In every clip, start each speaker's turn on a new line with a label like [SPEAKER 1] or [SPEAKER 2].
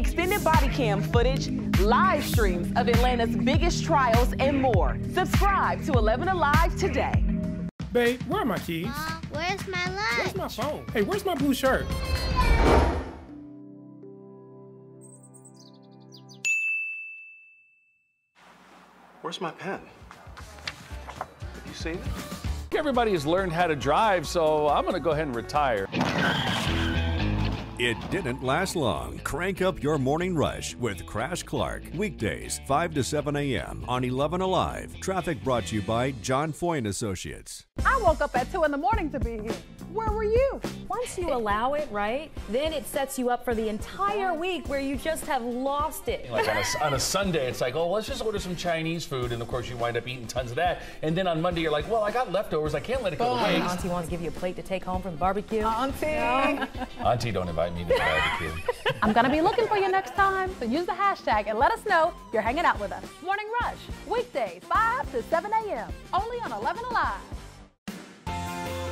[SPEAKER 1] extended body cam footage, live streams of Atlanta's biggest trials, and more. Subscribe to 11 Alive today.
[SPEAKER 2] Babe, where are my keys?
[SPEAKER 3] Mom, where's my lunch?
[SPEAKER 2] Where's my phone? Hey, where's my blue shirt?
[SPEAKER 4] Where's my pen? Have you seen it?
[SPEAKER 5] Everybody has learned how to drive, so I'm going to go ahead and retire.
[SPEAKER 6] It didn't last long. Crank up your morning rush with Crash Clark. Weekdays, 5 to 7 a.m. on 11 Alive. Traffic brought to you by John Foy and Associates.
[SPEAKER 7] I woke up at 2 in the morning to be here. Where were you?
[SPEAKER 8] Once you allow it, right, then it sets you up for the entire week where you just have lost it.
[SPEAKER 5] Like on a, on a Sunday, it's like, oh, let's just order some Chinese food. And of course, you wind up eating tons of that. And then on Monday, you're like, well, I got leftovers. I can't let it go to waste.
[SPEAKER 8] Auntie wants to give you a plate to take home from the barbecue.
[SPEAKER 7] Auntie.
[SPEAKER 5] Auntie, don't invite me to the barbecue.
[SPEAKER 7] I'm going to be looking for you next time, so use the hashtag and let us know you're hanging out with us. Morning Rush, weekdays, 5 to 7 a.m., only on 11 Alive.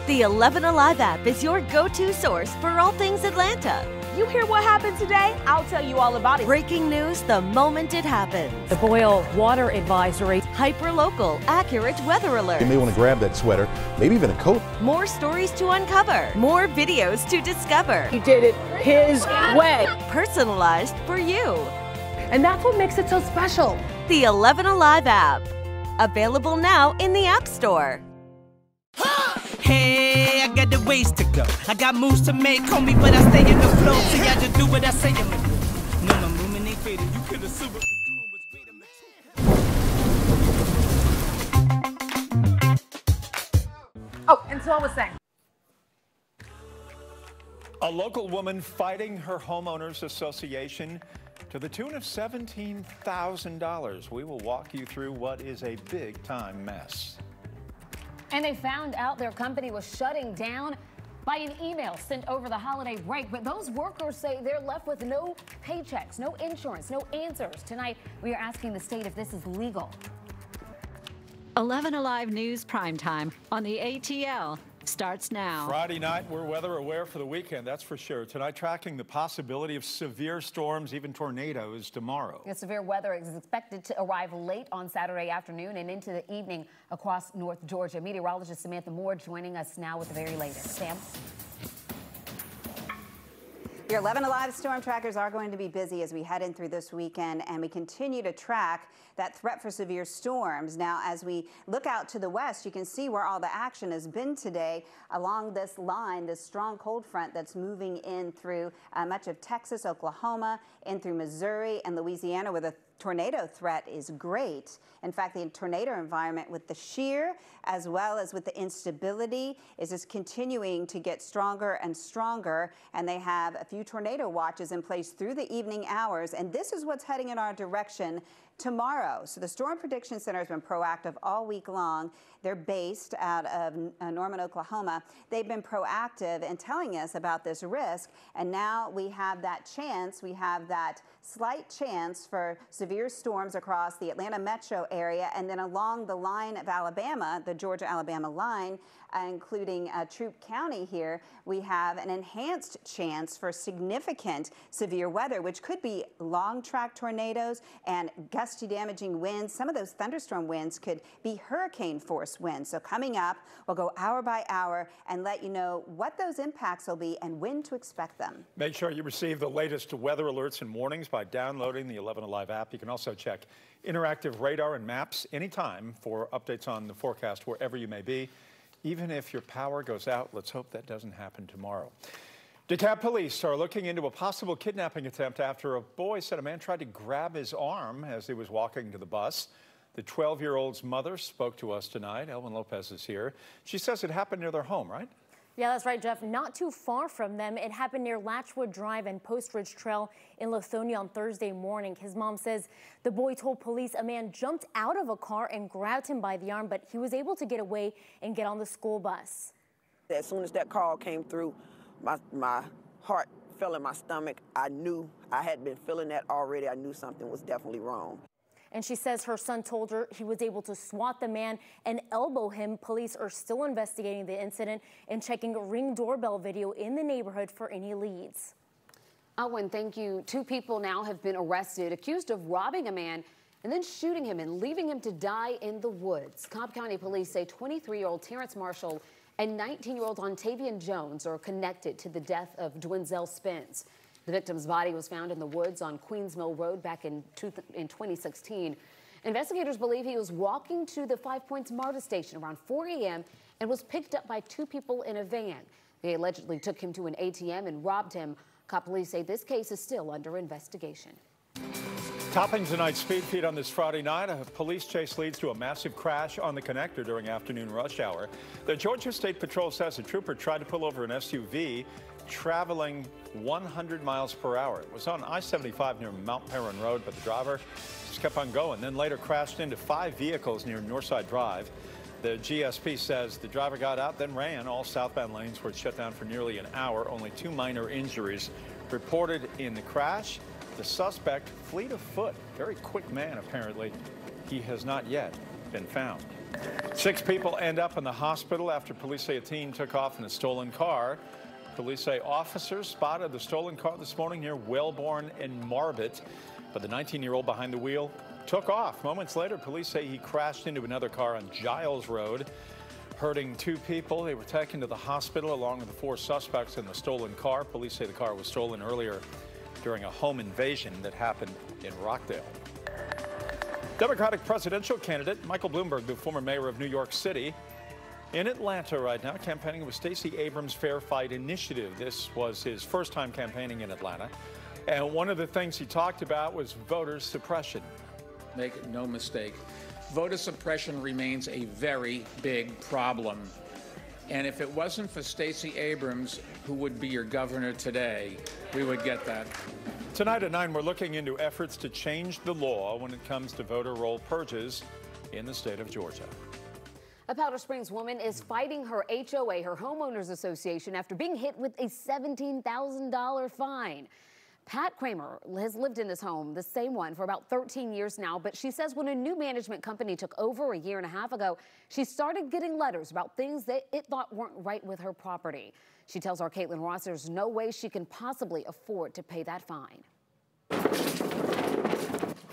[SPEAKER 9] The 11 Alive app is your go to source for all things Atlanta.
[SPEAKER 1] You hear what happened today? I'll tell you all about it.
[SPEAKER 9] Breaking news the moment it happens.
[SPEAKER 8] The boil water advisory.
[SPEAKER 9] Hyper local, accurate weather alert.
[SPEAKER 10] You may want to grab that sweater, maybe even a coat.
[SPEAKER 9] More stories to uncover, more videos to discover.
[SPEAKER 7] He did it his way.
[SPEAKER 9] Personalized for you.
[SPEAKER 7] And that's what makes it so special.
[SPEAKER 9] The 11 Alive app. Available now in the App Store.
[SPEAKER 11] Hey, I got the ways to go. I got moves to make, homie, but I stay in the flow. See, I just do what I say I'ma do. No, no movement ain't faded. You could assume what the doing was great.
[SPEAKER 7] Oh, and so I was saying.
[SPEAKER 12] A local woman fighting her homeowners association to the tune of $17,000. We will walk you through what is a big time mess.
[SPEAKER 13] And they found out their company was shutting down by an email sent over the holiday break. But those workers say they're left with no paychecks, no insurance, no answers. Tonight, we are asking the state if this is legal.
[SPEAKER 14] 11 Alive News Primetime on the ATL starts now.
[SPEAKER 12] Friday night, we're weather aware for the weekend, that's for sure. Tonight, tracking the possibility of severe storms, even tornadoes tomorrow.
[SPEAKER 13] The severe weather is expected to arrive late on Saturday afternoon and into the evening across North Georgia. Meteorologist Samantha Moore joining us now with the very latest. Sam?
[SPEAKER 15] Your 11 Alive storm trackers are going to be busy as we head in through this weekend, and we continue to track that threat for severe storms. Now, as we look out to the west, you can see where all the action has been today along this line, this strong cold front that's moving in through uh, much of Texas, Oklahoma, in through Missouri and Louisiana, where the tornado threat is great. In fact, the tornado environment with the shear as well as with the instability is just continuing to get stronger and stronger. And they have a few tornado watches in place through the evening hours. And this is what's heading in our direction tomorrow. So the Storm Prediction Center has been proactive all week long. They're based out of uh, Norman, Oklahoma. They've been proactive in telling us about this risk, and now we have that chance. We have that slight chance for severe storms across the Atlanta metro area, and then along the line of Alabama, the Georgia-Alabama line, uh, including uh, Troup County here, we have an enhanced chance for significant severe weather, which could be long track tornadoes and gusty damaging winds. Some of those thunderstorm winds could be hurricane force winds. So coming up, we'll go hour by hour and let you know what those impacts will be and when to expect them.
[SPEAKER 12] Make sure you receive the latest weather alerts and warnings by downloading the 11 Alive app. You can also check interactive radar and maps anytime for updates on the forecast wherever you may be. Even if your power goes out, let's hope that doesn't happen tomorrow. DeKalb police are looking into a possible kidnapping attempt after a boy said a man tried to grab his arm as he was walking to the bus. The 12 year old's mother spoke to us tonight. Elvin Lopez is here. She says it happened near their home, right?
[SPEAKER 13] Yeah, that's right, Jeff. Not too far from them. It happened near Latchwood Drive and Post Ridge Trail in Lithonia on Thursday morning. His mom says the boy told police a man jumped out of a car and grabbed him by the arm, but he was able to get away and get on the school bus.
[SPEAKER 16] As soon as that call came through, my, my heart fell in my stomach. I knew I had been feeling that already. I knew something was definitely wrong.
[SPEAKER 13] And she says her son told her he was able to swat the man and elbow him. Police are still investigating the incident and checking ring doorbell video in the neighborhood for any leads.
[SPEAKER 17] Owen, thank you. Two people now have been arrested, accused of robbing a man and then shooting him and leaving him to die in the woods. Cobb County police say 23-year-old Terrence Marshall and 19-year-old Ontavian Jones are connected to the death of Dwinzel Spence. The victim's body was found in the woods on Queens Mill Road back in, two, in 2016. Investigators believe he was walking to the Five Points MARTA station around 4 a.m. and was picked up by two people in a van. They allegedly took him to an ATM and robbed him. Cobb police say this case is still under investigation.
[SPEAKER 12] Topping tonight's speed feed on this Friday night, a police chase leads to a massive crash on the connector during afternoon rush hour. The Georgia State Patrol says a trooper tried to pull over an SUV traveling 100 miles per hour. It was on I-75 near Mount Paran Road, but the driver just kept on going, then later crashed into five vehicles near Northside Drive. The GSP says the driver got out, then ran. All southbound lanes were shut down for nearly an hour. Only two minor injuries reported in the crash. The suspect fled afoot. Very quick man, apparently. He has not yet been found. Six people end up in the hospital after police say a teen took off in a stolen car. Police say officers spotted the stolen car this morning near Wellborn and Marbut, but the 19-year-old behind the wheel took off. Moments later, police say he crashed into another car on Giles Road, hurting two people. They were taken to the hospital along with the four suspects in the stolen car. Police say the car was stolen earlier during a home invasion that happened in Rockdale. Democratic presidential candidate Michael Bloomberg, the former mayor of New York City, in Atlanta right now, campaigning with Stacey Abrams' Fair Fight Initiative. This was his first time campaigning in Atlanta. And one of the things he talked about was voter suppression.
[SPEAKER 18] Make no mistake, voter suppression remains a very big problem. And if it wasn't for Stacey Abrams, who would be your governor today, we would get that.
[SPEAKER 12] Tonight at 9, we're looking into efforts to change the law when it comes to voter roll purges in the state of Georgia.
[SPEAKER 17] A Powder Springs woman is fighting her HOA, her homeowners association, after being hit with a $17,000 fine. Pat Kramer has lived in this home, the same one, for about 13 years now, but she says when a new management company took over a year and a half ago, she started getting letters about things that it thought weren't right with her property. She tells our Caitlin Ross there's no way she can possibly afford to pay that fine.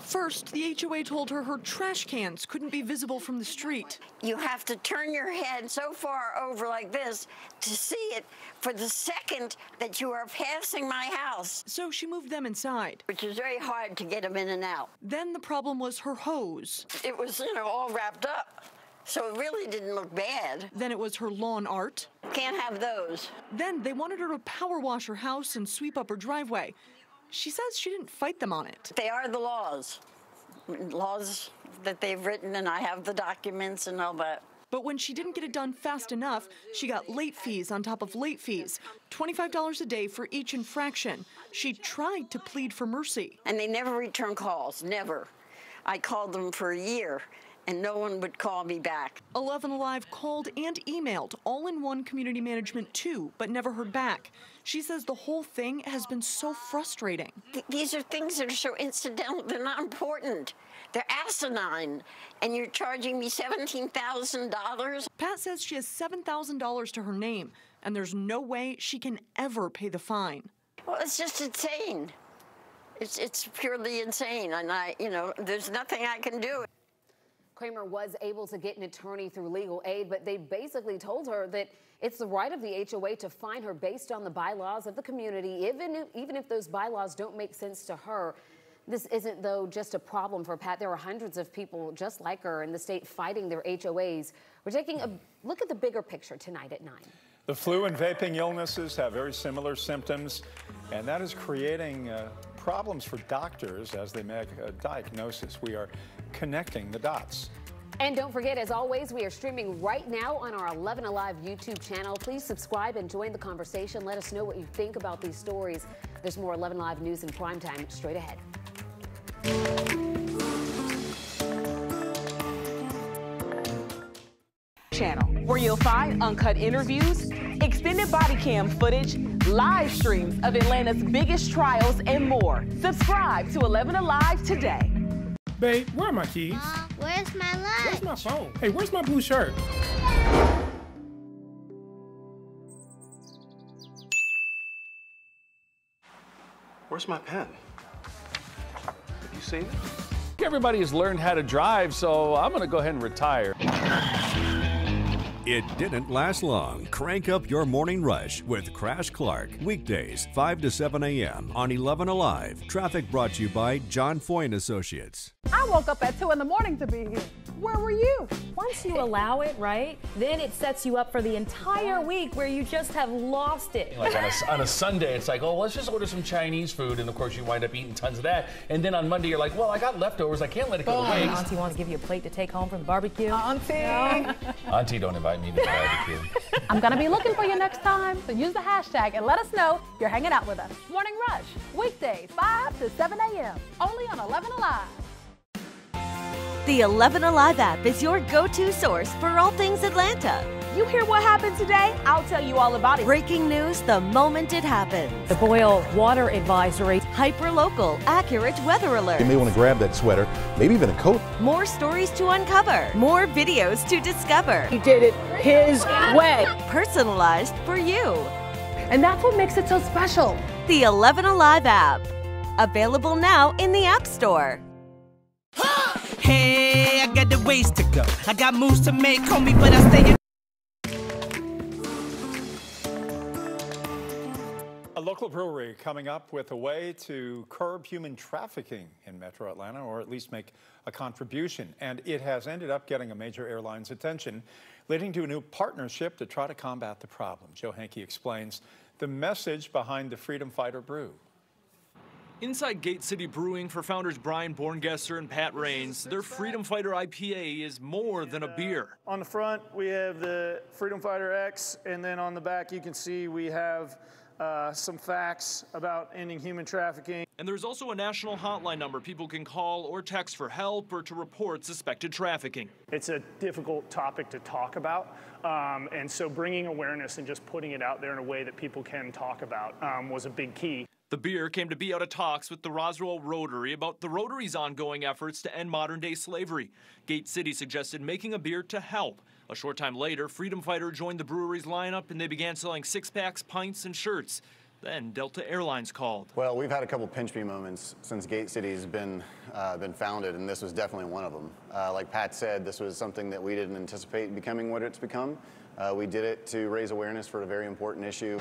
[SPEAKER 19] First, the HOA told her her trash cans couldn't be visible from the street.
[SPEAKER 20] You have to turn your head so far over like this to see it for the second that you are passing my house.
[SPEAKER 19] So she moved them inside.
[SPEAKER 20] Which is very hard to get them in and out.
[SPEAKER 19] Then the problem was her hose.
[SPEAKER 20] It was, you know, all wrapped up. So it really didn't look bad.
[SPEAKER 19] Then it was her lawn art.
[SPEAKER 20] Can't have those.
[SPEAKER 19] Then they wanted her to power wash her house and sweep up her driveway. She says she didn't fight them on it.
[SPEAKER 20] They are the laws. Laws that they've written, and I have the documents and all that.
[SPEAKER 19] But when she didn't get it done fast enough, she got late fees on top of late fees $25 a day for each infraction. She tried to plead for mercy.
[SPEAKER 20] And they never return calls, never. I called them for a year and no one would call me back.
[SPEAKER 19] 11 Alive called and emailed All in One Community Management too, but never heard back. She says the whole thing has been so frustrating.
[SPEAKER 20] Th these are things that are so incidental, they're not important. They're asinine, and you're charging me $17,000?
[SPEAKER 19] Pat says she has $7,000 to her name, and there's no way she can ever pay the fine.
[SPEAKER 20] Well, it's just insane. It's, it's purely insane, and I, you know, there's nothing I can do.
[SPEAKER 17] Kramer was able to get an attorney through legal aid, but they basically told her that it's the right of the HOA to fine her based on the bylaws of the community, even if, even if those bylaws don't make sense to her. This isn't, though, just a problem for Pat. There are hundreds of people just like her in the state fighting their HOAs. We're taking a look at the bigger picture tonight at 9.
[SPEAKER 12] The flu and vaping illnesses have very similar symptoms, and that is creating uh, problems for doctors as they make a diagnosis. We are connecting the dots.
[SPEAKER 17] And don't forget, as always, we are streaming right now on our 11 Alive YouTube channel. Please subscribe and join the conversation. Let us know what you think about these stories. There's more 11 Alive news in prime time straight ahead.
[SPEAKER 21] Channel, where you'll find uncut interviews, extended body cam footage, live streams of Atlanta's biggest trials, and more. Subscribe to 11 Alive today.
[SPEAKER 2] Babe, where are my keys?
[SPEAKER 3] Mom, where's my lunch?
[SPEAKER 2] Where's my phone? Hey, where's my blue shirt?
[SPEAKER 4] Where's my pen? Have you seen it?
[SPEAKER 5] Everybody has learned how to drive, so I'm going to go ahead and retire.
[SPEAKER 6] It didn't last long. Crank up your morning rush with Crash Clark. Weekdays, 5 to 7 a.m. on 11 Alive. Traffic brought to you by John Foy Associates.
[SPEAKER 7] I woke up at 2 in the morning to be here. Where were you?
[SPEAKER 8] Once you allow it, right, then it sets you up for the entire week where you just have lost it.
[SPEAKER 5] Like on a, on a Sunday, it's like, oh, let's just order some Chinese food, and of course you wind up eating tons of that. And then on Monday, you're like, well, I got leftovers, I can't let it go to waste.
[SPEAKER 8] Auntie wants to give you a plate to take home from the barbecue.
[SPEAKER 7] Auntie.
[SPEAKER 5] Auntie, don't invite me to the barbecue.
[SPEAKER 7] I'm going to be looking for you next time, so use the hashtag and let us know you're hanging out with us. Morning Rush, weekdays, 5 to 7 a.m., only on 11 Alive.
[SPEAKER 9] The 11 Alive app is your go to source for all things Atlanta.
[SPEAKER 1] You hear what happened today? I'll tell you all about it.
[SPEAKER 9] Breaking news the moment it happens.
[SPEAKER 8] The boil water advisory.
[SPEAKER 9] Hyper local, accurate weather alert.
[SPEAKER 10] You may want to grab that sweater, maybe even a coat.
[SPEAKER 9] More stories to uncover. More videos to discover.
[SPEAKER 1] He did it his way.
[SPEAKER 9] Personalized for you.
[SPEAKER 7] And that's what makes it so special.
[SPEAKER 9] The 11 Alive app. Available now in the App Store.
[SPEAKER 11] Hey, I got the ways to go. I got moves to make, homie, but I stay in.
[SPEAKER 12] A local brewery coming up with a way to curb human trafficking in metro Atlanta, or at least make a contribution. And it has ended up getting a major airline's attention, leading to a new partnership to try to combat the problem. Joe Henke explains the message behind the Freedom Fighter Brew.
[SPEAKER 22] Inside Gate City Brewing for founders Brian Borngesser and Pat Rains, their Freedom Fighter IPA is more than a beer.
[SPEAKER 23] On the front, we have the Freedom Fighter X, and then on the back, you can see we have uh, some facts about ending human trafficking.
[SPEAKER 22] And there's also a national hotline number people can call or text for help or to report suspected trafficking.
[SPEAKER 23] It's a difficult topic to talk about, um, and so bringing awareness and just putting it out there in a way that people can talk about um, was a big key.
[SPEAKER 22] The beer came to be out of talks with the Roswell Rotary about the Rotary's ongoing efforts to end modern day slavery. Gate City suggested making a beer to help. A short time later, Freedom Fighter joined the brewery's lineup and they began selling six packs, pints, and shirts. Then Delta Airlines called.
[SPEAKER 24] Well, we've had a couple pinch me moments since Gate City's been uh, been founded, and this was definitely one of them. Uh, like Pat said, this was something that we didn't anticipate becoming what it's become. Uh, we did it to raise awareness for a very important issue.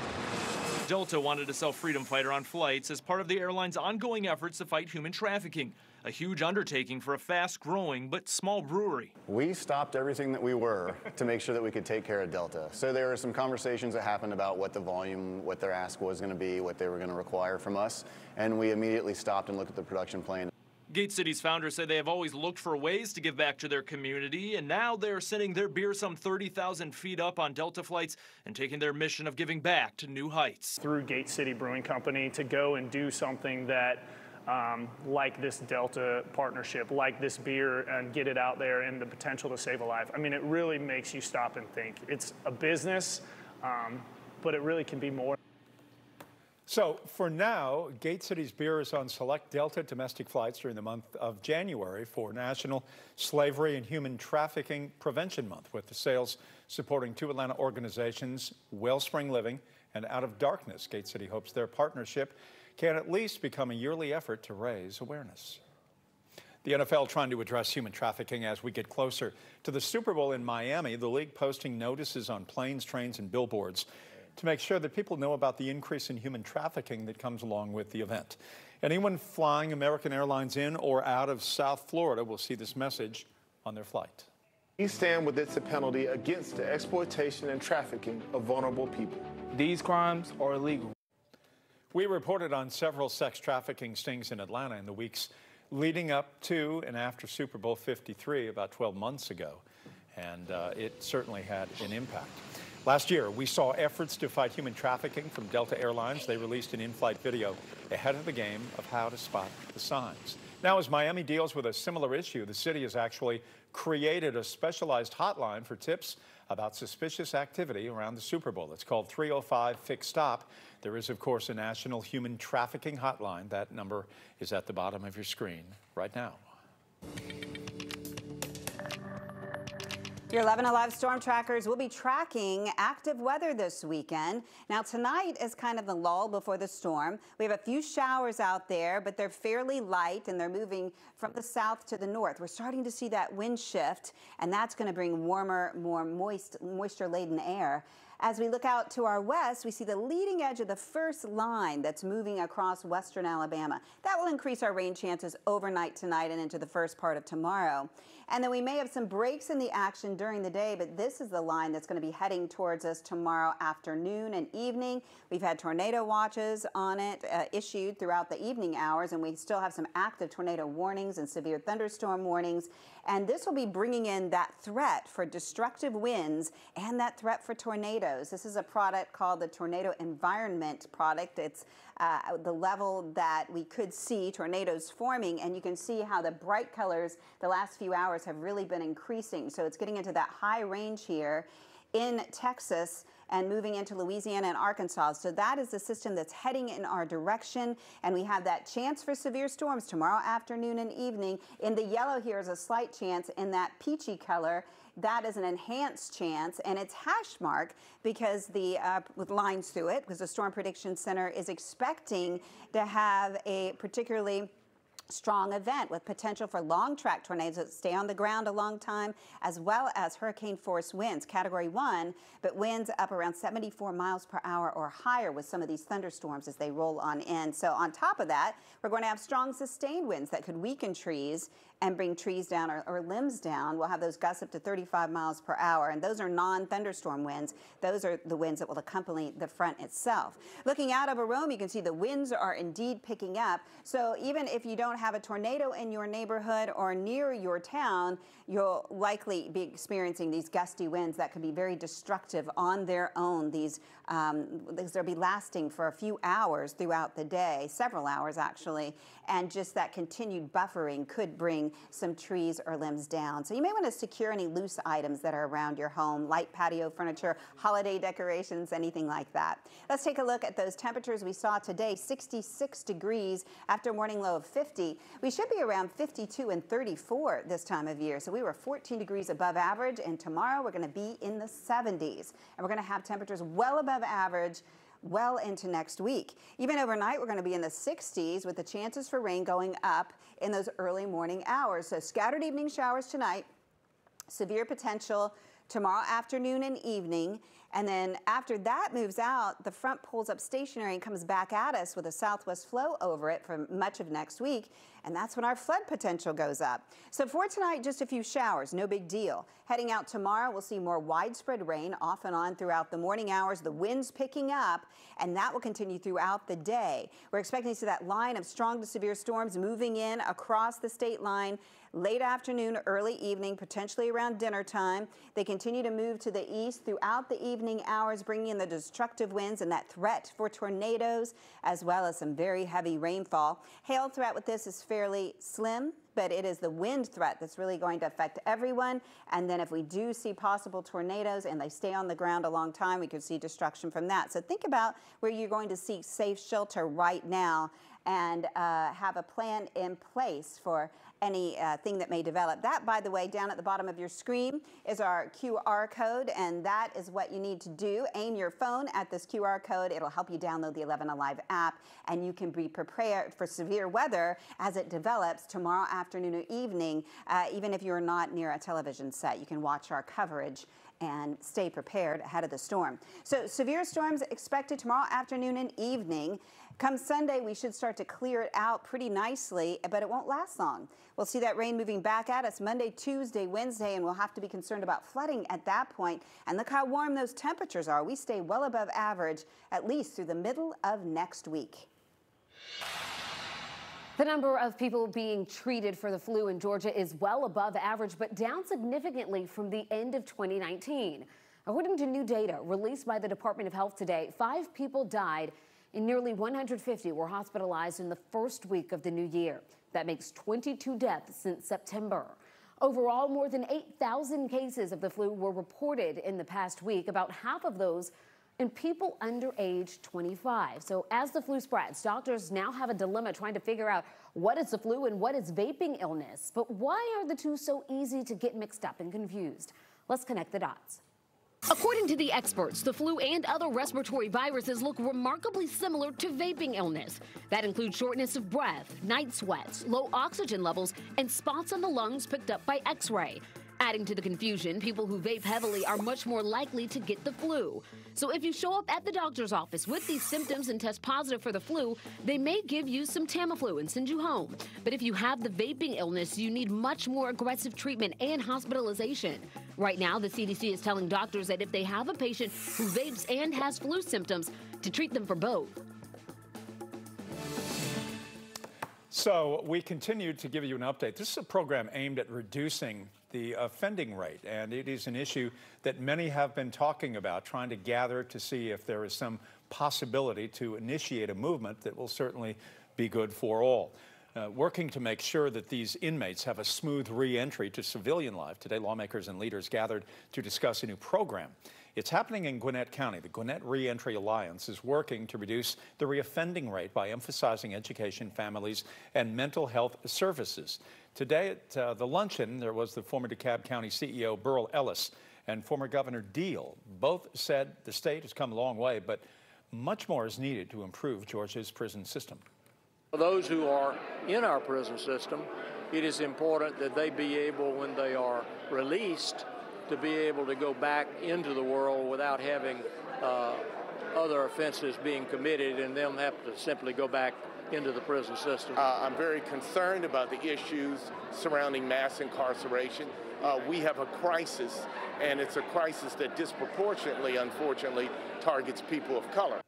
[SPEAKER 22] Delta wanted to sell Freedom Fighter on flights as part of the airline's ongoing efforts to fight human trafficking, a huge undertaking for a fast growing but small brewery.
[SPEAKER 24] We stopped everything that we were to make sure that we could take care of Delta. So there were some conversations that happened about what the volume, what their ask was going to be, what they were going to require from us, and we immediately stopped and looked at the production plan.
[SPEAKER 22] Gate City's founders say they have always looked for ways to give back to their community, and now they're sending their beer some 30,000 feet up on Delta flights and taking their mission of giving back to new heights.
[SPEAKER 23] Through Gate City Brewing Company to go and do something that um, like this Delta partnership, like this beer, and get it out there and the potential to save a life. I mean, it really makes you stop and think. It's a business, um, but it really can be more.
[SPEAKER 12] So for now, Gate City's beer is on select Delta domestic flights during the month of January for National Slavery and Human Trafficking Prevention Month, with the sales supporting two Atlanta organizations, Wellspring Living and Out of Darkness. Gate City hopes their partnership can at least become a yearly effort to raise awareness. The NFL trying to address human trafficking as we get closer to the Super Bowl in Miami, the league posting notices on planes, trains, and billboards to make sure that people know about the increase in human trafficking that comes along with the event. Anyone flying American Airlines in or out of South Florida will see this message on their flight.
[SPEAKER 25] We stand with it's a penalty against the exploitation and trafficking of vulnerable people.
[SPEAKER 26] These crimes are illegal.
[SPEAKER 12] We reported on several sex trafficking stings in Atlanta in the weeks leading up to and after Super Bowl 53 about 12 months ago, and uh, it certainly had an impact. Last year, we saw efforts to fight human trafficking from Delta Airlines. They released an in-flight video ahead of the game of how to spot the signs. Now, as Miami deals with a similar issue, the city has actually created a specialized hotline for tips about suspicious activity around the Super Bowl. It's called 305 Fix Stop. There is, of course, a national human trafficking hotline. That number is at the bottom of your screen right now.
[SPEAKER 15] Your 11 Alive Storm Trackers will be tracking active weather this weekend. Now, tonight is kind of the lull before the storm. We have a few showers out there, but they're fairly light and they're moving from the south to the north. We're starting to see that wind shift, and that's going to bring warmer, more moist, moisture laden air. As we look out to our west, we see the leading edge of the first line that's moving across western Alabama. That will increase our rain chances overnight tonight and into the first part of tomorrow. And then we may have some breaks in the action during the day, but this is the line that's going to be heading towards us tomorrow afternoon and evening. We've had tornado watches on it uh, issued throughout the evening hours, and we still have some active tornado warnings and severe thunderstorm warnings. And this will be bringing in that threat for destructive winds and that threat for tornadoes. This is a product called the Tornado Environment product. It's uh, the level that we could see tornadoes forming, and you can see how the bright colors the last few hours have really been increasing. So it's getting into that high range here in Texas and moving into Louisiana and Arkansas. So that is the system that's heading in our direction. And we have that chance for severe storms tomorrow afternoon and evening. In the yellow here is a slight chance. In that peachy color, that is an enhanced chance. And it's hash mark because the, uh, with lines through it, because the Storm Prediction Center is expecting to have a particularly strong event with potential for long track tornadoes that stay on the ground a long time, as well as hurricane force winds, category one, but winds up around 74 miles per hour or higher with some of these thunderstorms as they roll on in. So on top of that, we're going to have strong sustained winds that could weaken trees and bring trees down or, or limbs down. We'll have those gusts up to 35 miles per hour, and those are non-thunderstorm winds. Those are the winds that will accompany the front itself. Looking out over Rome, you can see the winds are indeed picking up. So even if you don't have a tornado in your neighborhood or near your town, you'll likely be experiencing these gusty winds that can be very destructive on their own. These um, they'll be lasting for a few hours throughout the day, several hours actually, and just that continued buffering could bring some trees or limbs down. So you may want to secure any loose items that are around your home, light patio furniture, holiday decorations, anything like that. Let's take a look at those temperatures we saw today, 66 degrees after morning low of 50. We should be around 52 and 34 this time of year. So we were 14 degrees above average, and tomorrow we're going to be in the 70s. And we're going to have temperatures well above average well into next week. Even overnight, we're going to be in the 60s with the chances for rain going up in those early morning hours. So scattered evening showers tonight, severe potential tomorrow afternoon and evening. And then after that moves out, the front pulls up stationary and comes back at us with a southwest flow over it for much of next week. And that's when our flood potential goes up. So for tonight, just a few showers, no big deal. Heading out tomorrow, we'll see more widespread rain off and on throughout the morning hours. The winds picking up, and that will continue throughout the day. We're expecting to see that line of strong to severe storms moving in across the state line late afternoon, early evening, potentially around dinner time. They continue to move to the east throughout the evening hours, bringing in the destructive winds and that threat for tornadoes, as well as some very heavy rainfall. Hail threat with this is fairly slim but it is the wind threat that's really going to affect everyone. And then if we do see possible tornadoes and they stay on the ground a long time, we could see destruction from that. So think about where you're going to seek safe shelter right now and uh, have a plan in place for any uh, thing that may develop. That, by the way, down at the bottom of your screen is our QR code, and that is what you need to do. Aim your phone at this QR code. It'll help you download the 11 Alive app, and you can be prepared for severe weather as it develops tomorrow afternoon or evening, uh, even if you're not near a television set. You can watch our coverage and stay prepared ahead of the storm. So severe storms expected tomorrow afternoon and evening. Come Sunday, we should start to clear it out pretty nicely, but it won't last long. We'll see that rain moving back at us Monday, Tuesday, Wednesday, and we'll have to be concerned about flooding at that point. And look how warm those temperatures are. We stay well above average at least through the middle of next week.
[SPEAKER 17] The number of people being treated for the flu in Georgia is well above average, but down significantly from the end of 2019. According to new data released by the Department of Health today, five people died and nearly 150 were hospitalized in the first week of the new year. That makes 22 deaths since September. Overall, more than 8,000 cases of the flu were reported in the past week, about half of those in people under age 25. So as the flu spreads, doctors now have a dilemma trying to figure out what is the flu and what is vaping illness. But why are the two so easy to get mixed up and confused?
[SPEAKER 27] Let's connect the dots.
[SPEAKER 17] According to the experts, the flu and other respiratory viruses look remarkably similar to vaping illness. That includes shortness of breath, night sweats, low oxygen levels, and spots on the lungs picked up by x ray. Adding to the confusion, people who vape heavily are much more likely to get the flu. So if you show up at the doctor's office with these symptoms and test positive for the flu, they may give you some Tamiflu and send you home. But if you have the vaping illness, you need much more aggressive treatment and hospitalization. Right now, the CDC is telling doctors that if they have a patient who vapes and has flu symptoms, to treat them for both.
[SPEAKER 12] So we continue to give you an update. This is a program aimed at reducing the offending rate, and it is an issue that many have been talking about, trying to gather to see if there is some possibility to initiate a movement that will certainly be good for all. Uh, working to make sure that these inmates have a smooth re-entry to civilian life. Today, lawmakers and leaders gathered to discuss a new program. It's happening in Gwinnett County. The Gwinnett Reentry Alliance is working to reduce the reoffending rate by emphasizing education, families, and mental health services. Today at uh, the luncheon, there was the former DeKalb County CEO, Burrell Ellis, and former Governor Deal. Both said the state has come a long way, but much more is needed to improve Georgia's prison system.
[SPEAKER 28] For those who are in our prison system, it is important that they be able, when they are released, to be able to go back into the world without having uh, other offenses being committed and them have to simply go back into the prison system.
[SPEAKER 29] Uh, I'm very concerned about the issues surrounding mass incarceration. Uh, we have a crisis, and it's a crisis that disproportionately, unfortunately, targets people of color.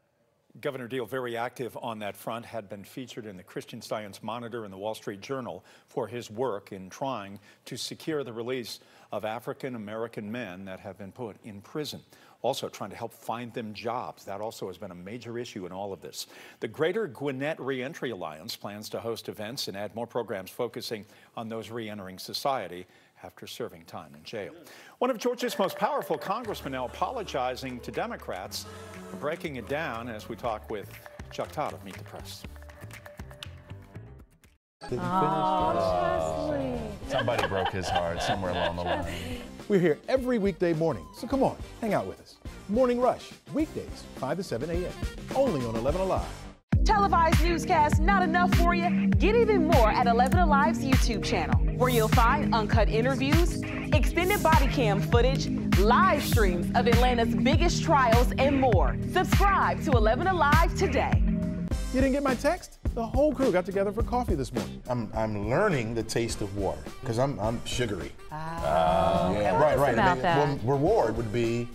[SPEAKER 12] Governor Deal, very active on that front, had been featured in the Christian Science Monitor and the Wall Street Journal for his work in trying to secure the release of African American men that have been put in prison. Also, trying to help find them jobs. That also has been a major issue in all of this. The Greater Gwinnett Reentry Alliance plans to host events and add more programs focusing on those reentering society after serving time in jail. One of Georgia's most powerful congressmen now apologizing to Democrats for breaking it down as we talk with Chuck Todd of Meet the Press.
[SPEAKER 30] Oh,
[SPEAKER 5] Somebody broke his heart somewhere along the line.
[SPEAKER 10] We're here every weekday morning, so come on, hang out with us. Morning Rush, weekdays, 5 to 7 a.m., only on 11 Alive.
[SPEAKER 1] Televised newscasts not enough for you? Get even more at 11 Alive's YouTube channel, where you'll find uncut interviews, extended body cam footage, live streams of Atlanta's biggest trials, and more. Subscribe to 11 Alive today.
[SPEAKER 10] You didn't get my text? The whole crew got together for coffee this morning.
[SPEAKER 31] I'm, I'm learning the taste of water because I'm, I'm sugary.
[SPEAKER 30] Oh, okay.
[SPEAKER 31] yeah, right, right.
[SPEAKER 30] about
[SPEAKER 31] I mean,
[SPEAKER 30] that?
[SPEAKER 31] well, reward would be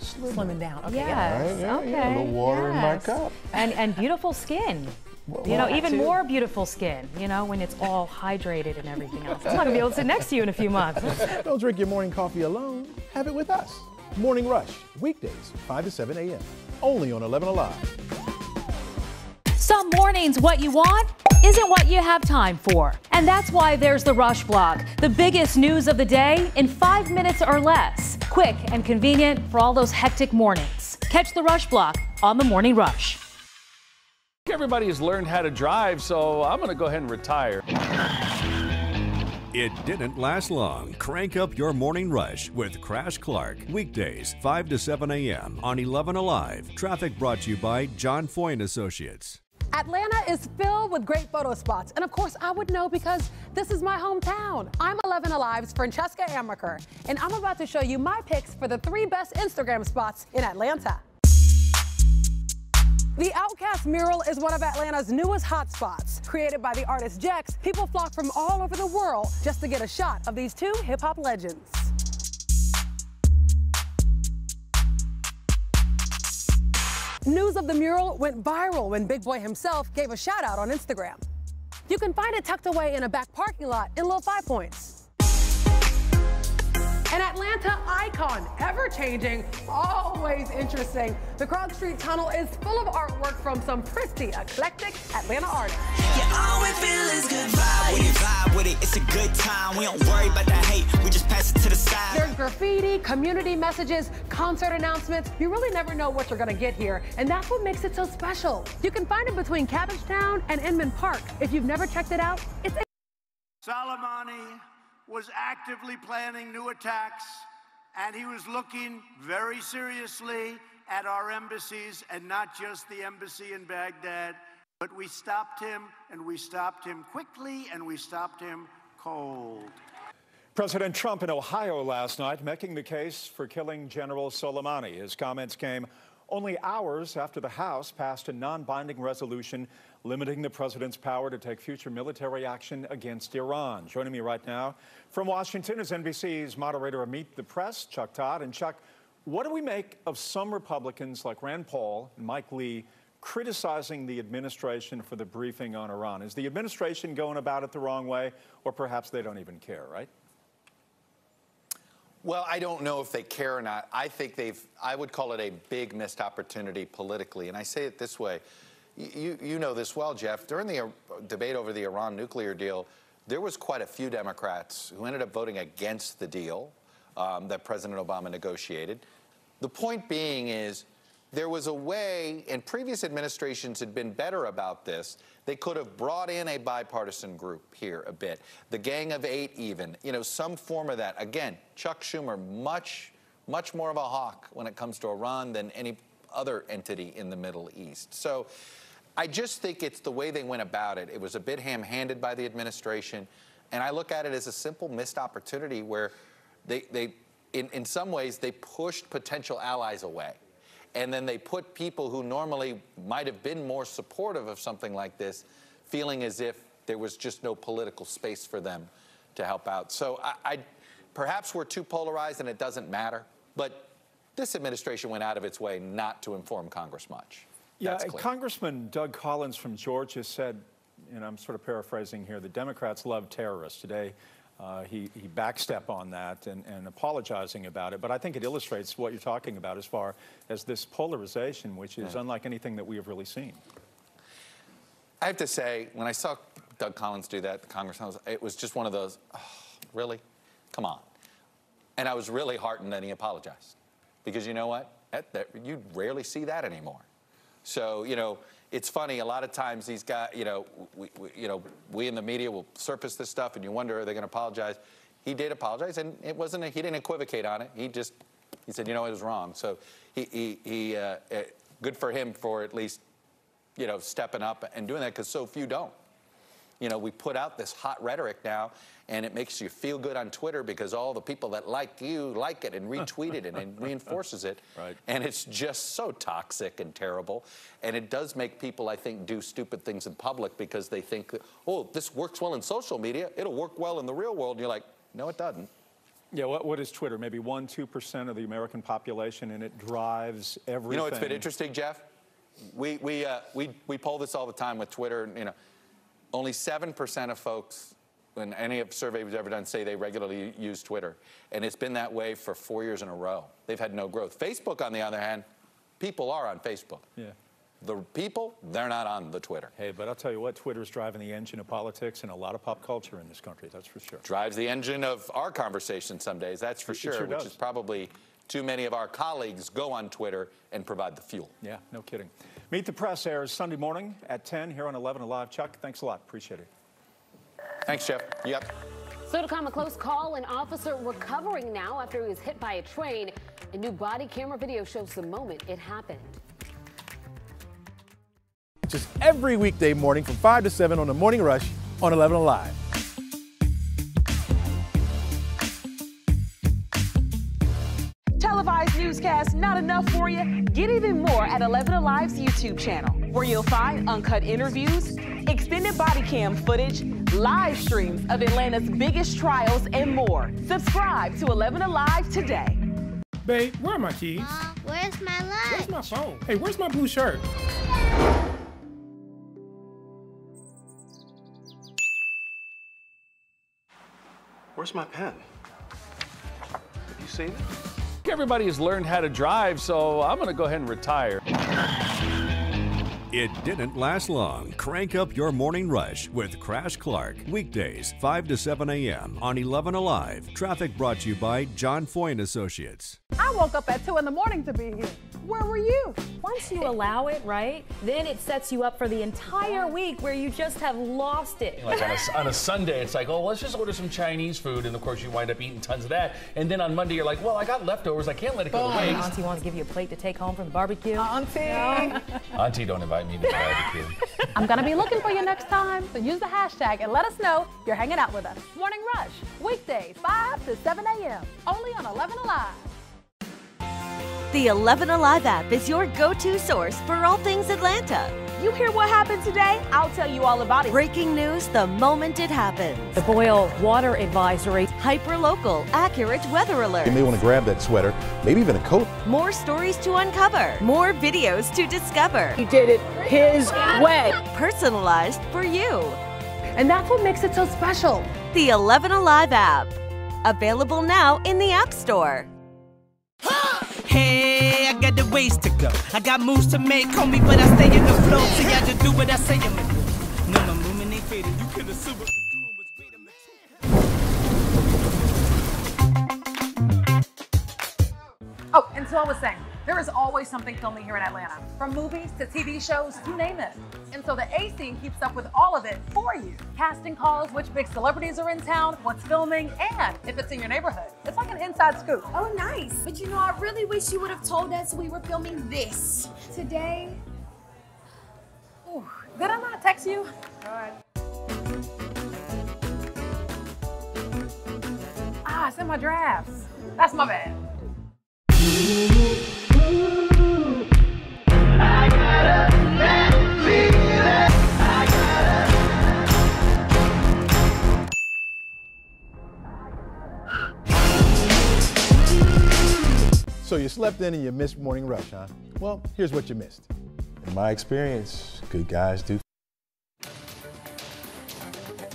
[SPEAKER 30] Slimming down. Okay. Yes.
[SPEAKER 31] Right, yeah,
[SPEAKER 30] okay.
[SPEAKER 31] yeah, a little water in my cup.
[SPEAKER 30] And and beautiful skin.
[SPEAKER 31] Well,
[SPEAKER 30] you know, even
[SPEAKER 31] too.
[SPEAKER 30] more beautiful skin. You know, when it's all hydrated and everything else. I'm not gonna be able to sit next to you in a few months.
[SPEAKER 10] Don't drink your morning coffee alone. Have it with us. Morning Rush, weekdays, 5 to 7 a.m., only on 11 Alive.
[SPEAKER 8] Some mornings, what you want isn't what you have time for. And that's why there's the Rush Blog, the biggest news of the day in five minutes or less. Quick and convenient for all those hectic mornings. Catch the Rush Blog on the Morning Rush.
[SPEAKER 5] Everybody has learned how to drive, so I'm going to go ahead and retire.
[SPEAKER 6] It didn't last long. Crank up your morning rush with Crash Clark. Weekdays, 5 to 7 a.m. on 11 Alive. Traffic brought to you by John Foy and Associates.
[SPEAKER 7] Atlanta is filled with great photo spots. And of course, I would know because this is my hometown. I'm 11 Alive's Francesca Amiker, and I'm about to show you my picks for the three best Instagram spots in Atlanta. The OutKast mural is one of Atlanta's newest hotspots. Created by the artist Jex, people flock from all over the world just to get a shot of these two hip hop legends. News of the mural went viral when Big Boi himself gave a shout out on Instagram. You can find it tucked away in a back parking lot in Little Five Points. An Atlanta icon, ever changing, always interesting. The Krog Street Tunnel is full of artwork from some pretty eclectic Atlanta artists.
[SPEAKER 11] Yeah, all we feel is good vibe with vibe with it. It's a good time. We don't worry about the hate. We just pass it to the side.
[SPEAKER 7] There's graffiti, community messages, concert announcements. You really never know what you're gonna get here, and that's what makes it so special. You can find it between Cabbagetown and Inman Park. If you've never checked it out, it's
[SPEAKER 32] Soleimani was actively planning new attacks and he was looking very seriously at our embassies and not just the embassy in Baghdad. But we stopped him, and we stopped him quickly, and we stopped him cold.
[SPEAKER 12] President Trump in Ohio last night making the case for killing General Soleimani. His comments came only hours after the House passed a non binding resolution limiting the president's power to take future military action against Iran. Joining me right now from Washington is NBC's moderator of Meet the Press, Chuck Todd. And Chuck, what do we make of some Republicans like Rand Paul and Mike Lee criticizing the administration for the briefing on Iran? Is the administration going about it the wrong way, or perhaps they don't even care, right?
[SPEAKER 33] Well, I don't know if they care or not. I think they've, I would call it a big missed opportunity politically. And I say it this way. You, you know this well, Jeff. During the uh, debate over the Iran nuclear deal, there was quite a few Democrats who ended up voting against the deal um, that President Obama negotiated. The point being is there was a way, and previous administrations had been better about this. They could have brought in a bipartisan group here a bit, the Gang of Eight, even, you know, some form of that. Again, Chuck Schumer, much, much more of a hawk when it comes to Iran than any other entity in the Middle East. So I just think it's the way they went about it. It was a bit ham handed by the administration. And I look at it as a simple missed opportunity where they, they in, in some ways, they pushed potential allies away and then they put people who normally might have been more supportive of something like this feeling as if there was just no political space for them to help out. So I, I perhaps we're too polarized and it doesn't matter, but this administration went out of its way not to inform Congress much.
[SPEAKER 12] Yeah, Congressman Doug Collins from Georgia said, and I'm sort of paraphrasing here, the Democrats love terrorists. Today, uh, he, he backstep on that and, and apologizing about it. But I think it illustrates what you're talking about as far as this polarization, which is yeah. unlike anything that we have really seen.
[SPEAKER 33] I have to say, when I saw Doug Collins do that, the congressman, it was just one of those, oh, really? Come on. And I was really heartened that he apologized. Because you know what? That, that, you rarely see that anymore. So, you know, it's funny. A lot of times these guys, you know, we, we, you know, we in the media will surface this stuff, and you wonder are they going to apologize? He did apologize, and it wasn't. A, he didn't equivocate on it. He just he said, you know, it was wrong. So he he, he uh, uh, good for him for at least, you know, stepping up and doing that because so few don't you know, we put out this hot rhetoric now, and it makes you feel good on Twitter because all the people that like you like it and retweet it and it reinforces it.
[SPEAKER 12] Right.
[SPEAKER 33] And it's just so toxic and terrible. And it does make people, I think, do stupid things in public because they think, oh, this works well in social media. It'll work well in the real world. And you're like, no, it doesn't.
[SPEAKER 12] Yeah, what, what is Twitter? Maybe 1%, 2% of the American population, and it drives everything.
[SPEAKER 33] You know it's been interesting, Jeff? We, we, uh, we, we poll this all the time with Twitter. You know, only 7% of folks in any survey we've ever done say they regularly use Twitter. And it's been that way for four years in a row. They've had no growth. Facebook, on the other hand, people are on Facebook.
[SPEAKER 12] Yeah.
[SPEAKER 33] The people, they're not on the Twitter.
[SPEAKER 12] Hey, but I'll tell you what, Twitter is driving the engine of politics and a lot of pop culture in this country, that's for sure.
[SPEAKER 33] Drives the engine of our conversation some days, that's for sure,
[SPEAKER 12] sure
[SPEAKER 33] which
[SPEAKER 12] does.
[SPEAKER 33] is probably too many of our colleagues go on Twitter and provide the fuel.
[SPEAKER 12] Yeah, no kidding. Meet the Press airs Sunday morning at 10 here on 11 Alive. Chuck, thanks a lot. Appreciate it.
[SPEAKER 33] Thanks, Jeff. Yep.
[SPEAKER 17] So to come a close call, an officer recovering now after he was hit by a train. A new body camera video shows the moment it happened.
[SPEAKER 10] Just every weekday morning from 5 to 7 on the Morning Rush on 11 Alive.
[SPEAKER 21] Televised newscasts not enough for you? Get even more at 11 Alive's YouTube channel, where you'll find uncut interviews, extended body cam footage, live streams of Atlanta's biggest trials, and more. Subscribe to 11 Alive today.
[SPEAKER 34] Babe, where are my keys?
[SPEAKER 35] Mom, where's my lunch?
[SPEAKER 34] Where's my phone? Hey, where's my blue shirt?
[SPEAKER 36] Where's my pen? Have you seen it?
[SPEAKER 37] Everybody has learned how to drive, so I'm going to go ahead and retire.
[SPEAKER 6] It didn't last long. Crank up your morning rush with Crash Clark. Weekdays, 5 to 7 a.m. on 11 Alive. Traffic brought to you by John Foy and Associates.
[SPEAKER 7] I woke up at 2 in the morning to be here. Where were you?
[SPEAKER 8] Once you allow it, right, then it sets you up for the entire week where you just have lost it.
[SPEAKER 5] Like on a, on a Sunday, it's like, oh, let's just order some Chinese food, and of course you wind up eating tons of that. And then on Monday, you're like, well, I got leftovers, I can't let it go to waste.
[SPEAKER 8] Auntie wants to give you a plate to take home from the barbecue.
[SPEAKER 7] Auntie.
[SPEAKER 5] Auntie, don't invite me to the barbecue.
[SPEAKER 7] I'm going to be looking for you next time, so use the hashtag and let us know you're hanging out with us. Morning Rush, weekdays, 5 to 7 a.m., only on 11 Alive.
[SPEAKER 9] The 11 Alive app is your go to source for all things Atlanta.
[SPEAKER 1] You hear what happened today? I'll tell you all about it.
[SPEAKER 9] Breaking news the moment it happens.
[SPEAKER 8] The boil water advisory.
[SPEAKER 9] Hyper local, accurate weather alert.
[SPEAKER 10] You may want to grab that sweater, maybe even a coat.
[SPEAKER 9] More stories to uncover. More videos to discover.
[SPEAKER 7] He did it his way.
[SPEAKER 9] Personalized for you.
[SPEAKER 7] And that's what makes it so special.
[SPEAKER 9] The 11 Alive app. Available now in the App Store.
[SPEAKER 11] Hey, I got the ways to go. I got moves to make, homie, but I stay in the flow. So y'all just do what I say I'ma do. No, my movement ain't. You could assume.
[SPEAKER 7] Oh, and so I was saying, there is always something filming here in Atlanta, from movies to TV shows, you name it. And so the A scene keeps up with all of it for you. Casting calls, which big celebrities are in town, what's filming, and if it's in your neighborhood. It's like an inside scoop.
[SPEAKER 38] Oh, nice. But you know, I really wish you would have told us we were filming this today.
[SPEAKER 7] Ooh, did I not text you? Ah, it's in my drafts. That's my bad.
[SPEAKER 10] So you slept in and you missed morning rush, huh? Well, here's what you missed.
[SPEAKER 39] In my experience, good guys do.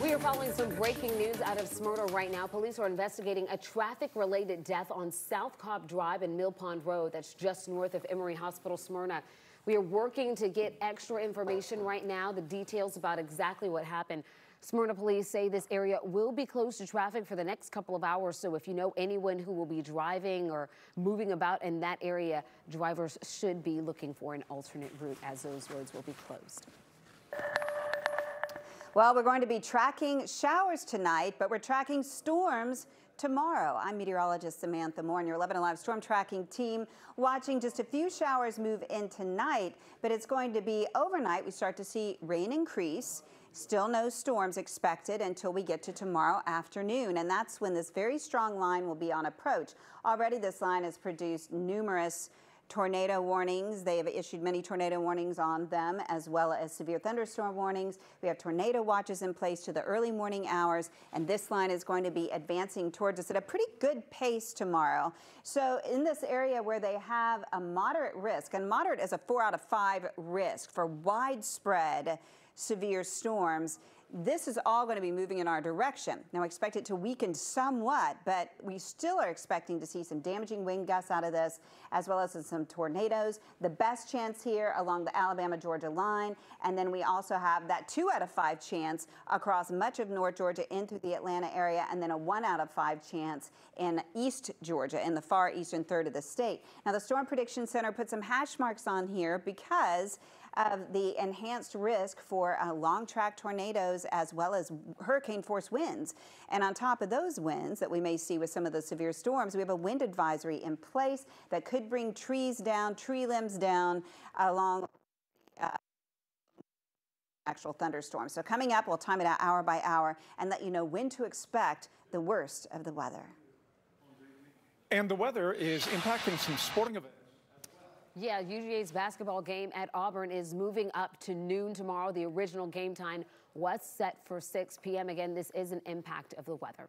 [SPEAKER 17] We are following some breaking news out of Smyrna right now. Police are investigating a traffic-related death on South Cobb Drive and Mill Pond Road. That's just north of Emory Hospital, Smyrna. We are working to get extra information right now, the details about exactly what happened. Smyrna police say this area will be closed to traffic for the next couple of hours. So if you know anyone who will be driving or moving about in that area, drivers should be looking for an alternate route as those roads will be closed.
[SPEAKER 15] Well, we're going to be tracking showers tonight, but we're tracking storms tomorrow. I'm meteorologist Samantha Moore and your 11 Alive storm tracking team watching just a few showers move in tonight, but it's going to be overnight. We start to see rain increase. Still no storms expected until we get to tomorrow afternoon, and that's when this very strong line will be on approach. Already this line has produced numerous tornado warnings. They have issued many tornado warnings on them, as well as severe thunderstorm warnings. We have tornado watches in place to the early morning hours, and this line is going to be advancing towards us at a pretty good pace tomorrow. So in this area where they have a moderate risk, and moderate is a four out of five risk for widespread severe storms, this is all going to be moving in our direction. Now, I expect it to weaken somewhat, but we still are expecting to see some damaging wind gusts out of this, as well as some tornadoes. The best chance here along the Alabama-Georgia line, and then we also have that two out of five chance across much of North Georgia into the Atlanta area, and then a one out of five chance in East Georgia, in the far eastern third of the state. Now, the Storm Prediction Center put some hash marks on here because of the enhanced risk for uh, long track tornadoes as well as hurricane force winds. And on top of those winds that we may see with some of the severe storms, we have a wind advisory in place that could bring trees down, tree limbs down along uh, actual thunderstorms. So coming up, we'll time it out hour by hour and let you know when to expect the worst of the weather.
[SPEAKER 12] And the weather is impacting some sporting events.
[SPEAKER 17] Yeah, UGA's basketball game at Auburn is moving up to noon tomorrow. The original game time was set for 6 p.m. Again, this is an impact of the weather.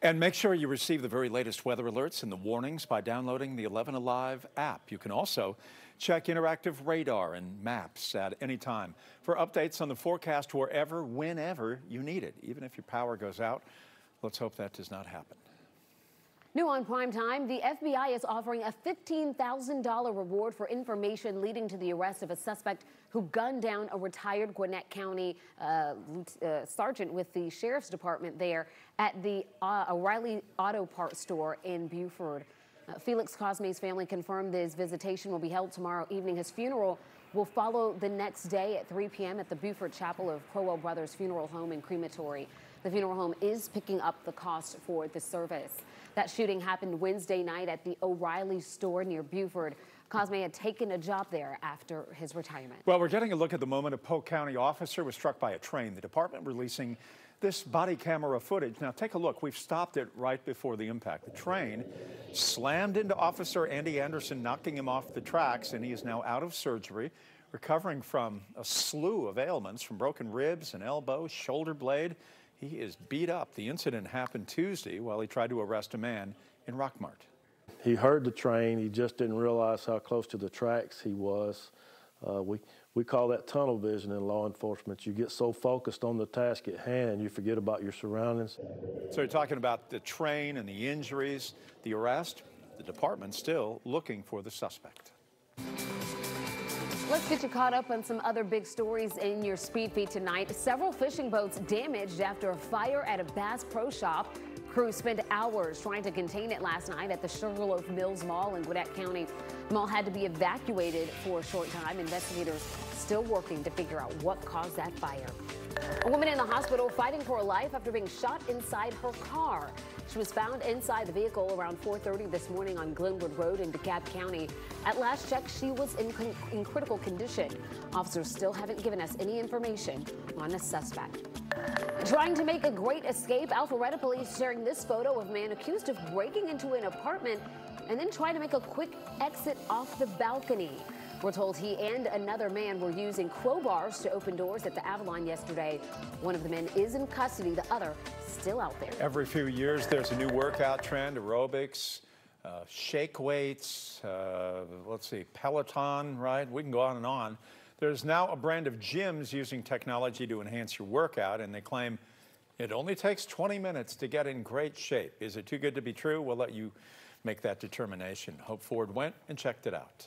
[SPEAKER 12] And make sure you receive the very latest weather alerts and the warnings by downloading the 11 Alive app. You can also check interactive radar and maps at any time for updates on the forecast wherever, whenever you need it, even if your power goes out. Let's hope that does not happen.
[SPEAKER 17] New on prime time, the FBI is offering a $15,000 reward for information leading to the arrest of a suspect who gunned down a retired Gwinnett County uh, uh, sergeant with the sheriff's department there at the uh, O'Reilly Auto Parts store in Buford. Uh, Felix Cosme's family confirmed his visitation will be held tomorrow evening. His funeral will follow the next day at 3 p.m. at the Buford Chapel of Crowell Brothers Funeral Home and Crematory. The funeral home is picking up the cost for the service. That shooting happened Wednesday night at the O'Reilly store near Buford. Cosme had taken a job there after his retirement.
[SPEAKER 12] Well, we're getting a look at the moment a Polk County officer was struck by a train. The department releasing this body camera footage. Now, take a look. We've stopped it right before the impact. The train slammed into Officer Andy Anderson, knocking him off the tracks, and he is now out of surgery, recovering from a slew of ailments from broken ribs and elbow, shoulder blade. He is beat up. The incident happened Tuesday while he tried to arrest a man in Rockmart.
[SPEAKER 40] He heard the train. He just didn't realize how close to the tracks he was. Uh, we, we call that tunnel vision in law enforcement. You get so focused on the task at hand, you forget about your surroundings.
[SPEAKER 12] So you're talking about the train and the injuries, the arrest. The department still looking for the suspect.
[SPEAKER 17] Let's get you caught up on some other big stories in your speed feed tonight. Several fishing boats damaged after a fire at a Bass Pro Shop. Crews spent hours trying to contain it last night at the Sugarloaf Mills Mall in Gwinnett County. The mall had to be evacuated for a short time. Investigators still working to figure out what caused that fire. A woman in the hospital fighting for her life after being shot inside her car. She was found inside the vehicle around 4.30 this morning on Glenwood Road in DeKalb County. At last check, she was in, in critical condition. Officers still haven't given us any information on a suspect. Trying to make a great escape, Alpharetta police sharing this photo of a man accused of breaking into an apartment and then trying to make a quick exit off the balcony. We're told he and another man were using crowbars to open doors at the Avalon yesterday. One of the men is in custody, the other still out there.
[SPEAKER 12] Every few years, there's a new workout trend aerobics, uh, shake weights, uh, let's see, Peloton, right? We can go on and on. There's now a brand of gyms using technology to enhance your workout, and they claim it only takes 20 minutes to get in great shape. Is it too good to be true? We'll let you make that determination. Hope Ford went and checked it out.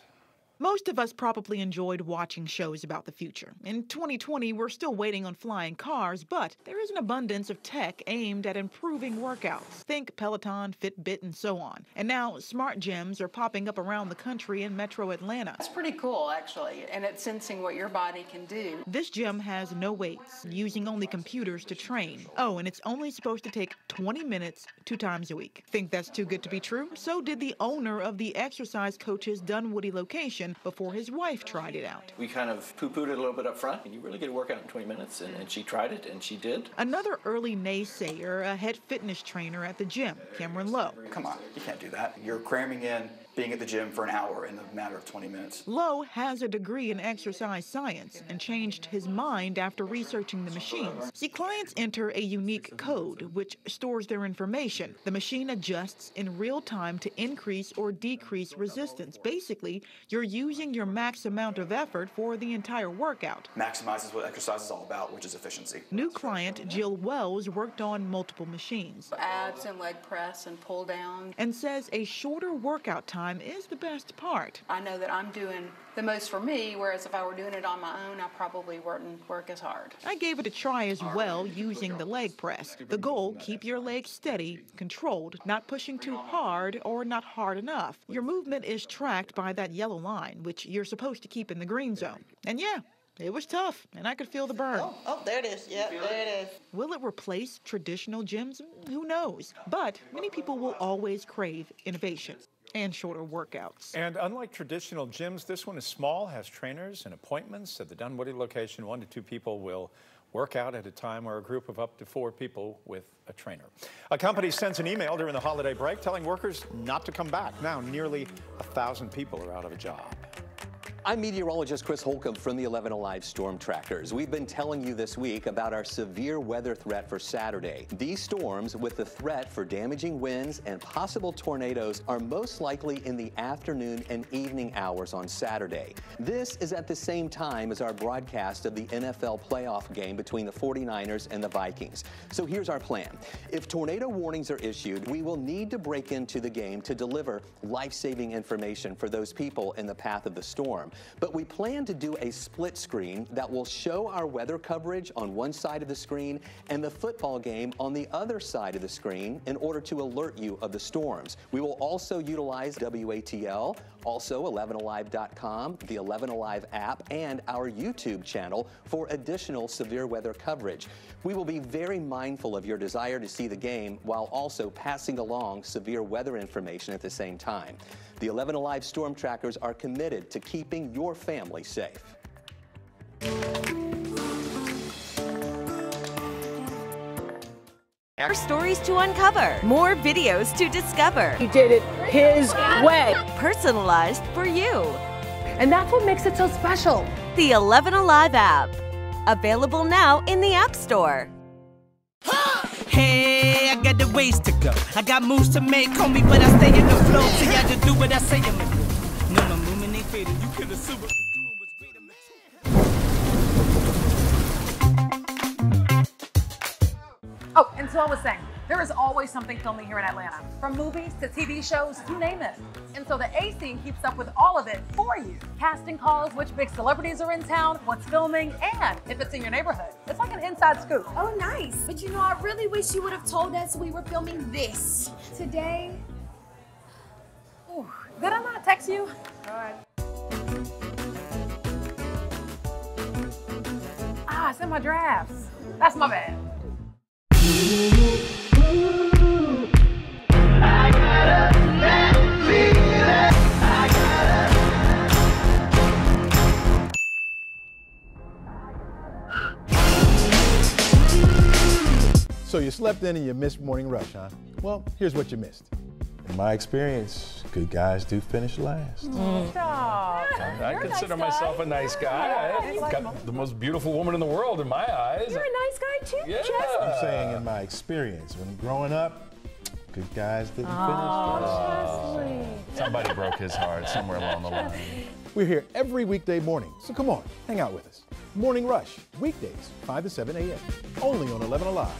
[SPEAKER 41] Most of us probably enjoyed watching shows about the future. In 2020, we're still waiting on flying cars, but there is an abundance of tech aimed at improving workouts. Think Peloton, Fitbit, and so on. And now smart gyms are popping up around the country in metro Atlanta.
[SPEAKER 42] It's pretty cool, actually, and it's sensing what your body can do.
[SPEAKER 41] This gym has no weights, using only computers to train. Oh, and it's only supposed to take 20 minutes two times a week. Think that's too good to be true? So did the owner of the exercise coach's Dunwoody location before his wife tried it out.
[SPEAKER 43] We kind of poo pooed it a little bit up front, and you really get a workout in 20 minutes. And, and she tried it, and she did.
[SPEAKER 41] Another early naysayer, a head fitness trainer at the gym, Cameron Lowe.
[SPEAKER 44] Come on, you can't do that. You're cramming in being at the gym for an hour in a matter of 20 minutes.
[SPEAKER 41] Lowe has a degree in exercise science and changed his mind after researching the machines. See, clients enter a unique code which stores their information. The machine adjusts in real time to increase or decrease resistance. Basically, you're using your max amount of effort for the entire workout.
[SPEAKER 44] Maximizes what exercise is all about, which is efficiency.
[SPEAKER 41] New client Jill Wells worked on multiple machines.
[SPEAKER 42] Abs and leg press and pull down.
[SPEAKER 41] And says a shorter workout time time is the best part.
[SPEAKER 42] I know that I'm doing the most for me, whereas if I were doing it on my own, I probably wouldn't work as hard.
[SPEAKER 41] I gave it a try as well using the leg press. The goal, keep your legs steady, controlled, not pushing too hard or not hard enough. Your movement is tracked by that yellow line, which you're supposed to keep in the green zone. And yeah, it was tough, and I could feel the burn.
[SPEAKER 42] Oh, oh there it is. Yeah, there it is.
[SPEAKER 41] Will it replace traditional gyms? Who knows? But many people will always crave innovation and shorter workouts.
[SPEAKER 12] And unlike traditional gyms, this one is small, has trainers and appointments. At the Dunwoody location, one to two people will work out at a time or a group of up to four people with a trainer. A company sends an email during the holiday break telling workers not to come back. Now, nearly a thousand people are out of a job.
[SPEAKER 45] I'm meteorologist Chris Holcomb from the 11 Alive Storm Trackers. We've been telling you this week about our severe weather threat for Saturday. These storms, with the threat for damaging winds and possible tornadoes, are most likely in the afternoon and evening hours on Saturday. This is at the same time as our broadcast of the NFL playoff game between the 49ers and the Vikings. So here's our plan. If tornado warnings are issued, we will need to break into the game to deliver life-saving information for those people in the path of the storm. But we plan to do a split screen that will show our weather coverage on one side of the screen and the football game on the other side of the screen in order to alert you of the storms. We will also utilize WATL, also 11alive.com, the 11 Alive app, and our YouTube channel for additional severe weather coverage. We will be very mindful of your desire to see the game while also passing along severe weather information at the same time. The 11 Alive Storm Trackers are committed to keeping your family safe.
[SPEAKER 9] More stories to uncover, more videos to discover.
[SPEAKER 46] He did it his way.
[SPEAKER 9] Personalized for you.
[SPEAKER 46] And that's what makes it so special.
[SPEAKER 9] The 11 Alive app. Available now in the App Store.
[SPEAKER 11] Hey, I got the ways to go. I got moves to make, homie, but I stay in the flow. See, I just do what I say I'ma do. No, my movement ain't faded. You could assume
[SPEAKER 7] so I was saying, there is always something filming here in Atlanta, from movies to TV shows, you name it. And so the A scene keeps up with all of it for you. Casting calls, which big celebrities are in town, what's filming, and if it's in your neighborhood. It's like an inside scoop.
[SPEAKER 47] Oh, nice. But you know, I really wish you would have told us we were filming this today.
[SPEAKER 7] Ooh, did I not text you? All right. Ah, it's in my drafts. That's my bad.
[SPEAKER 10] So you slept in and you missed morning rush, huh? Well, here's what you missed.
[SPEAKER 48] In my experience, good guys do finish last. Mm.
[SPEAKER 5] Oh, I consider myself a nice guy. I've got the most beautiful woman in the world in my eyes.
[SPEAKER 42] You're a nice guy too,
[SPEAKER 5] Yeah.
[SPEAKER 42] Chester.
[SPEAKER 48] I'm saying in my experience, when growing up, good guys didn't
[SPEAKER 42] Oh,
[SPEAKER 48] finish last.
[SPEAKER 5] Somebody broke his heart somewhere along the line.
[SPEAKER 10] We're here every weekday morning, so come on, hang out with us. Morning Rush, weekdays, 5 to 7 a.m., only on 11 Alive.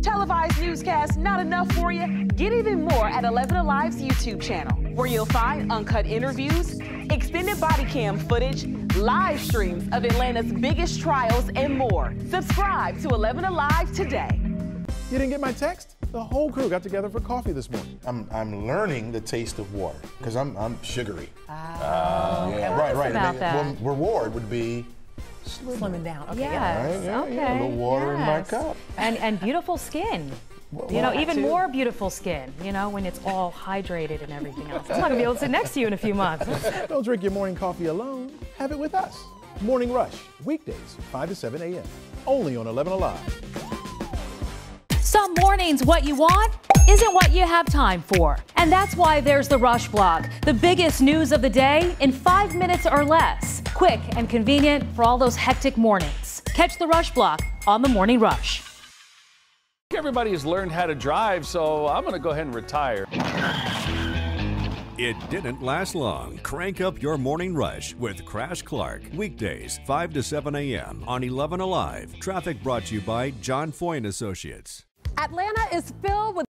[SPEAKER 1] Televised newscasts not enough for you? Get even more at 11 Alive's YouTube channel, where you'll find uncut interviews, extended body cam footage, live streams of Atlanta's biggest trials, and more. Subscribe to 11 Alive today.
[SPEAKER 10] You didn't get my text? The whole crew got together for coffee this morning.
[SPEAKER 48] I'm, I'm learning the taste of water because I'm, I'm sugary.
[SPEAKER 42] Oh, okay.
[SPEAKER 48] yeah,
[SPEAKER 42] What
[SPEAKER 48] right, right.
[SPEAKER 42] about
[SPEAKER 48] And
[SPEAKER 42] that?
[SPEAKER 48] Well, reward would be
[SPEAKER 42] Slimming down. Okay.
[SPEAKER 49] Yes.
[SPEAKER 48] Yeah,
[SPEAKER 49] okay.
[SPEAKER 48] yeah, a little water in my cup.
[SPEAKER 49] And and beautiful skin.
[SPEAKER 48] Well,
[SPEAKER 49] you know, even
[SPEAKER 48] too.
[SPEAKER 49] more beautiful skin. You know, when it's all hydrated and everything else. I'm not gonna be able to sit next to you in a few months.
[SPEAKER 10] Don't drink your morning coffee alone. Have it with us. Morning Rush, weekdays, 5 to 7 a.m., only on 11 Alive.
[SPEAKER 8] Some mornings, what you want isn't what you have time for. And that's why there's the Rush Blog, the biggest news of the day in five minutes or less. Quick and convenient for all those hectic mornings. Catch the Rush Blog on the Morning Rush.
[SPEAKER 5] Everybody has learned how to drive, so I'm going to go ahead and retire.
[SPEAKER 6] It didn't last long. Crank up your morning rush with Crash Clark. Weekdays, 5 to 7 a.m. on 11 Alive. Traffic brought to you by John Foyne Associates.
[SPEAKER 46] Atlanta is filled with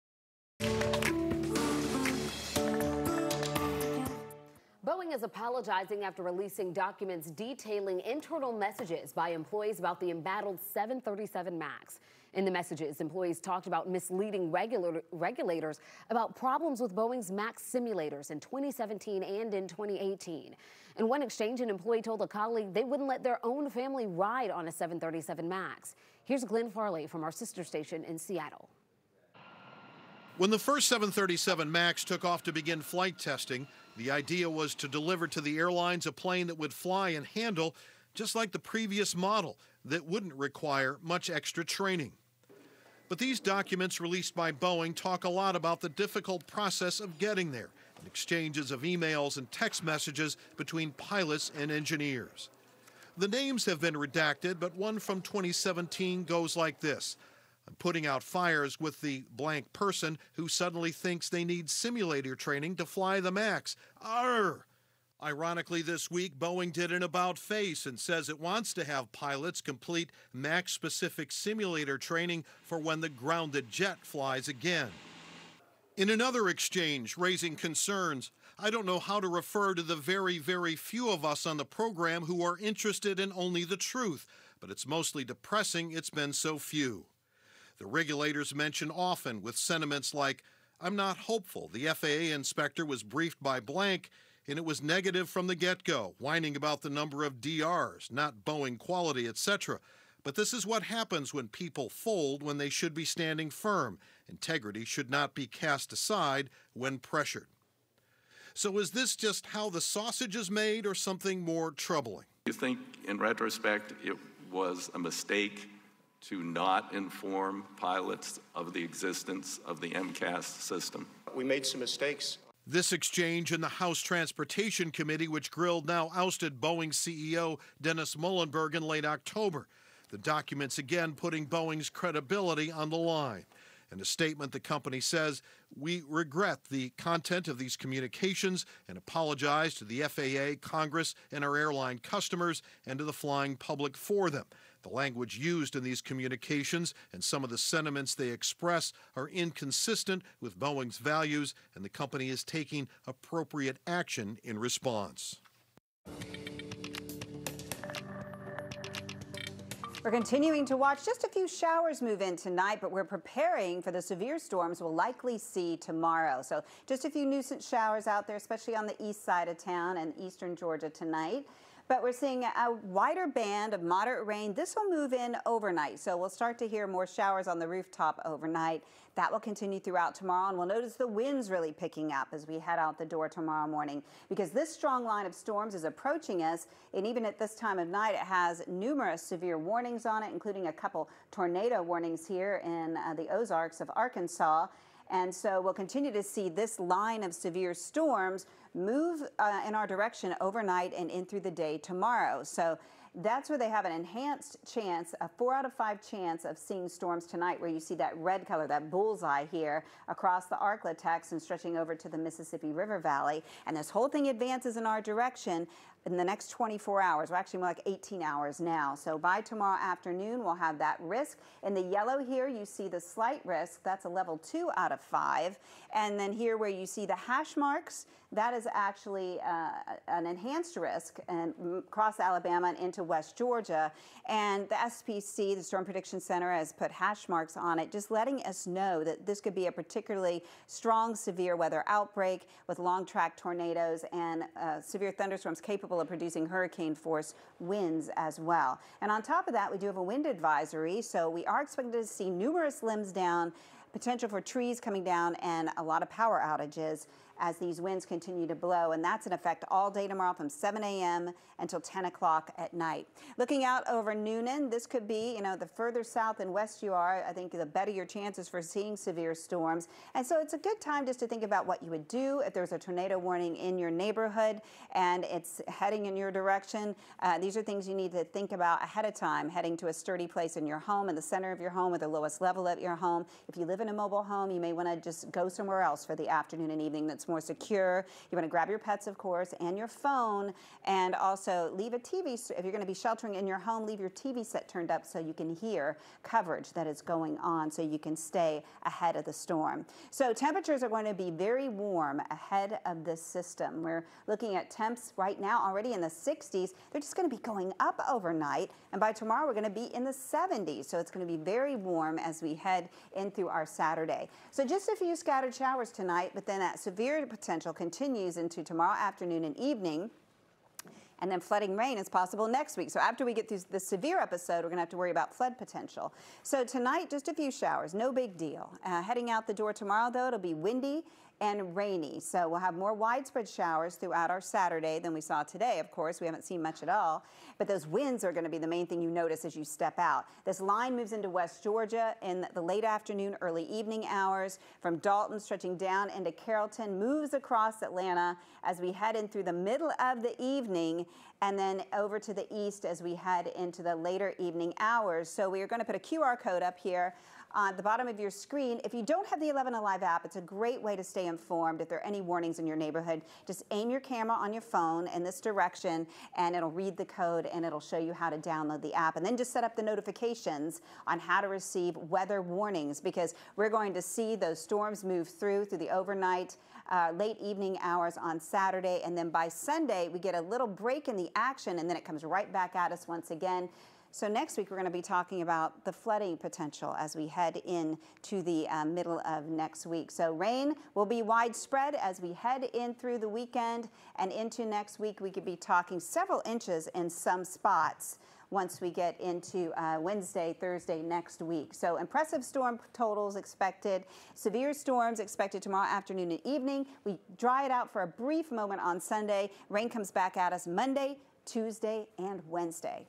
[SPEAKER 17] Boeing is apologizing after releasing documents detailing internal messages by employees about the embattled 737 MAX. In the messages, employees talked about misleading regular, regulators about problems with Boeing's MAX simulators in 2017 and in 2018. In one exchange, an employee told a colleague they wouldn't let their own family ride on a 737 MAX. Here's Glenn Farley from our sister station in Seattle.
[SPEAKER 50] When the first 737 MAX took off to begin flight testing, the idea was to deliver to the airlines a plane that would fly and handle just like the previous model that wouldn't require much extra training. But these documents released by Boeing talk a lot about the difficult process of getting there and exchanges of emails and text messages between pilots and engineers. The names have been redacted, but one from 2017 goes like this I'm putting out fires with the blank person who suddenly thinks they need simulator training to fly the MAX. Arr! Ironically, this week, Boeing did an about face and says it wants to have pilots complete MAX specific simulator training for when the grounded jet flies again. In another exchange raising concerns, I don't know how to refer to the very, very few of us on the program who are interested in only the truth, but it's mostly depressing it's been so few. The regulators mention often with sentiments like, I'm not hopeful. The FAA inspector was briefed by blank and it was negative from the get go, whining about the number of DRs, not Boeing quality, etc. But this is what happens when people fold when they should be standing firm. Integrity should not be cast aside when pressured. So, is this just how the sausage is made or something more troubling?
[SPEAKER 51] You think, in retrospect, it was a mistake to not inform pilots of the existence of the MCAS system?
[SPEAKER 50] We made some mistakes. This exchange in the House Transportation Committee, which grilled now ousted Boeing CEO Dennis Muilenburg in late October. The documents again putting Boeing's credibility on the line. In a statement, the company says, We regret the content of these communications and apologize to the FAA, Congress, and our airline customers and to the flying public for them. The language used in these communications and some of the sentiments they express are inconsistent with Boeing's values, and the company is taking appropriate action in response.
[SPEAKER 15] We're continuing to watch just a few showers move in tonight, but we're preparing for the severe storms we'll likely see tomorrow. So just a few nuisance showers out there, especially on the east side of town and eastern Georgia tonight. But we're seeing a wider band of moderate rain. This will move in overnight, so we'll start to hear more showers on the rooftop overnight. That will continue throughout tomorrow, and we'll notice the winds really picking up as we head out the door tomorrow morning because this strong line of storms is approaching us, and even at this time of night, it has numerous severe warnings on it, including a couple tornado warnings here in uh, the Ozarks of Arkansas. And so we'll continue to see this line of severe storms move uh, in our direction overnight and in through the day tomorrow. So that's where they have an enhanced chance, a four out of five chance of seeing storms tonight, where you see that red color, that bullseye here across the Arklatex and stretching over to the Mississippi River Valley. And this whole thing advances in our direction in the next 24 hours. We're actually more like 18 hours now. So by tomorrow afternoon, we'll have that risk. In the yellow here, you see the slight risk. That's a level two out of five. And then here where you see the hash marks, that is actually uh, an enhanced risk and across Alabama and into West Georgia. And the SPC, the Storm Prediction Center, has put hash marks on it, just letting us know that this could be a particularly strong severe weather outbreak with long track tornadoes and uh, severe thunderstorms capable of producing hurricane force winds as well. And on top of that, we do have a wind advisory, so we are expected to see numerous limbs down potential for trees coming down and a lot of power outages as these winds continue to blow. And that's in effect all day tomorrow from 7 a.m. until 10 o'clock at night. Looking out over Newnan, this could be, you know, the further south and west you are, I think the better your chances for seeing severe storms. And so it's a good time just to think about what you would do if there's a tornado warning in your neighborhood and it's heading in your direction. Uh, these are things you need to think about ahead of time, heading to a sturdy place in your home, in the center of your home, or the lowest level of your home. If you live in a mobile home, you may want to just go somewhere else for the afternoon and evening that's more secure. You want to grab your pets, of course, and your phone, and also leave a TV. If you're going to be sheltering in your home, leave your TV set turned up so you can hear coverage that is going on so you can stay ahead of the storm. So temperatures are going to be very warm ahead of this system. We're looking at temps right now already in the 60s. They're just going to be going up overnight, and by tomorrow we're going to be in the 70s. So it's going to be very warm as we head in through our Saturday. So just a few scattered showers tonight, but then that severe potential continues into tomorrow afternoon and evening. And then flooding rain is possible next week. So after we get through the severe episode, we're going to have to worry about flood potential. So tonight, just a few showers, no big deal. Uh, heading out the door tomorrow, though, it'll be windy and rainy. So we'll have more widespread showers throughout our Saturday than we saw today. Of course, we haven't seen much at all, but those winds are going to be the main thing you notice as you step out. This line moves into West Georgia in the late afternoon, early evening hours from Dalton stretching down into Carrollton, moves across Atlanta as we head in through the middle of the evening and then over to the east as we head into the later evening hours. So we are going to put a QR code up here on the bottom of your screen. If you don't have the 11 Alive app, it's a great way to stay informed. If there are any warnings in your neighborhood, just aim your camera on your phone in this direction and it'll read the code and it'll show you how to download the app. And then just set up the notifications on how to receive weather warnings because we're going to see those storms move through through the overnight uh, late evening hours on Saturday. And then by Sunday, we get a little break in the action and then it comes right back at us once again. So next week, we're going to be talking about the flooding potential as we head in to the uh, middle of next week. So rain will be widespread as we head in through the weekend and into next week. We could be talking several inches in some spots once we get into uh, Wednesday, Thursday next week. So impressive storm totals expected. Severe storms expected tomorrow afternoon and evening. We dry it out for a brief moment on Sunday. Rain comes back at us Monday, Tuesday, and Wednesday.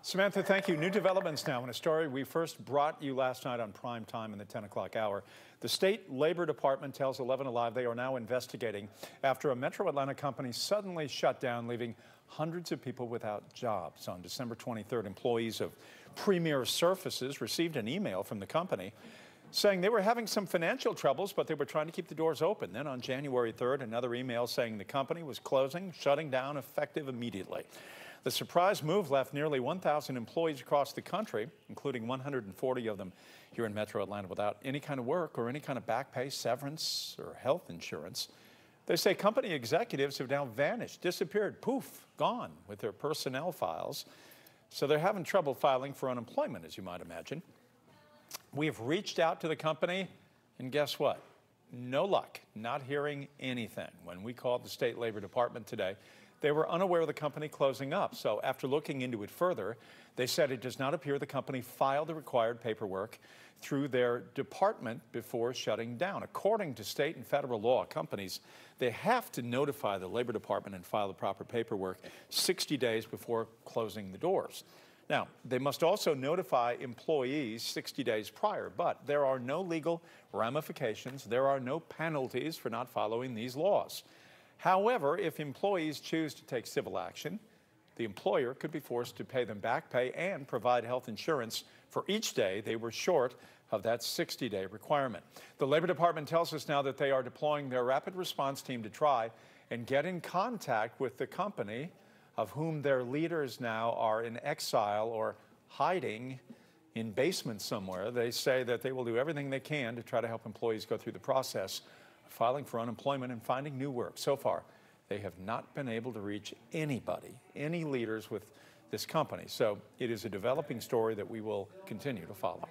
[SPEAKER 12] Samantha, thank you. New developments now in a story we first brought you last night on prime time in the 10 o'clock hour. The state labor department tells 11 Alive they are now investigating after a Metro Atlanta company suddenly shut down, leaving hundreds of people without jobs. On December 23rd, employees of Premier Surfaces received an email from the company saying they were having some financial troubles, but they were trying to keep the doors open. Then on January 3rd, another email saying the company was closing, shutting down effective immediately. The surprise move left nearly 1,000 employees across the country, including 140 of them here in Metro Atlanta, without any kind of work or any kind of back pay, severance, or health insurance. They say company executives have now vanished, disappeared, poof, gone with their personnel files. So they're having trouble filing for unemployment, as you might imagine. We have reached out to the company, and guess what? No luck, not hearing anything. When we called the state labor department today, they were unaware of the company closing up. So after looking into it further, they said it does not appear the company filed the required paperwork through their department before shutting down. According to state and federal law, companies, they have to notify the Labor Department and file the proper paperwork 60 days before closing the doors. Now, they must also notify employees 60 days prior, but there are no legal ramifications. There are no penalties for not following these laws. However, if employees choose to take civil action, the employer could be forced to pay them back pay and provide health insurance for each day they were short of that 60 day requirement. The Labor Department tells us now that they are deploying their rapid response team to try and get in contact with the company of whom their leaders now are in exile or hiding in basements somewhere. They say that they will do everything they can to try to help employees go through the process filing for unemployment and finding new work. So far, they have not been able to reach anybody, any leaders with this company. So it is a developing story that we will continue to follow.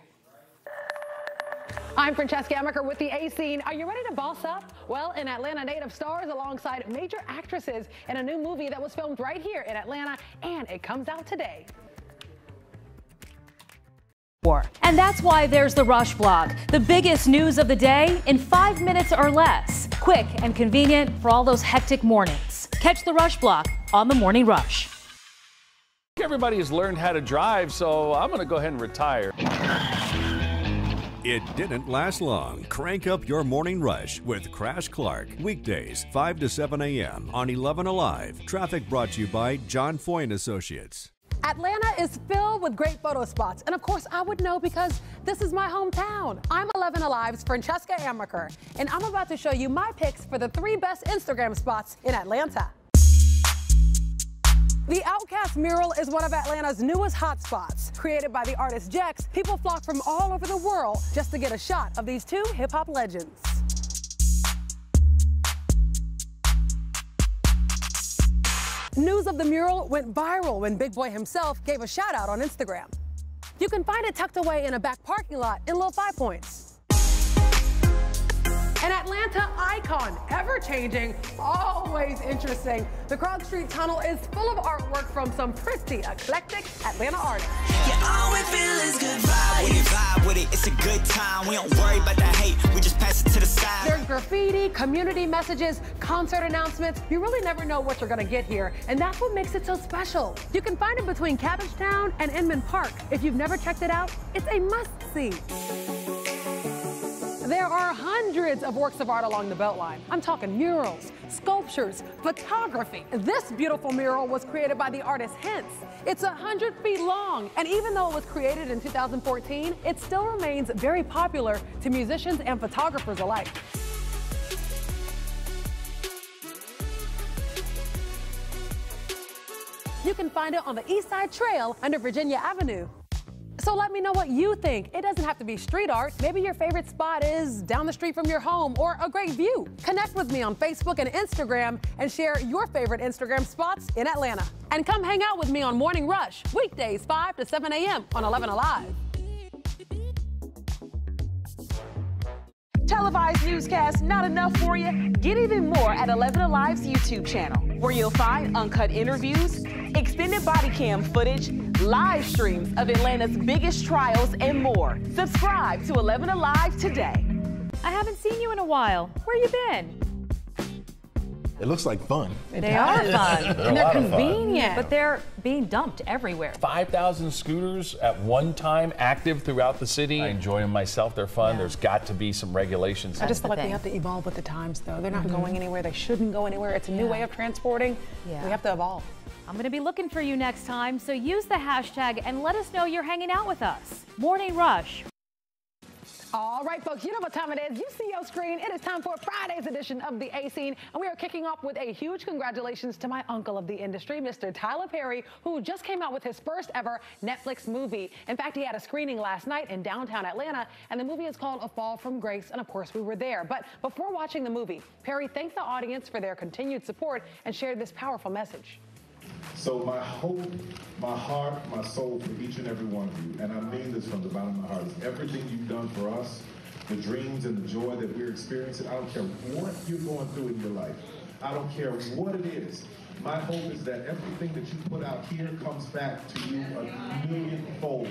[SPEAKER 7] I'm Francesca Amiker with the A Scene. Are you ready to boss up? Well, an Atlanta native stars alongside major actresses in a new movie that was filmed right here in Atlanta, and it comes out today.
[SPEAKER 8] And that's why there's the Rush Blog, the biggest news of the day in five minutes or less. Quick and convenient for all those hectic mornings. Catch the Rush Blog on the Morning Rush.
[SPEAKER 5] Everybody has learned how to drive, so I'm going to go ahead and retire.
[SPEAKER 6] It didn't last long. Crank up your morning rush with Crash Clark. Weekdays, 5 to 7 a.m. on 11 Alive. Traffic brought to you by John Foy Associates.
[SPEAKER 7] Atlanta is filled with great photo spots. And of course, I would know because this is my hometown. I'm 11 Alive's Francesca Amiker, and I'm about to show you my picks for the three best Instagram spots in Atlanta. The OutKast mural is one of Atlanta's newest hotspots. Created by the artist Jex, people flock from all over the world just to get a shot of these two hip hop legends. News of the mural went viral when Big Boi himself gave a shout out on Instagram. You can find it tucked away in a back parking lot in Little Five Points. An Atlanta icon, ever changing, always interesting. The Krog Street Tunnel is full of artwork from some pretty eclectic Atlanta artists.
[SPEAKER 11] Yeah, all we feel is good vibe. We vibe with it, it's a good time. We don't worry about the hate, we just pass it to the side.
[SPEAKER 7] There's graffiti, community messages, concert announcements. You really never know what you're gonna get here, and that's what makes it so special. You can find it between Cabbagetown and Inman Park. If you've never checked it out, it's a must-see. There are hundreds of works of art along the Beltline. I'm talking murals, sculptures, photography. This beautiful mural was created by the artist Hense. It's 100 feet long, and even though it was created in 2014, it still remains very popular to musicians and photographers alike. You can find it on the East Side Trail under Virginia Avenue. So let me know what you think. It doesn't have to be street art. Maybe your favorite spot is down the street from your home or a great view. Connect with me on Facebook and Instagram and share your favorite Instagram spots in Atlanta. And come hang out with me on Morning Rush, weekdays 5 to 7 a.m. on 11 Alive.
[SPEAKER 21] Televised newscasts not enough for you? Get even more at 11 Alive's YouTube channel, where you'll find uncut interviews, extended body cam footage, live streams of Atlanta's biggest trials, and more. Subscribe to 11 Alive today.
[SPEAKER 8] I haven't seen you in a while. Where you been?
[SPEAKER 52] It looks like fun.
[SPEAKER 8] They are fun.
[SPEAKER 37] And they're a lot of fun.
[SPEAKER 8] But they're being dumped everywhere.
[SPEAKER 37] 5,000 scooters at one time active throughout the city. I enjoy them myself. They're fun. There's got to be some regulations.
[SPEAKER 7] I just feel like we have to evolve with the times, though. They're not
[SPEAKER 8] Mhm.
[SPEAKER 7] going anywhere. They shouldn't go anywhere. It's a new
[SPEAKER 8] Yeah.
[SPEAKER 7] way of transporting.
[SPEAKER 8] Yeah.
[SPEAKER 7] We have to evolve.
[SPEAKER 8] I'm going to be looking for you next time, so use the hashtag and let us know you're hanging out with us. Morning Rush.
[SPEAKER 7] All right, folks, you know what time it is. You see your screen. It is time for Friday's edition of the A Scene, and we are kicking off with a huge congratulations to my uncle of the industry, Mr. Tyler Perry, who just came out with his first ever Netflix movie. In fact, he had a screening last night in downtown Atlanta, and the movie is called A Fall from Grace, and of course, we were there. But before watching the movie, Perry thanked the audience for their continued support and shared this powerful message.
[SPEAKER 51] So my hope, my heart, my soul for each and every one of you, and I mean this from the bottom of my heart, is everything you've done for us, the dreams and the joy that we're experiencing, I don't care what you're going through in your life. I don't care what it is. My hope is that everything that you put out here comes back to you a millionfold.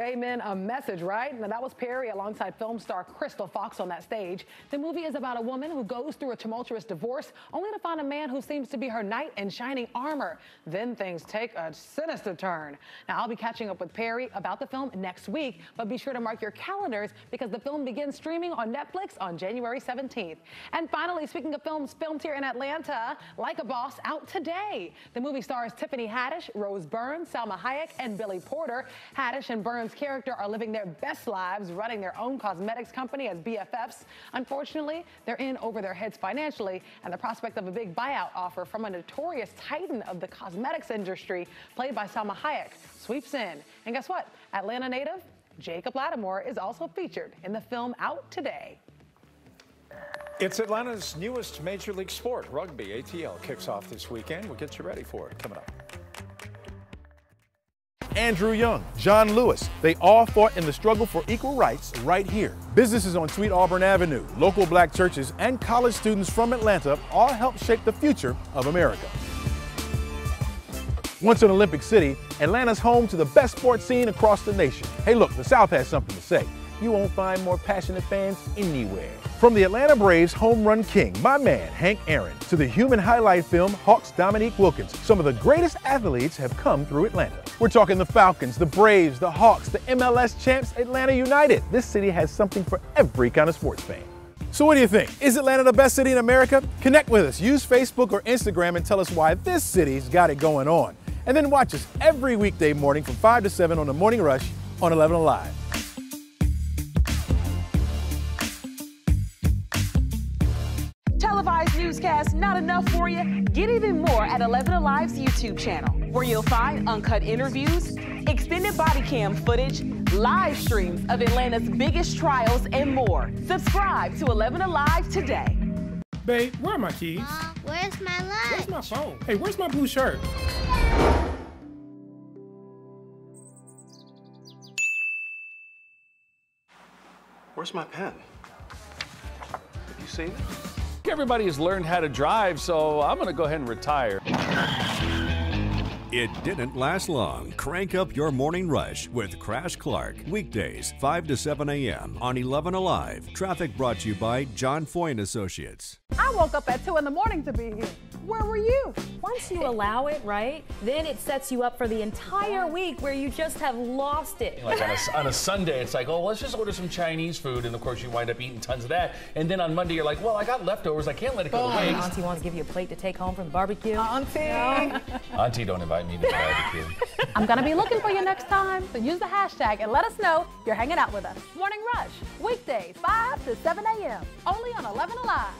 [SPEAKER 7] Amen. A message, right? Now, that was Perry alongside film star Crystal Fox on that stage. The movie is about a woman who goes through a tumultuous divorce only to find a man who seems to be her knight in shining armor. Then things take a sinister turn. Now, I'll be catching up with Perry about the film next week, but be sure to mark your calendars because the film begins streaming on Netflix on January 17th. And finally, speaking of films filmed here in Atlanta, Like a Boss out today. The movie stars Tiffany Haddish, Rose Byrne, Salma Hayek, and Billy Porter. Haddish and Byrne's character are living their best lives, running their own cosmetics company as BFFs. Unfortunately, they're in over their heads financially, and the prospect of a big buyout offer from a notorious titan of the cosmetics industry, played by Salma Hayek, sweeps in. And guess what? Atlanta native Jacob Latimore is also featured in the film out today.
[SPEAKER 12] It's Atlanta's newest major league sport, rugby. ATL kicks off this weekend. We'll get you ready for it coming up.
[SPEAKER 10] Andrew Young, John Lewis, they all fought in the struggle for equal rights right here. Businesses on Sweet Auburn Avenue, local black churches, and college students from Atlanta all helped shape the future of America. Once an Olympic city, Atlanta's home to the best sports scene across the nation. Hey, look, the South has something to say. You won't find more passionate fans anywhere. From the Atlanta Braves home run king, my man Hank Aaron, to the human highlight film Hawks Dominique Wilkins, some of the greatest athletes have come through Atlanta. We're talking the Falcons, the Braves, the Hawks, the MLS champs, Atlanta United. This city has something for every kind of sports fan. So what do you think? Is Atlanta the best city in America? Connect with us. Use Facebook or Instagram and tell us why this city's got it going on. And then watch us every weekday morning from 5 to 7 on the Morning Rush on 11 Alive.
[SPEAKER 21] Televised newscasts not enough for you? Get even more at 11 Alive's YouTube channel, where you'll find uncut interviews, extended body cam footage, live streams of Atlanta's biggest trials, and more. Subscribe to 11 Alive today.
[SPEAKER 53] Babe, where are my keys?
[SPEAKER 54] Uh, where's my lunch?
[SPEAKER 53] Where's my phone? Hey, where's my blue shirt?
[SPEAKER 14] Where's my pen?
[SPEAKER 5] Have you seen Everybody has learned how to drive, so I'm going to go ahead and retire.
[SPEAKER 6] It didn't last long. Crank up your morning rush with Crash Clark. Weekdays, 5 to 7 a.m. on 11 Alive. Traffic brought to you by John Foy and Associates.
[SPEAKER 7] I woke up at 2 in the morning to be here. Where were you?
[SPEAKER 8] Once you allow it, right, then it sets you up for the entire week where you just have lost it.
[SPEAKER 5] Like on a, on a Sunday, it's like, oh, let's just order some Chinese food. And of course, you wind up eating tons of that. And then on Monday, you're like, well, I got leftovers. I can't let it go to waste.
[SPEAKER 8] Auntie wants to give you a plate to take home from the barbecue.
[SPEAKER 7] Auntie.
[SPEAKER 5] Auntie, don't invite me to the barbecue.
[SPEAKER 7] I'm going to be looking for you next time, so use the hashtag and let us know you're hanging out with us. Morning Rush, weekdays, 5 to 7 a.m., only on 11 Alive.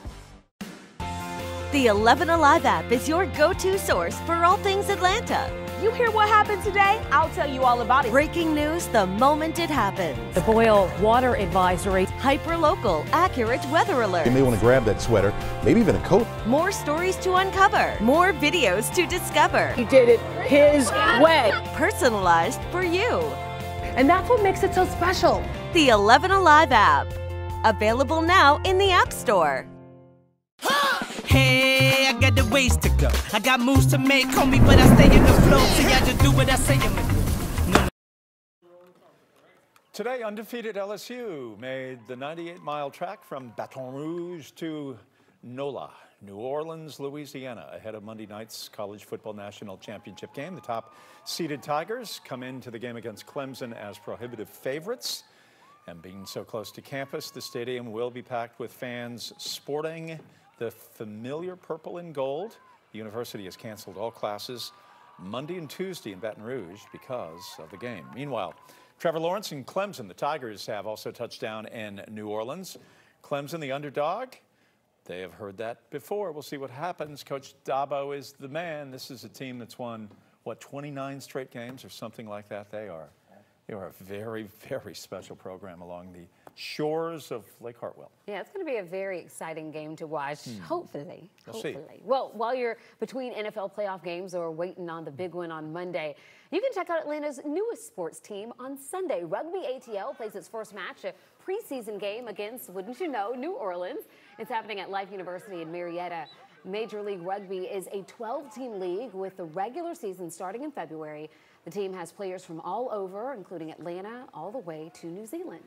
[SPEAKER 9] The 11 Alive app is your go to source for all things Atlanta.
[SPEAKER 55] You hear what happened today? I'll tell you all about it.
[SPEAKER 9] Breaking news the moment it happens.
[SPEAKER 8] The boil water advisory.
[SPEAKER 9] Hyper local, accurate weather alert.
[SPEAKER 10] You may want to grab that sweater, maybe even a coat.
[SPEAKER 9] More stories to uncover. More videos to discover.
[SPEAKER 7] He did it his way.
[SPEAKER 9] Personalized for you.
[SPEAKER 7] And that's what makes it so special.
[SPEAKER 9] The 11 Alive app. Available now in the App Store.
[SPEAKER 11] Hey, I got the ways to go. I got moves to make, homie, but I stay in the flow. So y'all just do what I say I'ma do. No.
[SPEAKER 12] Today, undefeated LSU made the 98 mile trek from Baton Rouge to NOLA, New Orleans, Louisiana, ahead of Monday night's College Football National Championship game. The top seeded Tigers come into the game against Clemson as prohibitive favorites. And being so close to campus, the stadium will be packed with fans sporting the familiar purple and gold. The university has canceled all classes Monday and Tuesday in Baton Rouge because of the game. Meanwhile, Trevor Lawrence and Clemson, the Tigers, have also touched down in New Orleans. Clemson, the underdog, they have heard that before. We'll see what happens. Coach Dabo is the man. This is a team that's won, what, 29 straight games or something like that? They are. They are a very, very special program along the shores of Lake Hartwell.
[SPEAKER 17] Yeah, it's going to be a very exciting game to watch.
[SPEAKER 12] Hmm.
[SPEAKER 17] Hopefully,
[SPEAKER 12] We'll see.
[SPEAKER 17] hopefully. Well, while you're between NFL playoff games or waiting on the big one on Monday, you can check out Atlanta's newest sports team on Sunday. Rugby ATL plays its first match, a preseason game against, wouldn't you know, New Orleans. It's happening at Life University in Marietta. Major League Rugby is a 12-team league with the regular season starting in February. The team has players from all over, including Atlanta, all the way to New Zealand.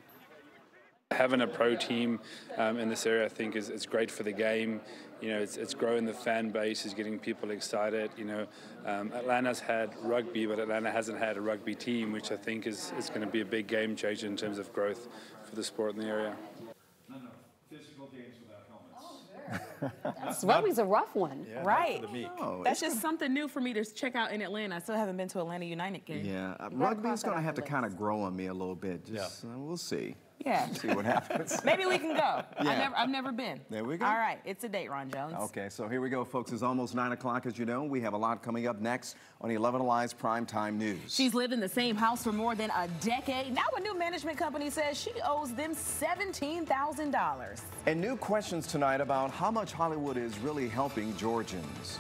[SPEAKER 56] Having a pro team um, in this area, I think, is, is great for the game. You know, it's, it's growing the fan base, is getting people excited. You know, um, Atlanta's had rugby, but Atlanta hasn't had a rugby team, which I think is, is going to be a big game changer in terms of growth for the sport in the area.
[SPEAKER 17] That's, rugby's a rough one.
[SPEAKER 1] right.
[SPEAKER 12] Oh,
[SPEAKER 1] That's just something new for me to check out in Atlanta. I still haven't been to Atlanta United game.
[SPEAKER 54] Yeah, uh,
[SPEAKER 1] You gotta
[SPEAKER 54] rugby is going to have to kind of grow on me a little bit. Just, uh, we'll see.
[SPEAKER 1] Yeah.
[SPEAKER 54] See what happens.
[SPEAKER 1] Maybe we can go.
[SPEAKER 54] Yeah.
[SPEAKER 1] I never, I've never been.
[SPEAKER 54] There we go.
[SPEAKER 1] All right, it's a date, Ron Jones.
[SPEAKER 54] Okay, so here we go, folks. It's almost 9 o'clock, as you know. We have a lot coming up next on 11 Alive's Primetime News.
[SPEAKER 1] She's lived in the same house for more than a decade. Now a new management company says she owes them $17,000.
[SPEAKER 54] And new questions tonight about how much Hollywood is really helping Georgians.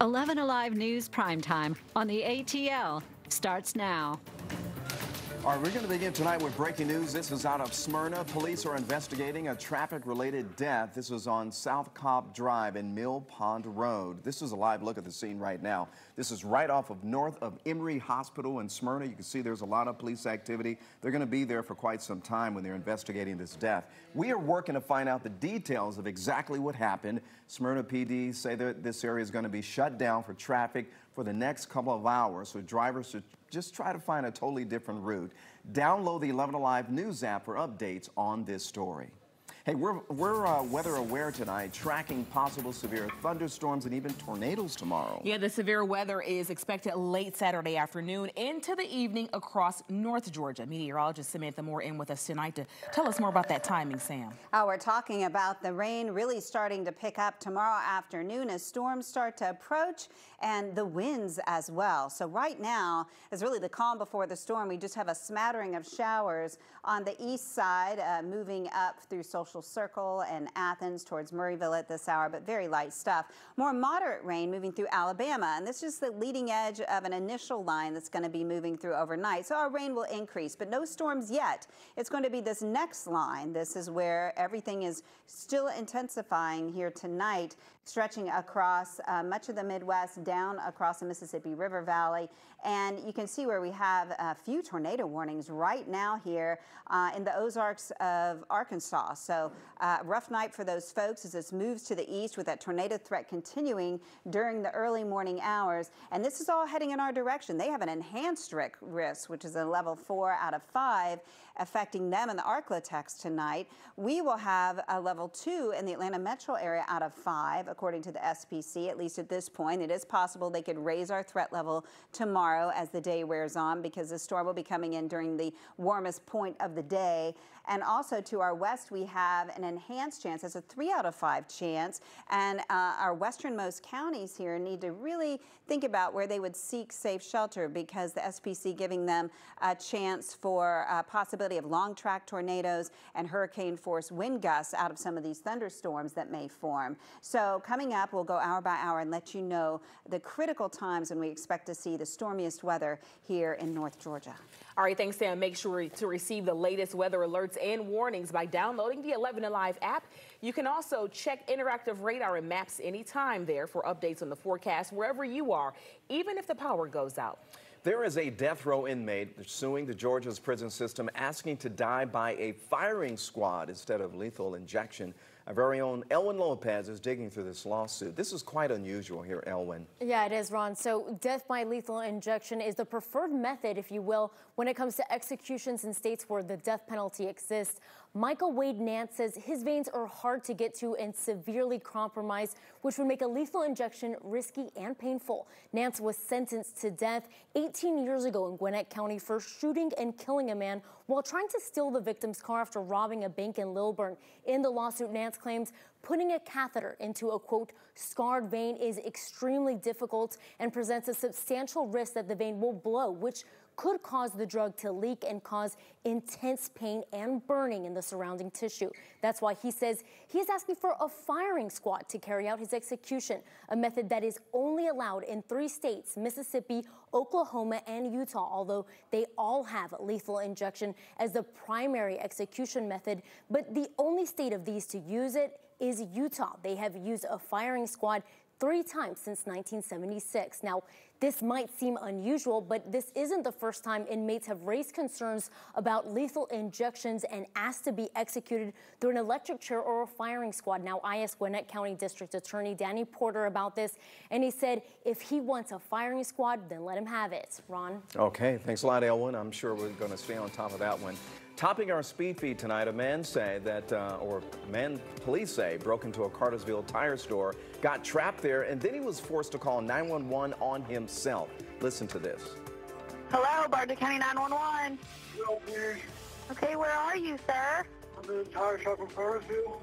[SPEAKER 14] 11 Alive News Primetime on the ATL starts now.
[SPEAKER 54] All right, we're going to begin tonight with breaking news. This is out of Smyrna. Police are investigating a traffic-related death. This was on South Cobb Drive and Mill Pond Road. This is a live look at the scene right now. This is right off of north of Emory Hospital in Smyrna. You can see there's a lot of police activity. They're going to be there for quite some time when they're investigating this death. We are working to find out the details of exactly what happened. Smyrna PD say that this area is going to be shut down for traffic for the next couple of hours, so drivers should just try to find a totally different route. Download the 11 Alive News app for updates on this story. Hey, we're, we're uh, weather aware tonight, tracking possible severe thunderstorms and even tornadoes tomorrow.
[SPEAKER 1] Yeah, the severe weather is expected late Saturday afternoon into the evening across North Georgia. Meteorologist Samantha Moore in with us tonight to tell us more about that timing, Sam.
[SPEAKER 15] Oh, we're talking about the rain really starting to pick up tomorrow afternoon as storms start to approach and the winds as well. So right now is really the calm before the storm. We just have a smattering of showers on the east side uh, moving up through Social Social Circle and Athens towards Murrayville at this hour, but very light stuff. More moderate rain moving through Alabama, and this is the leading edge of an initial line that's going to be moving through overnight. So our rain will increase, but no storms yet. It's going to be this next line. This is where everything is still intensifying here tonight, stretching across uh, much of the Midwest, down across the Mississippi River Valley. And you can see where we have a few tornado warnings right now here uh, in the Ozarks of Arkansas. So uh, rough night for those folks as this moves to the east with that tornado threat continuing during the early morning hours. And this is all heading in our direction. They have an enhanced risk, which is a level four out of five affecting them in the Arklatex tonight. We will have a level two in the Atlanta metro area out of five, according to the SPC, at least at this point. It is possible they could raise our threat level tomorrow as the day wears on because the storm will be coming in during the warmest point of the day. And also to our west, we have an enhanced chance. It's a three out of five chance. And uh, our westernmost counties here need to really think about where they would seek safe shelter because the SPC giving them a chance for a possibility of long track tornadoes and hurricane force wind gusts out of some of these thunderstorms that may form. So coming up, we'll go hour by hour and let you know the critical times when we expect to see the stormiest weather here in North Georgia.
[SPEAKER 1] All right, thanks, Sam. Make sure to receive the latest weather alerts and warnings by downloading the 11 Alive app. You can also check interactive radar and maps anytime there for updates on the forecast wherever you are, even if the power goes out.
[SPEAKER 54] There is a death row inmate suing the Georgia's prison system, asking to die by a firing squad instead of lethal injection. Our very own Elwyn Lopez is digging through this lawsuit. This is quite unusual here, Elwin.
[SPEAKER 13] Yeah, it is, Ron. So death by lethal injection is the preferred method, if you will, when it comes to executions in states where the death penalty exists. Michael Wade Nance says his veins are hard to get to and severely compromised, which would make a lethal injection risky and painful. Nance was sentenced to death 18 years ago in Gwinnett County for shooting and killing a man while trying to steal the victim's car after robbing a bank in Lilburn. In the lawsuit, Nance claims putting a catheter into a quote scarred vein is extremely difficult and presents a substantial risk that the vein will blow, which could cause the drug to leak and cause intense pain and burning in the surrounding tissue. That's why he says he is asking for a firing squad to carry out his execution, a method that is only allowed in three states, Mississippi, Oklahoma, and Utah, although they all have lethal injection as the primary execution method. But the only state of these to use it is Utah. They have used a firing squad three times since 1976. Now, this might seem unusual, but this isn't the first time inmates have raised concerns about lethal injections and asked to be executed through an electric chair or a firing squad. Now, I asked Gwinnett County District Attorney Danny Porter about this, and he said if he wants a firing squad, then let him have it. Ron?
[SPEAKER 54] Okay, thanks a lot, Elwyn. I'm sure we're going to stay on top of that one. Topping our speed feed tonight, a man say that, uh, or man police say, broke into a Cartersville tire store, got trapped there, and then he was forced to call 911 on himself. Listen to this.
[SPEAKER 20] Hello, Bartow County 911. Okay, where are you, sir?
[SPEAKER 57] I'm in the tire shop in Cartersville.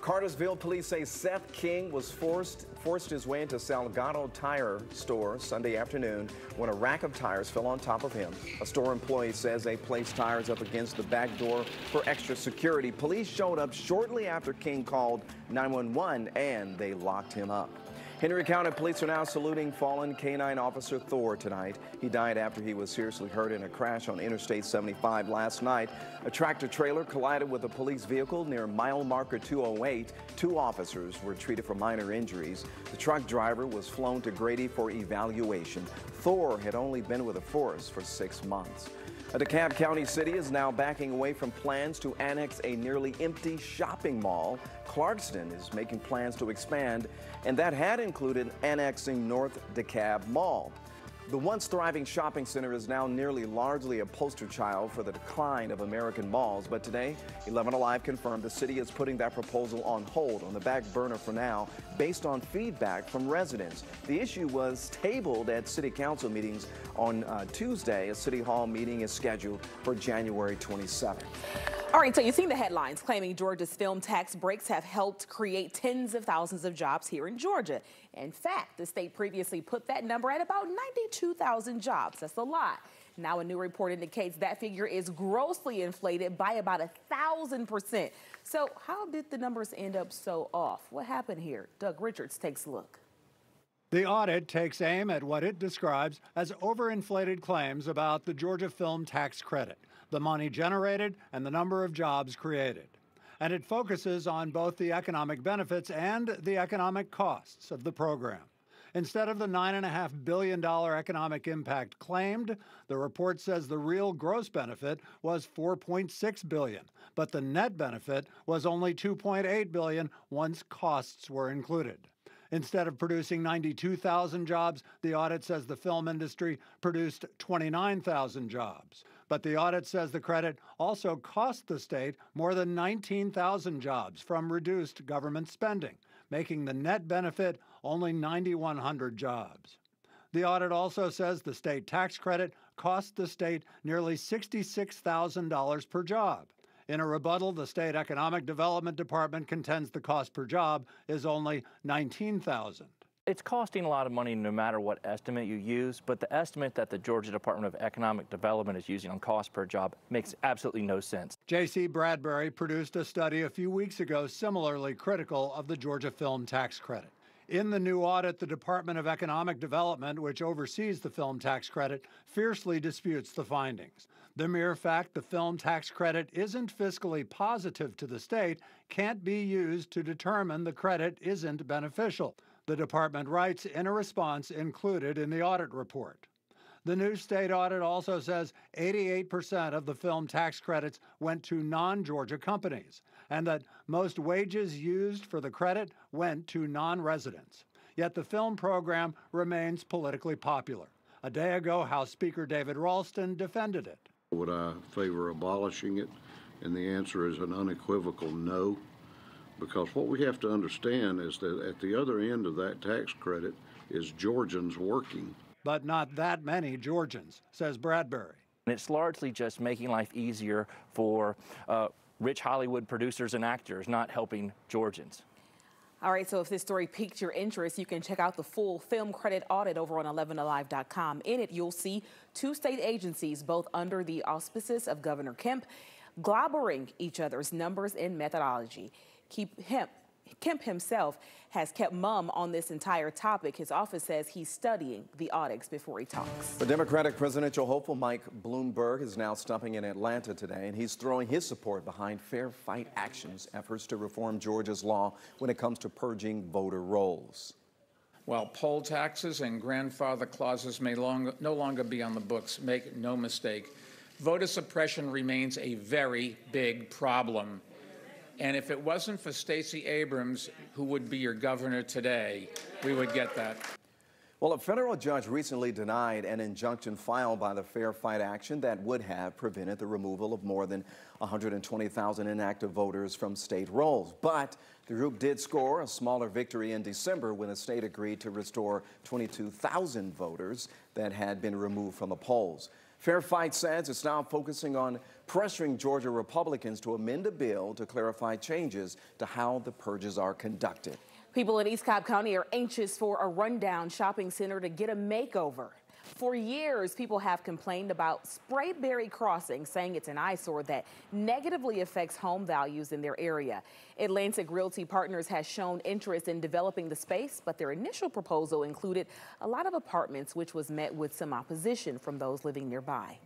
[SPEAKER 54] Cartersville police say Seth King was forced forced his way into Salgado Tire store Sunday afternoon when a rack of tires fell on top of him. A store employee says they placed tires up against the back door for extra security. Police showed up shortly after King called 911 and they locked him up. Henry County police are now saluting fallen K-9 officer Thor tonight. He died after he was seriously hurt in a crash on Interstate 75 last night. A tractor trailer collided with a police vehicle near mile marker 208. Two officers were treated for minor injuries. The truck driver was flown to Grady for evaluation. Thor had only been with the force for six months. Uh, a DeKalb County city is now backing away from plans to annex a nearly empty shopping mall. Clarkston is making plans to expand, and that had included annexing North DeKalb Mall. The once thriving shopping center is now nearly largely a poster child for the decline of American malls. But today, 11 Alive confirmed the city is putting that proposal on hold, on the back burner for now, based on feedback from residents. The issue was tabled at city council meetings on uh, Tuesday. A city hall meeting is scheduled for January 27th.
[SPEAKER 1] All right, so you've seen the headlines claiming Georgia's film tax breaks have helped create tens of thousands of jobs here in Georgia. In fact, the state previously put that number at about 92,000 jobs. That's a lot. Now, a new report indicates that figure is grossly inflated by about a thousand percent. So, how did the numbers end up so off? What happened here? Doug Richards takes a look.
[SPEAKER 58] The audit takes aim at what it describes as overinflated claims about the Georgia Film Tax Credit, the money generated, and the number of jobs created. And it focuses on both the economic benefits and the economic costs of the program. Instead of the $9.5 billion economic impact claimed, the report says the real gross benefit was 4.6 billion, but the net benefit was only 2.8 billion once costs were included. Instead of producing 92,000 jobs, the audit says the film industry produced 29,000 jobs. But the audit says the credit also cost the state more than 19,000 jobs from reduced government spending, making the net benefit only 9,100 jobs. The audit also says the state tax credit cost the state nearly $66,000 per job. In a rebuttal, the state economic development department contends the cost per job is only 19,000.
[SPEAKER 59] It's costing a lot of money no matter what estimate you use, but the estimate that the Georgia Department of Economic Development is using on cost per job makes absolutely no sense.
[SPEAKER 58] J.C. Bradbury produced a study a few weeks ago similarly critical of the Georgia Film Tax Credit. In the new audit, the Department of Economic Development, which oversees the film tax credit, fiercely disputes the findings. The mere fact the film tax credit isn't fiscally positive to the state can't be used to determine the credit isn't beneficial. The department writes in a response included in the audit report. The new state audit also says 88% of the film tax credits went to non Georgia companies, and that most wages used for the credit went to non residents. Yet the film program remains politically popular. A day ago, House Speaker David Ralston defended it.
[SPEAKER 60] Would I favor abolishing it? And the answer is an unequivocal no. Because what we have to understand is that at the other end of that tax credit is Georgians working.
[SPEAKER 58] But not that many Georgians, says Bradbury.
[SPEAKER 59] And it's largely just making life easier for uh, rich Hollywood producers and actors, not helping Georgians.
[SPEAKER 1] All right, so if this story piqued your interest, you can check out the full film credit audit over on 11alive.com. In it, you'll see two state agencies, both under the auspices of Governor Kemp, globbering each other's numbers and methodology. Keep Kemp, Kemp himself has kept mum on this entire topic. His office says he's studying the audits before he talks.
[SPEAKER 54] The Democratic presidential hopeful Mike Bloomberg is now stopping in Atlanta today, and he's throwing his support behind Fair Fight Action's efforts to reform Georgia's law when it comes to purging voter rolls.
[SPEAKER 61] While poll taxes and grandfather clauses may long, no longer be on the books, make no mistake, voter suppression remains a very big problem. And if it wasn't for Stacey Abrams, who would be your governor today, we would get that.
[SPEAKER 54] Well, a federal judge recently denied an injunction filed by the Fair Fight Action that would have prevented the removal of more than 120,000 inactive voters from state rolls. But the group did score a smaller victory in December when the state agreed to restore 22,000 voters that had been removed from the polls. Fair Fight says it's now focusing on pressuring Georgia Republicans to amend a bill to clarify changes to how the purges are conducted.
[SPEAKER 1] People in East Cobb County are anxious for a rundown shopping center to get a makeover. For years, people have complained about Sprayberry Crossing, saying it's an eyesore that negatively affects home values in their area. Atlantic Realty Partners has shown interest in developing the space, but their initial proposal included a lot of apartments, which was met with some opposition from those living nearby.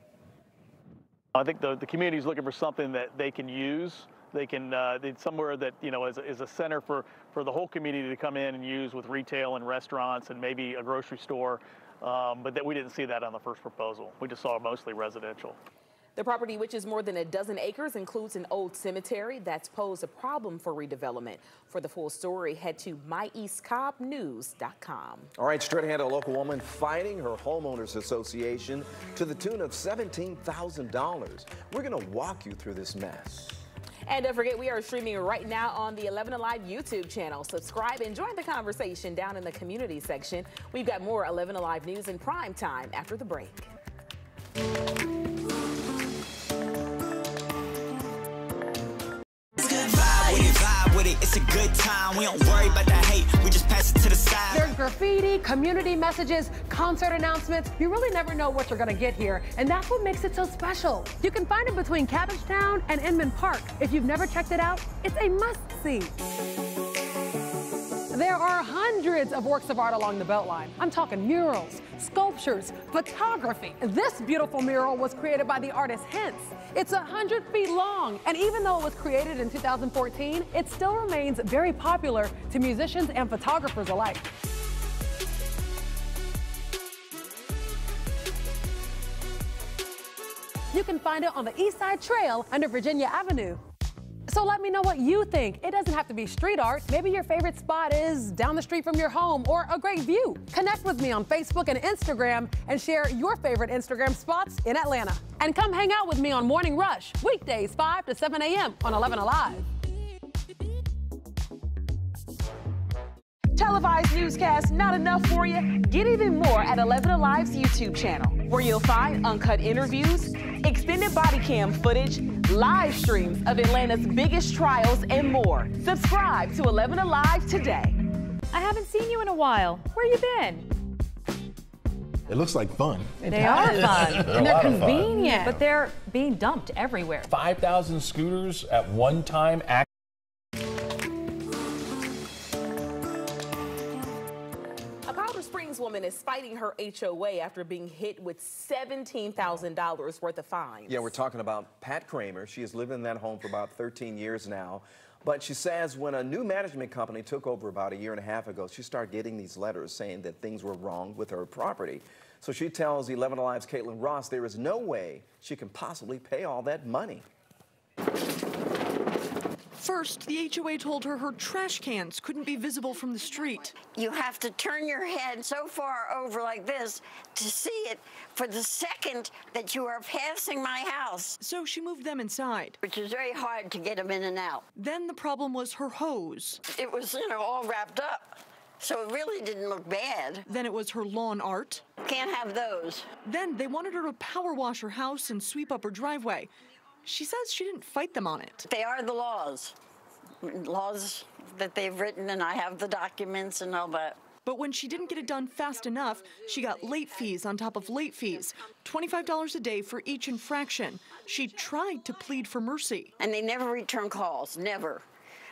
[SPEAKER 62] I think the, the community is looking for something that they can use. They can uh, somewhere that you know is, is a center for for the whole community to come in and use with retail and restaurants and maybe a grocery store. Um, but that we didn't see that on the first proposal. We just saw mostly residential.
[SPEAKER 1] The property, which is more than a dozen acres, includes an old cemetery that's posed a problem for redevelopment. For the full story, head to myeastcobbnews.com.
[SPEAKER 54] All right, straight ahead, a local woman fighting her homeowners association to the tune of $17,000. We're going to walk you through this mess.
[SPEAKER 1] And don't forget, we are streaming right now on the 11 Alive YouTube channel. Subscribe and join the conversation down in the community section. We've got more 11 Alive news in prime time after the break.
[SPEAKER 11] A good time. We don't worry about the hate. we just pass it to the side.
[SPEAKER 7] There's graffiti, community messages, concert announcements. You really never know what you're going to get here, and that's what makes it so special. You can find it between Cabbagetown and Inman Park. If you've never checked it out, it's a must-see. There are hundreds of works of art along the Beltline. I'm talking murals, sculptures, photography. This beautiful mural was created by the artist Hense. It's 100 feet long, and even though it was created in 2014, it still remains very popular to musicians and photographers alike. You can find it on the East Side Trail under Virginia Avenue. So let me know what you think. It doesn't have to be street art. Maybe your favorite spot is down the street from your home or a great view. Connect with me on Facebook and Instagram and share your favorite Instagram spots in Atlanta. And come hang out with me on Morning Rush, weekdays 5 to 7 a.m. on 11 Alive.
[SPEAKER 1] Televised newscast not enough for you? Get even more at 11 Alive's YouTube channel, where you'll find uncut interviews, extended body cam footage, live streams of Atlanta's biggest trials, and more. Subscribe to 11 Alive today.
[SPEAKER 8] I haven't seen you in a while. Where you been?
[SPEAKER 63] It looks like fun.
[SPEAKER 8] They are fun. And they're
[SPEAKER 63] lot fun.
[SPEAKER 8] convenient, but they're being dumped everywhere.
[SPEAKER 5] 5,000 scooters at one time.
[SPEAKER 1] Woman is fighting her HOA after being hit with $17,000 worth of fines.
[SPEAKER 54] Yeah, we're talking about Pat Kramer. She has lived in that home for about 13 years now. But she says when a new management company took over about a year and a half ago, she started getting these letters saying that things were wrong with her property. So she tells 11 Alive's Caitlin Ross there is no way she can possibly pay all that money.
[SPEAKER 64] First, the HOA told her her trash cans couldn't be visible from the street.
[SPEAKER 20] You have to turn your head so far over like this to see it for the second that you are passing my house.
[SPEAKER 64] So she moved them inside.
[SPEAKER 20] Which is very hard to get them in and out.
[SPEAKER 64] Then the problem was her hose.
[SPEAKER 20] It was, you know, all wrapped up. So it really didn't look bad.
[SPEAKER 64] Then it was her lawn art.
[SPEAKER 20] Can't have those.
[SPEAKER 64] Then they wanted her to power wash her house and sweep up her driveway. She says she didn't fight them on it.
[SPEAKER 20] They are the laws. Laws that they've written, and I have the documents and all that.
[SPEAKER 64] But when she didn't get it done fast enough, she got late fees on top of late fees $25 a day for each infraction. She tried to plead for mercy.
[SPEAKER 20] And they never return calls, never.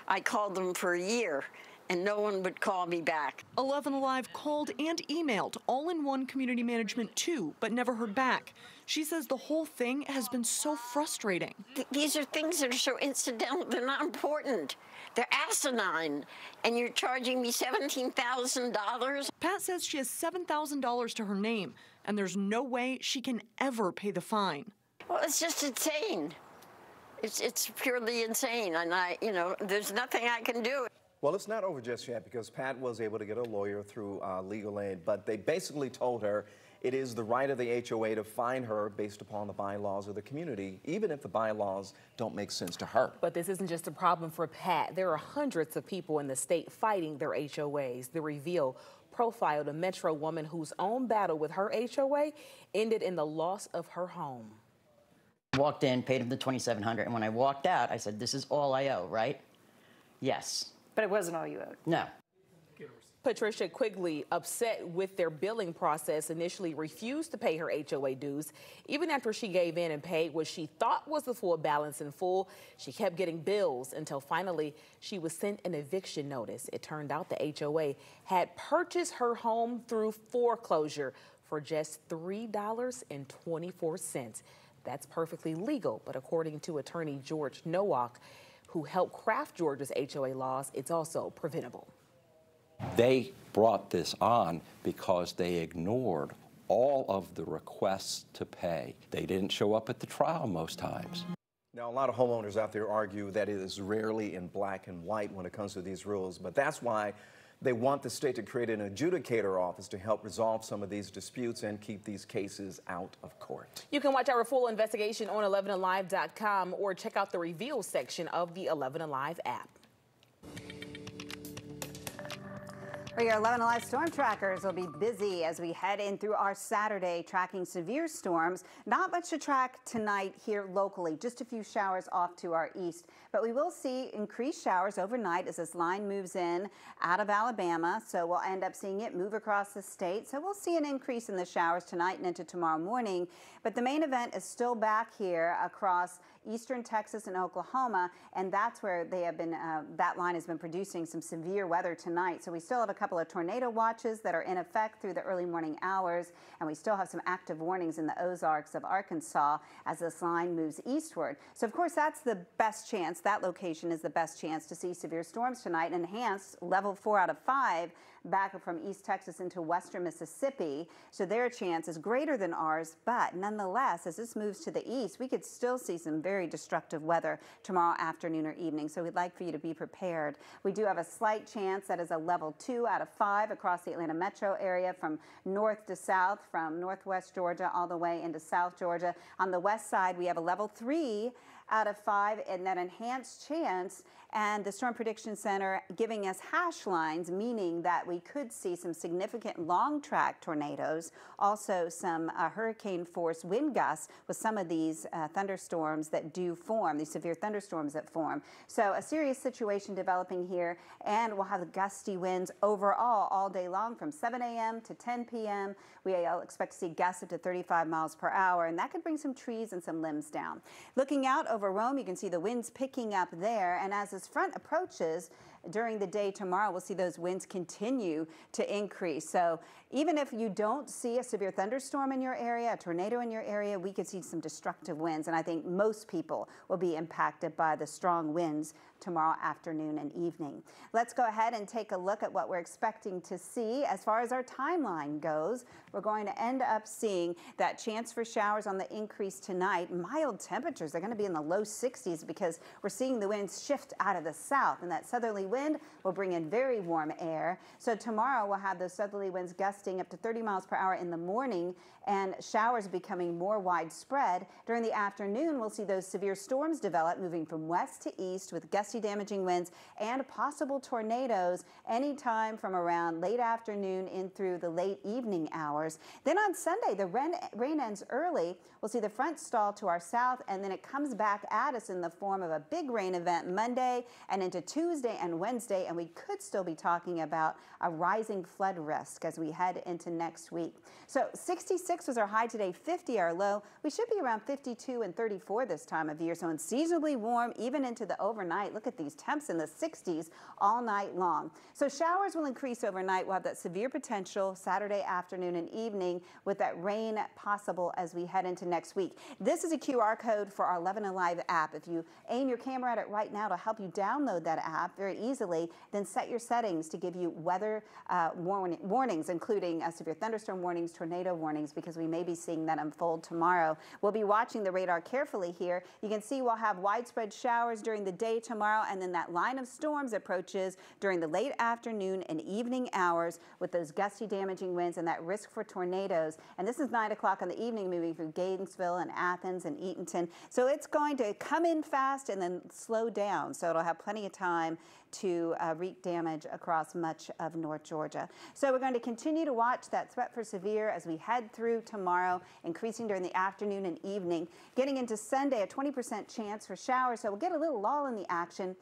[SPEAKER 20] I called them for a year, and no one would call me back.
[SPEAKER 64] 11 Alive called and emailed All in One Community Management too, but never heard back. She says the whole thing has been so frustrating.
[SPEAKER 20] Th- These are things that are so incidental, they're not important. They're asinine, and you're charging me $17,000?
[SPEAKER 64] Pat says she has $7,000 to her name, and there's no way she can ever pay the fine.
[SPEAKER 20] Well, it's just insane. It's, it's purely insane, and I, you know, there's nothing I can do.
[SPEAKER 54] Well, it's not over just yet because Pat was able to get a lawyer through uh, legal aid, but they basically told her it is the right of the HOA to fine her based upon the bylaws of the community, even if the bylaws don't make sense to her.
[SPEAKER 1] But this isn't just a problem for Pat. There are hundreds of people in the state fighting their HOAs. The reveal profiled a Metro woman whose own battle with her HOA ended in the loss of her home.
[SPEAKER 42] Walked in, paid him the 2700 and when I walked out, I said, this is all I owe, right? Yes.
[SPEAKER 1] But it wasn't all you owed.
[SPEAKER 42] No.
[SPEAKER 1] Patricia Quigley, upset with their billing process, initially refused to pay her HOA dues. Even after she gave in and paid what she thought was the full balance in full, she kept getting bills until finally she was sent an eviction notice. It turned out the HOA had purchased her home through foreclosure for just $3.24. That's perfectly legal, but according to attorney George Nowak, who helped craft Georgia's HOA laws, it's also preventable.
[SPEAKER 65] They brought this on because they ignored all of the requests to pay. They didn't show up at the trial most times.
[SPEAKER 54] Now, a lot of homeowners out there argue that it is rarely in black and white when it comes to these rules, but that's why they want the state to create an adjudicator office to help resolve some of these disputes and keep these cases out of court.
[SPEAKER 1] You can watch our full investigation on 11alive.com or check out the reveal section of the 11 Alive app.
[SPEAKER 15] Well, your 11 Alive storm trackers will be busy as we head in through our Saturday tracking severe storms. Not much to track tonight here locally, just a few showers off to our east. But we will see increased showers overnight as this line moves in out of Alabama. So we'll end up seeing it move across the state. So we'll see an increase in the showers tonight and into tomorrow morning. But the main event is still back here across eastern Texas and Oklahoma. And that's where they have been, uh, that line has been producing some severe weather tonight. So we still have a couple of tornado watches that are in effect through the early morning hours. And we still have some active warnings in the Ozarks of Arkansas as this line moves eastward. So, of course, that's the best chance. That location is the best chance to see severe storms tonight. Enhanced level four out of five back from East Texas into western Mississippi. So their chance is greater than ours. But nonetheless, as this moves to the east, we could still see some very destructive weather tomorrow afternoon or evening. So we'd like for you to be prepared. We do have a slight chance that is a level two out of five across the Atlanta metro area from north to south, from northwest Georgia all the way into South Georgia. On the west side, we have a level three out of five and that enhanced chance and the Storm Prediction Center giving us hash lines, meaning that we could see some significant long track tornadoes, also some uh, hurricane force wind gusts with some of these uh, thunderstorms that do form, these severe thunderstorms that form. So a serious situation developing here, and we'll have the gusty winds overall all day long from 7 a.m. to 10 p.m. We expect to see gusts up to 35 miles per hour, and that could bring some trees and some limbs down. Looking out over Rome, you can see the winds picking up there, and as this front approaches, during the day tomorrow, we'll see those winds continue to increase. So even if you don't see a severe thunderstorm in your area, a tornado in your area, we could see some destructive winds. And I think most people will be impacted by the strong winds tomorrow afternoon and evening. Let's go ahead and take a look at what we're expecting to see. As far as our timeline goes, we're going to end up seeing that chance for showers on the increase tonight. Mild temperatures they're going to be in the low 60s because we're seeing the winds shift out of the south and that southerly wind will bring in very warm air. So tomorrow we'll have those southerly winds gusting up to 30 miles per hour in the morning and showers becoming more widespread. During the afternoon, we'll see those severe storms develop, moving from west to east with gusty damaging winds and possible tornadoes anytime from around late afternoon in through the late evening hours. Then on Sunday, the rain, rain ends early. We'll see the front stall to our south, and then it comes back at us in the form of a big rain event Monday and into Tuesday and Wednesday, and we could still be talking about a rising flood risk as we head into next week. So 66 was our high today, 50 our low. We should be around 52 and 34 this time of year, so unseasonably warm even into the overnight. Look at these temps in the 60s all night long. So showers will increase overnight. We'll have that severe potential Saturday afternoon and evening with that rain possible as we head into next week. This is a QR code for our 11 Alive app. If you aim your camera at it right now to help you download that app very easily, then set your settings to give you weather uh, warning, warnings, including uh, severe thunderstorm warnings, tornado warnings, because we may be seeing that unfold tomorrow. We'll be watching the radar carefully here. You can see we'll have widespread showers during the day tomorrow, and then that line of storms approaches during the late afternoon and evening hours with those gusty damaging winds and that risk for tornadoes. And this is 9 o'clock in the evening, moving through Gainesville and Athens and Eatonton. So it's going to come in fast and then slow down. So it'll have plenty of time to uh, wreak damage across much of North Georgia. So we're going to continue to watch that threat for severe as we head through tomorrow, increasing during the afternoon and evening. Getting into Sunday, a 20% chance for showers, so we'll get a little lull in the action.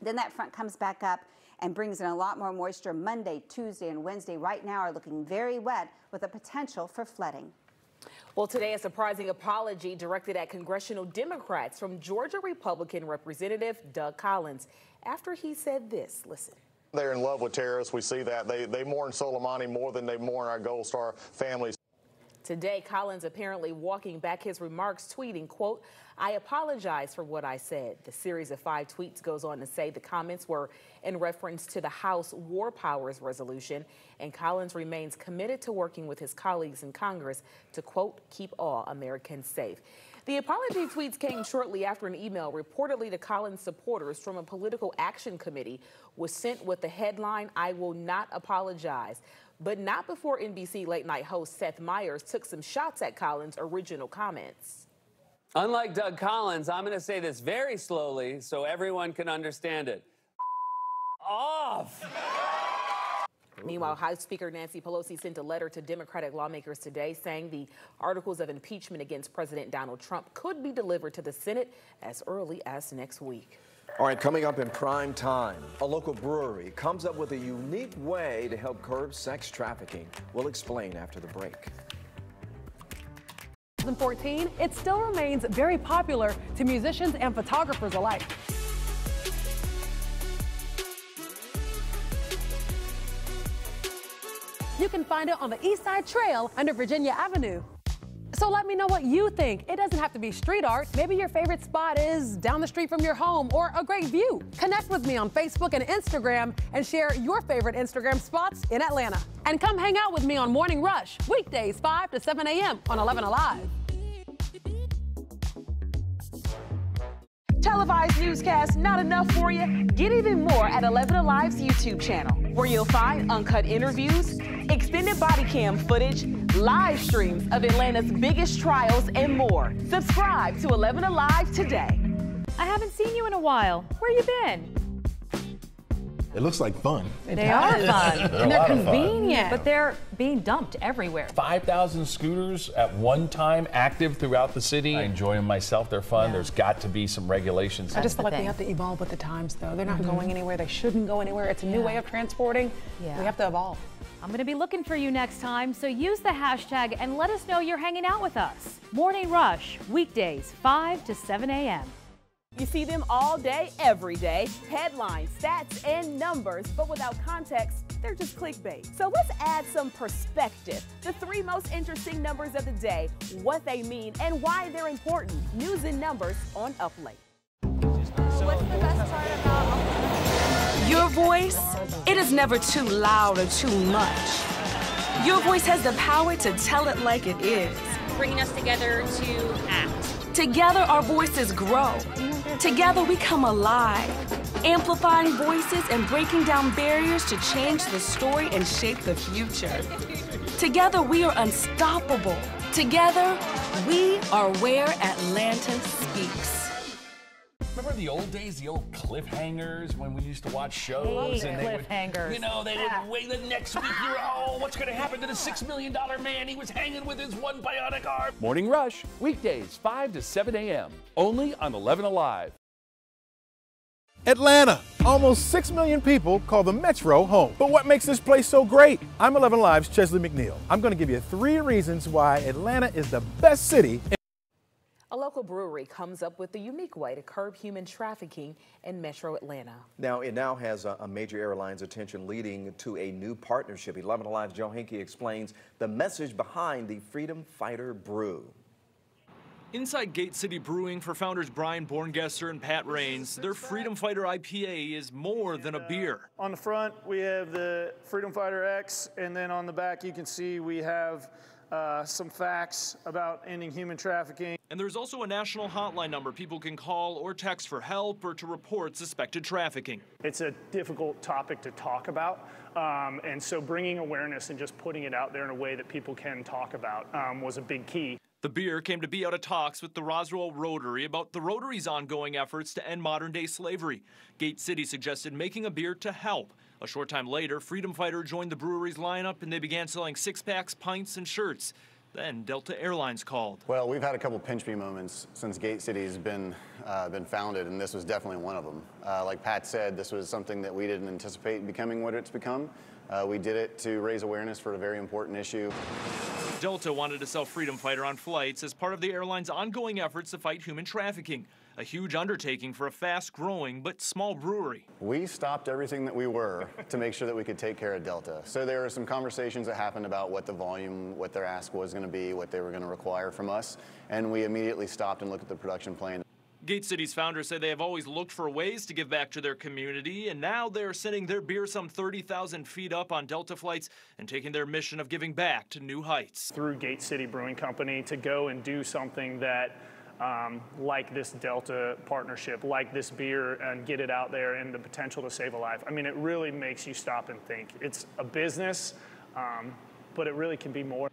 [SPEAKER 15] Then that front comes back up and brings in a lot more moisture Monday, Tuesday, and Wednesday. Right now are looking very wet with a potential for flooding.
[SPEAKER 1] Well, today, a surprising apology directed at congressional Democrats from Georgia Republican Representative Doug Collins after he said this. Listen.
[SPEAKER 24] They're in love with terrorists. We see that. They, they mourn Soleimani more than they mourn our Gold Star families.
[SPEAKER 1] Today, Collins apparently walking back his remarks, tweeting, quote, I apologize for what I said. The series of five tweets goes on to say the comments were in reference to the House War Powers resolution, and Collins remains committed to working with his colleagues in Congress to, quote, keep all Americans safe. The apology tweets came shortly after an email reportedly to Collins supporters from a political action committee was sent with the headline, I will not apologize but not before NBC late night host Seth Meyers took some shots at Collins' original comments.
[SPEAKER 66] Unlike Doug Collins, I'm going to say this very slowly so everyone can understand it. Off!
[SPEAKER 1] Meanwhile, House Speaker Nancy Pelosi sent a letter to Democratic lawmakers today saying the articles of impeachment against President Donald Trump could be delivered to the Senate as early as next week.
[SPEAKER 54] All right, coming up in prime time, a local brewery comes up with a unique way to help curb sex trafficking. We'll explain after the break.
[SPEAKER 7] 2014, it still remains very popular to musicians and photographers alike. You can find it on the East Side Trail under Virginia Avenue. So let me know what you think. It doesn't have to be street art. Maybe your favorite spot is down the street from your home or a great view. Connect with me on Facebook and Instagram and share your favorite Instagram spots in Atlanta. And come hang out with me on Morning Rush, weekdays 5 to 7 a.m. on 11 Alive.
[SPEAKER 1] Televised newscast not enough for you? Get even more at 11 Alive's YouTube channel, where you'll find uncut interviews, extended body cam footage, live streams of Atlanta's biggest trials, and more. Subscribe to 11 Alive today.
[SPEAKER 8] I haven't seen you in a while. Where you been?
[SPEAKER 10] It looks like fun.
[SPEAKER 8] They are fun.
[SPEAKER 5] They're
[SPEAKER 8] and they're
[SPEAKER 5] lot fun.
[SPEAKER 8] convenient. But they're being dumped everywhere.
[SPEAKER 5] 5,000 scooters at one time active throughout the city. I enjoy them myself. They're fun. There's got to be some regulations.
[SPEAKER 67] I just feel like we have to evolve with the times, though. They're not mm-hmm. going anywhere. They shouldn't go anywhere. It's a new
[SPEAKER 8] Yeah.
[SPEAKER 67] way of transporting.
[SPEAKER 8] Yeah.
[SPEAKER 67] We have to evolve.
[SPEAKER 8] I'm going to be looking for you next time, so use the hashtag and let us know you're hanging out with us. Morning Rush, weekdays, 5 to 7 a.m.
[SPEAKER 1] You see them all day, every day. Headlines, stats, and numbers, but without context, they're just clickbait. So let's add some perspective. The three most interesting numbers of the day, what they mean, and why they're important. News and numbers on Up Late.
[SPEAKER 68] What's the best part about Your voice, it is never too loud or too much. Your voice has the power to tell it like it is.
[SPEAKER 69] bringing us together to act.
[SPEAKER 68] Together, our voices grow. Together, we come alive, amplifying voices and breaking down barriers to change the story and shape the future. Together, we are unstoppable. Together, we are where Atlanta speaks.
[SPEAKER 5] Remember the old days, the old cliffhangers when we used to watch shows
[SPEAKER 8] Hate
[SPEAKER 5] and they
[SPEAKER 8] cliffhangers.
[SPEAKER 5] would, you know, they
[SPEAKER 8] Ah.
[SPEAKER 5] would wait the next week. You're oh, what's going to happen to the six million dollar man? He was hanging with his one bionic arm.
[SPEAKER 70] Morning Rush, weekdays 5 to 7 a.m. Only on 11 Alive.
[SPEAKER 10] Atlanta. Almost 6 million people call the Metro home. But what makes this place so great? I'm 11 Live's Chesley McNeil. I'm going to give you three reasons why Atlanta is the best city in
[SPEAKER 1] A local brewery comes up with a unique way to curb human trafficking in metro Atlanta.
[SPEAKER 54] Now, it now has a, a major airline's attention leading to a new partnership. 11 Alive's Joe Henke explains the message behind the Freedom Fighter Brew.
[SPEAKER 22] Inside Gate City Brewing for founders Brian Borngesser and Pat Rains, their Freedom Fighter IPA is more than a beer.
[SPEAKER 23] On the front, we have the Freedom Fighter X, and then on the back, you can see we have uh, some facts about ending human trafficking.
[SPEAKER 22] And there's also a national hotline number people can call or text for help or to report suspected trafficking.
[SPEAKER 23] It's a difficult topic to talk about, um, and so bringing awareness and just putting it out there in a way that people can talk about um, was a big key.
[SPEAKER 22] The beer came to be out of talks with the Roswell Rotary about the Rotary's ongoing efforts to end modern day slavery. Gate City suggested making a beer to help. A short time later, Freedom Fighter joined the brewery's lineup and they began selling six packs, pints, and shirts. Then Delta Airlines called.
[SPEAKER 24] Well, we've had a couple pinch me moments since Gate City's been uh, been founded, and this was definitely one of them. Uh, like Pat said, this was something that we didn't anticipate becoming what it's become. Uh, we did it to raise awareness for a very important issue.
[SPEAKER 22] Delta wanted to sell Freedom Fighter on flights as part of the airline's ongoing efforts to fight human trafficking, a huge undertaking for a fast growing but small brewery.
[SPEAKER 24] We stopped everything that we were to make sure that we could take care of Delta. So there were some conversations that happened about what the volume, what their ask was going to be, what they were going to require from us, and we immediately stopped and looked at the production plan.
[SPEAKER 22] Gate City's founders say they have always looked for ways to give back to their community, and now they're sending their beer some 30,000 feet up on Delta flights and taking their mission of giving back to new heights.
[SPEAKER 23] Through Gate City Brewing Company to go and do something that, um, like this Delta partnership, like this beer, and get it out there and the potential to save a life. I mean, it really makes you stop and think. It's a business, um, but it really can be more.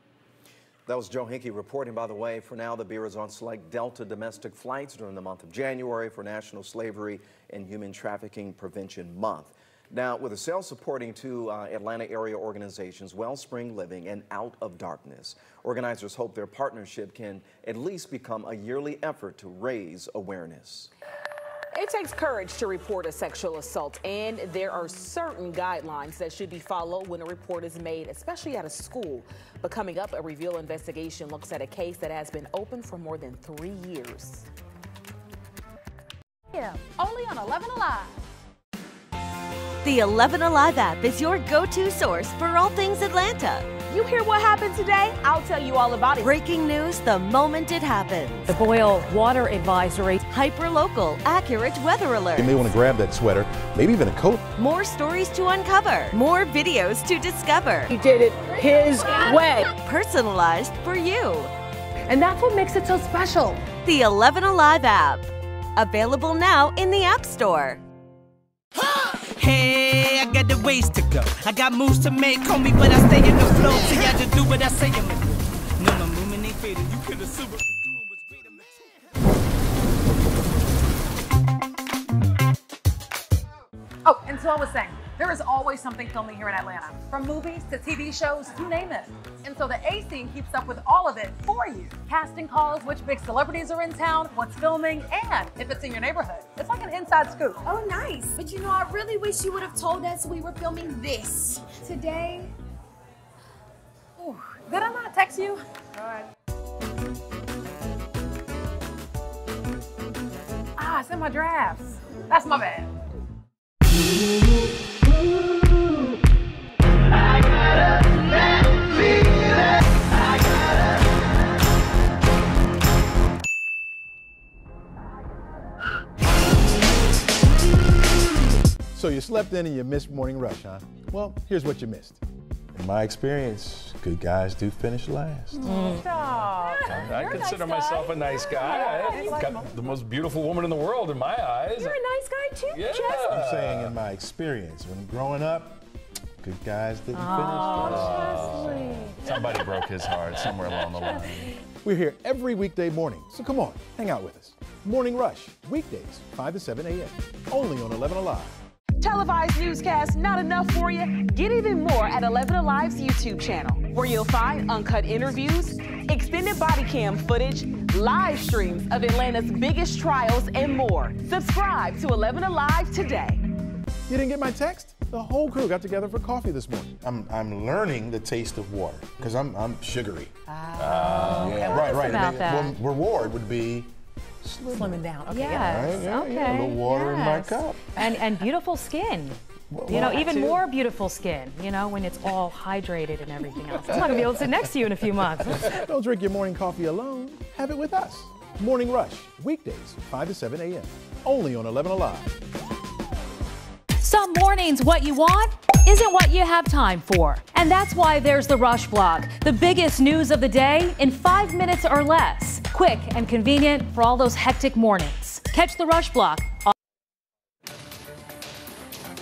[SPEAKER 54] That was Joe Henke reporting, by the way. For now, the beer is on select Delta domestic flights during the month of January for National Slavery and Human Trafficking Prevention Month. Now, with a sale supporting two uh, Atlanta area organizations, Wellspring Living and Out of Darkness, organizers hope their partnership can at least become a yearly effort to raise awareness.
[SPEAKER 1] It takes courage to report a sexual assault, and there are certain guidelines that should be followed when a report is made, especially at a school. But coming up, a Reveal investigation looks at a case that has been open for more than three years.
[SPEAKER 7] Yeah, only on 11 Alive.
[SPEAKER 71] The 11 Alive app is your go to source for all things Atlanta.
[SPEAKER 1] You hear what happened today? I'll tell you all about it.
[SPEAKER 71] Breaking news the moment it happens.
[SPEAKER 8] The boil water advisory.
[SPEAKER 71] Hyper local, accurate weather alert.
[SPEAKER 10] You may want to grab that sweater, maybe even a coat.
[SPEAKER 71] More stories to uncover. More videos to discover.
[SPEAKER 1] He did it his way.
[SPEAKER 71] Personalized for you.
[SPEAKER 7] And that's what makes it so special.
[SPEAKER 71] The 11 Alive app. Available now in the App Store.
[SPEAKER 72] Hey, I got the ways to go. I got moves to make, call me, but I stay in the flow. See, I just do what I say I'm gonna do. No, my movement ain't faded. You could assume it.
[SPEAKER 7] Oh, and so I was saying, there is always something filming here in Atlanta, from movies to TV shows, you name it. And so the A scene keeps up with all of it for you. Casting calls, which big celebrities are in town, what's filming, and if it's in your neighborhood. It's like an inside scoop.
[SPEAKER 73] Oh, nice. But you know, I really wish you would have told us we were filming this today.
[SPEAKER 7] Ooh, did I not text you? All right. Ah, it's in my drafts. That's my bad.
[SPEAKER 10] So you slept in and you missed morning rush, huh? Well, here's what you missed. In my experience, good guys do finish last. Mm.
[SPEAKER 5] Oh, stop. I consider myself a nice guy. I got the most beautiful woman in the world in my eyes.
[SPEAKER 73] You're a nice guy too,
[SPEAKER 5] Yeah.
[SPEAKER 73] Jess.
[SPEAKER 10] I'm saying in my experience, when growing up, good guys didn't
[SPEAKER 5] Oh,
[SPEAKER 10] finish last.
[SPEAKER 5] Somebody broke his heart somewhere along the line.
[SPEAKER 10] We're here every weekday morning, so come on, hang out with us. Morning Rush, weekdays, 5 to 7 a.m., only on 11 Alive.
[SPEAKER 1] Televised newscast not enough for you? Get even more at 11 Alive's YouTube channel, where you'll find uncut interviews, extended body cam footage, live streams of Atlanta's biggest trials, and more. Subscribe to 11 Alive today.
[SPEAKER 10] You didn't get my text? The whole crew got together for coffee this morning. I'm, I'm learning the taste of water because I'm, I'm sugary.
[SPEAKER 5] Ah.
[SPEAKER 10] yeah, right, right.
[SPEAKER 8] about
[SPEAKER 10] And
[SPEAKER 8] that.
[SPEAKER 10] the reward would be
[SPEAKER 74] Slimming down. Okay.
[SPEAKER 8] Yes.
[SPEAKER 10] Right, yeah,
[SPEAKER 8] okay.
[SPEAKER 10] yeah, a little water in my cup.
[SPEAKER 8] And and beautiful skin.
[SPEAKER 10] Well,
[SPEAKER 8] you know,
[SPEAKER 10] that
[SPEAKER 8] even
[SPEAKER 10] too.
[SPEAKER 8] more beautiful skin. You know, when it's all hydrated and everything else. I'm not gonna be able to sit next to you in a few months.
[SPEAKER 10] Don't drink your morning coffee alone. Have it with us. Morning Rush, weekdays, 5 to 7 a.m., only on 11 Alive.
[SPEAKER 8] Some mornings, what you want isn't what you have time for. And that's why there's the Rush Block, the biggest news of the day in five minutes or less. Quick and convenient for all those hectic mornings. Catch the Rush Block.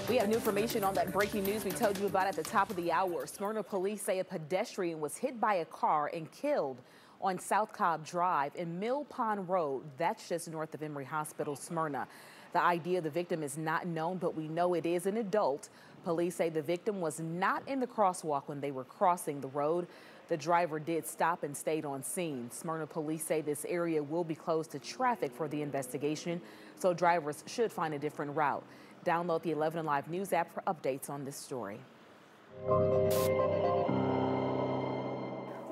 [SPEAKER 1] We have new information on that breaking news we told you about at the top of the hour. Smyrna police say a pedestrian was hit by a car and killed on South Cobb Drive in Mill Pond Road. That's just north of Emory Hospital, Smyrna. The idea of the victim is not known, but we know it is an adult. Police say the victim was not in the crosswalk when they were crossing the road. The driver did stop and stayed on scene. Smyrna police say this area will be closed to traffic for the investigation, so drivers should find a different route. Download the 11 Alive News app for updates on this story.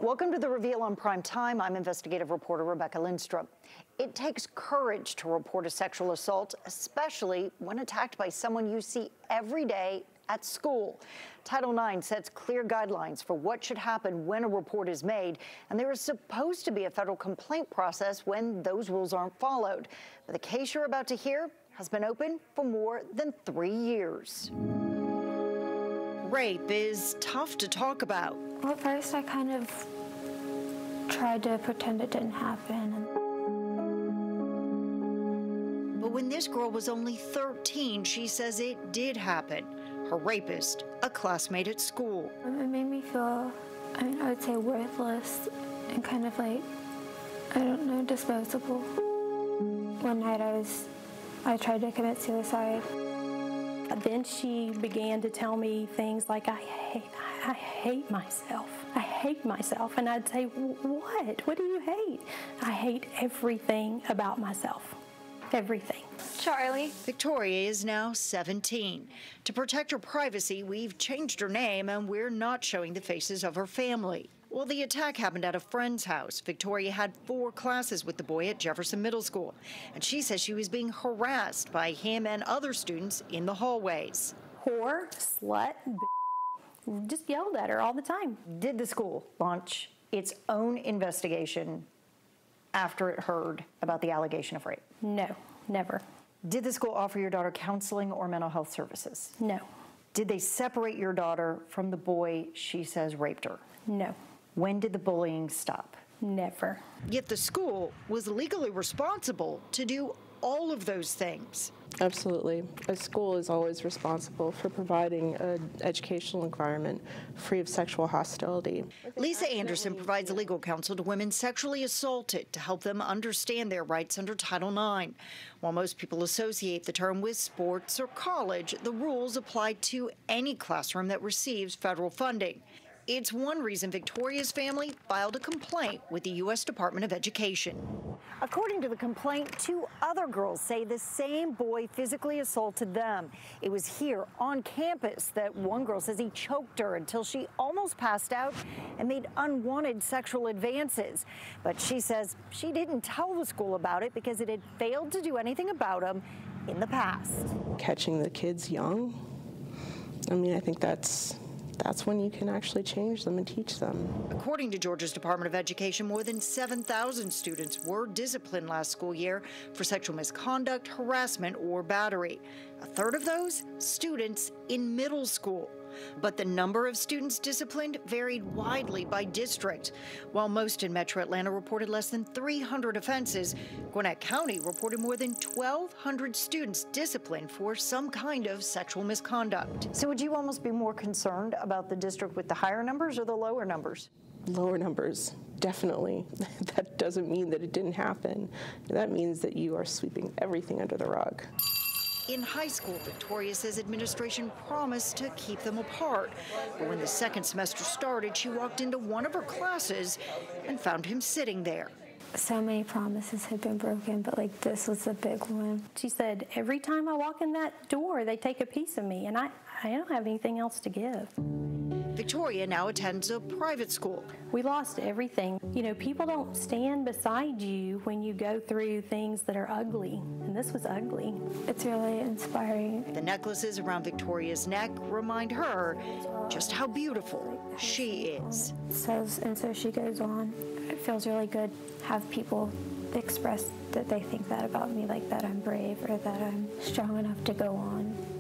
[SPEAKER 75] Welcome to the Reveal on Prime Time. I'm investigative reporter Rebecca Lindstrom. It takes courage to report a sexual assault, especially when attacked by someone you see every day at school. Title IX sets clear guidelines for what should happen when a report is made, and there is supposed to be a federal complaint process when those rules aren't followed. But the case you're about to hear has been open for more than three years. Rape is tough to talk about.
[SPEAKER 76] Well, first I kind of tried to pretend it didn't happen.
[SPEAKER 75] But when this girl was only 13, she says it did happen. Her rapist, a classmate at school.
[SPEAKER 76] It made me feel, I mean, I would say worthless and kind of like, I don't know, disposable. One night I was, I tried to commit suicide. Then she began to tell me things like, I hate, I hate myself. I hate myself. And I'd say, What? What do you hate? I hate everything about myself. Everything.
[SPEAKER 75] Charlie. Victoria is now 17. To protect her privacy, we've changed her name and we're not showing the faces of her family. Well, the attack happened at a friend's house. Victoria had four classes with the boy at Jefferson Middle School, and she says she was being harassed by him and other students in the hallways.
[SPEAKER 76] Whore, slut, b- just yelled at her all the time.
[SPEAKER 75] Did the school launch its own investigation after it heard about the allegation of rape?
[SPEAKER 76] No, never.
[SPEAKER 75] Did the school offer your daughter counseling or mental health services?
[SPEAKER 76] No.
[SPEAKER 75] Did they separate your daughter from the boy she says raped her?
[SPEAKER 76] No.
[SPEAKER 75] When did the bullying stop?
[SPEAKER 76] Never.
[SPEAKER 75] Yet the school was legally responsible to do all of those things.
[SPEAKER 77] Absolutely. A school is always responsible for providing an educational environment free of sexual hostility.
[SPEAKER 75] Lisa Anderson provides legal counsel to women sexually assaulted to help them understand their rights under Title IX. While most people associate the term with sports or college, the rules apply to any classroom that receives federal funding. It's one reason Victoria's family filed a complaint with the U.S. Department of Education. According to the complaint, two other girls say the same boy physically assaulted them. It was here on campus that one girl says he choked her until she almost passed out and made unwanted sexual advances. But she says she didn't tell the school about it because it had failed to do anything about him in the past.
[SPEAKER 77] Catching the kids young, I mean, I think that's that's when you can actually change them and teach them.
[SPEAKER 75] According to Georgia's Department of Education, more than 7,000 students were disciplined last school year for sexual misconduct, harassment, or battery. A third of those, students in middle school. But the number of students disciplined varied widely by district. While most in metro Atlanta reported less than 300 offenses, Gwinnett County reported more than 1,200 students disciplined for some kind of sexual misconduct. So would you almost be more concerned about the district with the higher numbers or the lower numbers?
[SPEAKER 77] Lower numbers, definitely. that doesn't mean that it didn't happen. That means that you are sweeping everything under the rug.
[SPEAKER 75] In high school, Victoria says administration promised to keep them apart. But when the second semester started, she walked into one of her classes and found him sitting there.
[SPEAKER 76] So many promises had been broken, but like this was a big one. She said, Every time I walk in that door, they take a piece of me, and I, I don't have anything else to give.
[SPEAKER 75] Victoria now attends a private school.
[SPEAKER 76] We lost everything. You know, people don't stand beside you when you go through things that are ugly, and this was ugly. It's really inspiring.
[SPEAKER 75] The necklaces around Victoria's neck remind her just how beautiful she is.
[SPEAKER 76] So, and so she goes on. It feels really good have people express that they think that about me, like that I'm brave or that I'm strong enough to go on.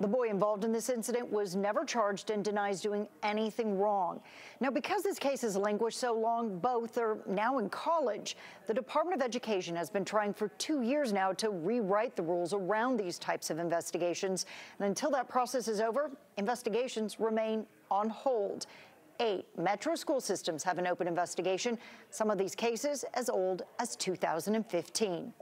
[SPEAKER 75] The boy involved in this incident was never charged and denies doing anything wrong. Now, because this case has languished so long, both are now in college. The Department of Education has been trying for two years now to rewrite the rules around these types of investigations. And until that process is over, investigations remain on hold. Eight metro school systems have an open investigation, some of these cases as old as 2015.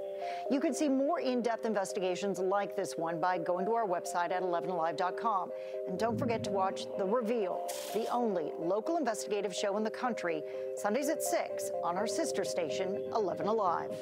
[SPEAKER 75] You can see more in-depth investigations like this one by going to our website at 11alive.com. And don't forget to watch The Reveal, the only local investigative show in the country, Sundays at 6 on our sister station, 11 Alive.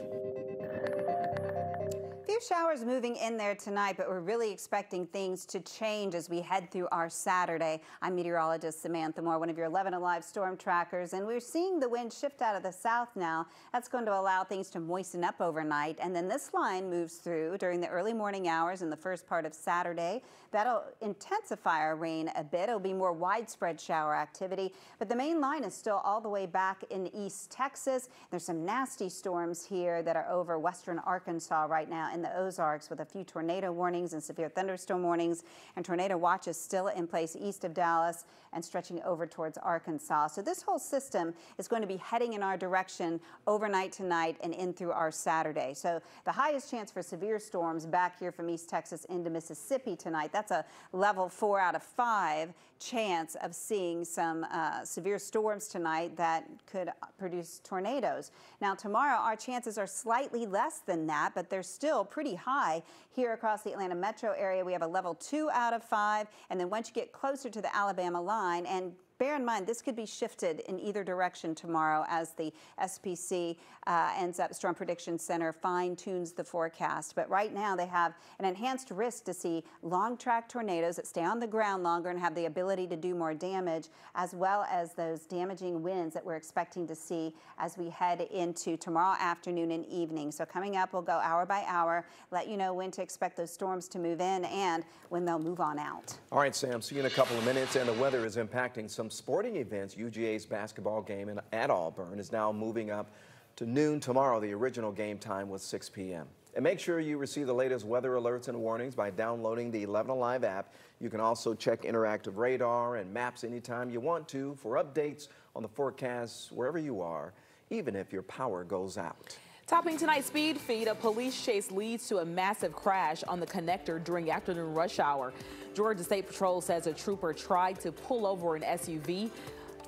[SPEAKER 15] Few showers moving in there tonight, but we're really expecting things to change as we head through our Saturday. I'm meteorologist Samantha Moore, one of your 11 Alive storm trackers, and we're seeing the wind shift out of the south now. That's going to allow things to moisten up overnight, and then this line moves through during the early morning hours in the first part of Saturday. That'll intensify our rain a bit. It'll be more widespread shower activity, but the main line is still all the way back in East Texas. There's some nasty storms here that are over western Arkansas right now in the Ozarks with a few tornado warnings and severe thunderstorm warnings and tornado watches still in place east of Dallas and stretching over towards Arkansas. So this whole system is going to be heading in our direction overnight tonight and in through our Saturday. So the highest chance for severe storms back here from East Texas into Mississippi tonight. That's a level four out of five chance of seeing some uh, severe storms tonight that could produce tornadoes. Now tomorrow our chances are slightly less than that, but they're still pretty high here across the Atlanta metro area. We have a level two out of five. And then once you get closer to the Alabama line and bear in mind, this could be shifted in either direction tomorrow as the SPC uh, ends up, Storm Prediction Center fine tunes the forecast. But right now they have an enhanced risk to see long track tornadoes that stay on the ground longer and have the ability to do more damage, as well as those damaging winds that we're expecting to see as we head into tomorrow afternoon and evening. So coming up, we'll go hour by hour, let you know when to expect those storms to move in and when they'll move on out.
[SPEAKER 54] All right, Sam, see you in a couple of minutes. And the weather is impacting some sporting events. UGA's basketball game in, at Auburn is now moving up to noon tomorrow. The original game time was 6 p.m. And make sure you receive the latest weather alerts and warnings by downloading the 11 Alive app. You can also check interactive radar and maps anytime you want to for updates on the forecasts wherever you are, even if your power goes out.
[SPEAKER 1] Topping tonight's speed feed, a police chase leads to a massive crash on the connector during afternoon rush hour. Georgia State Patrol says a trooper tried to pull over an SUV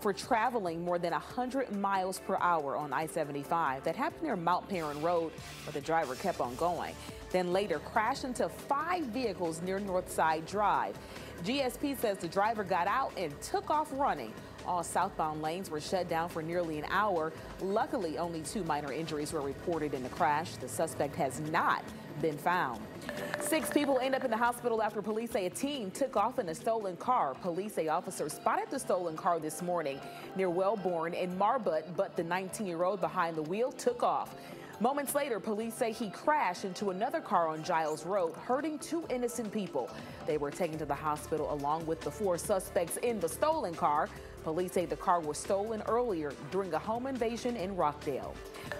[SPEAKER 1] for traveling more than 100 miles per hour on I-75. That happened near Mount Paran Road, but the driver kept on going. Then later crashed into five vehicles near Northside Drive. GSP says the driver got out and took off running. All southbound lanes were shut down for nearly an hour. Luckily, only two minor injuries were reported in the crash. The suspect has not been found. Six people end up in the hospital after police say a teen took off in a stolen car. Police say officers spotted the stolen car this morning near Wellborn and Marbut, but the 19-year-old behind the wheel took off. Moments later, police say he crashed into another car on Giles Road, hurting two innocent people. They were taken to the hospital along with the four suspects in the stolen car. Police say the car was stolen earlier during a home invasion in Rockdale.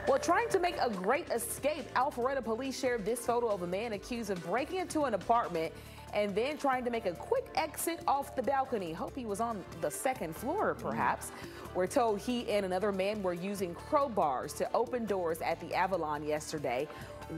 [SPEAKER 1] While trying to make a great escape, Alpharetta police shared this photo of a man accused of breaking into an apartment and then trying to make a quick exit off the balcony. Hope he was on the second floor, perhaps. We're told he and another man were using crowbars to open doors at the Avalon yesterday.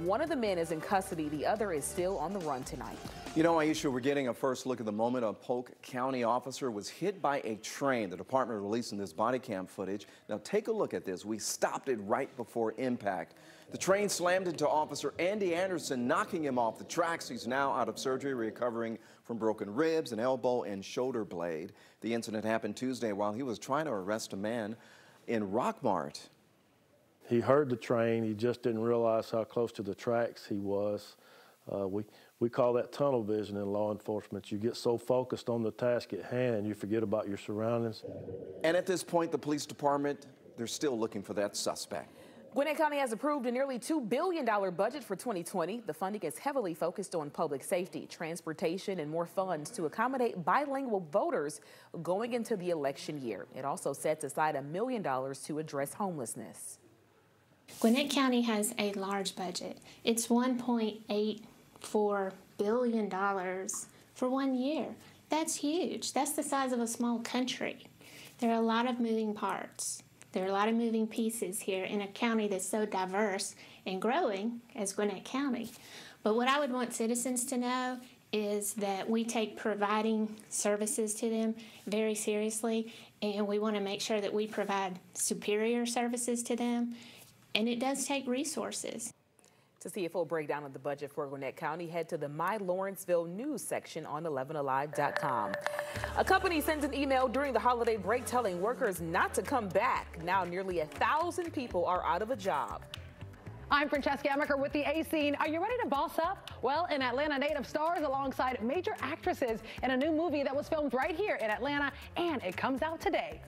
[SPEAKER 1] One of the men is in custody. The other is still on the run tonight.
[SPEAKER 54] You know, Aisha, we're getting a first look at the moment a Polk County officer was hit by a train. The department releasing this body cam footage. Now, take a look at this. We stopped it right before impact. The train slammed into Officer Andy Anderson, knocking him off the tracks. He's now out of surgery, recovering from broken ribs, an elbow, and shoulder blade. The incident happened Tuesday while he was trying to arrest a man in Rockmart.
[SPEAKER 78] He heard the train. He just didn't realize how close to the tracks he was. Uh, we, we call that tunnel vision in law enforcement. You get so focused on the task at hand, you forget about your surroundings.
[SPEAKER 54] And at this point, the police department, they're still looking for that suspect.
[SPEAKER 1] Gwinnett County has approved a nearly $2 billion budget for 2020. The funding is heavily focused on public safety, transportation, and more funds to accommodate bilingual voters going into the election year. It also sets aside a million dollars to address homelessness.
[SPEAKER 79] Gwinnett County has a large budget. It's $1.84 billion for one year. That's huge. That's the size of a small country. There are a lot of moving parts. There are a lot of moving pieces here in a county that's so diverse and growing as Gwinnett County. But what I would want citizens to know is that we take providing services to them very seriously, and we want to make sure that we provide superior services to them and it does take resources.
[SPEAKER 1] To see a full breakdown of the budget for Gwinnett County, head to the My Lawrenceville news section on 11alive.com. A company sends an email during the holiday break telling workers not to come back. Now nearly a thousand people are out of a job.
[SPEAKER 7] I'm Francesca Amiker with the A Scene. Are you ready to boss up? Well, an Atlanta native stars alongside major actresses in a new movie that was filmed right here in Atlanta, and it comes out today.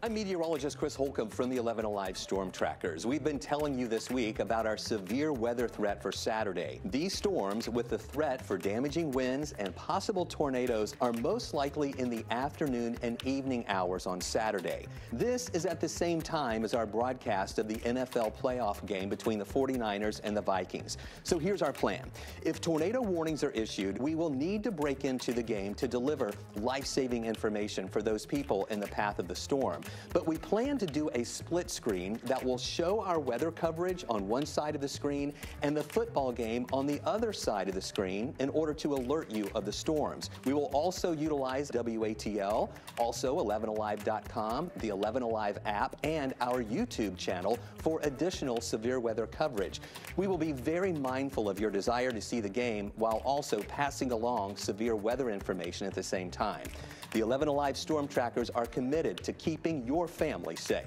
[SPEAKER 45] I'm meteorologist Chris Holcomb from the 11 Alive Storm Trackers. We've been telling you this week about our severe weather threat for Saturday. These storms, with the threat for damaging winds and possible tornadoes, are most likely in the afternoon and evening hours on Saturday. This is at the same time as our broadcast of the NFL playoff game between the 49ers and the Vikings. So here's our plan. If tornado warnings are issued, we will need to break into the game to deliver life saving information for those people in the path of the storm. But we plan to do a split screen that will show our weather coverage on one side of the screen and the football game on the other side of the screen in order to alert you of the storms. We will also utilize WATL, also 11alive.com, the 11 Alive app, and our YouTube channel for additional severe weather coverage. We will be very mindful of your desire to see the game while also passing along severe weather information at the same time. The 11 Alive Storm Trackers are committed to keeping your family safe.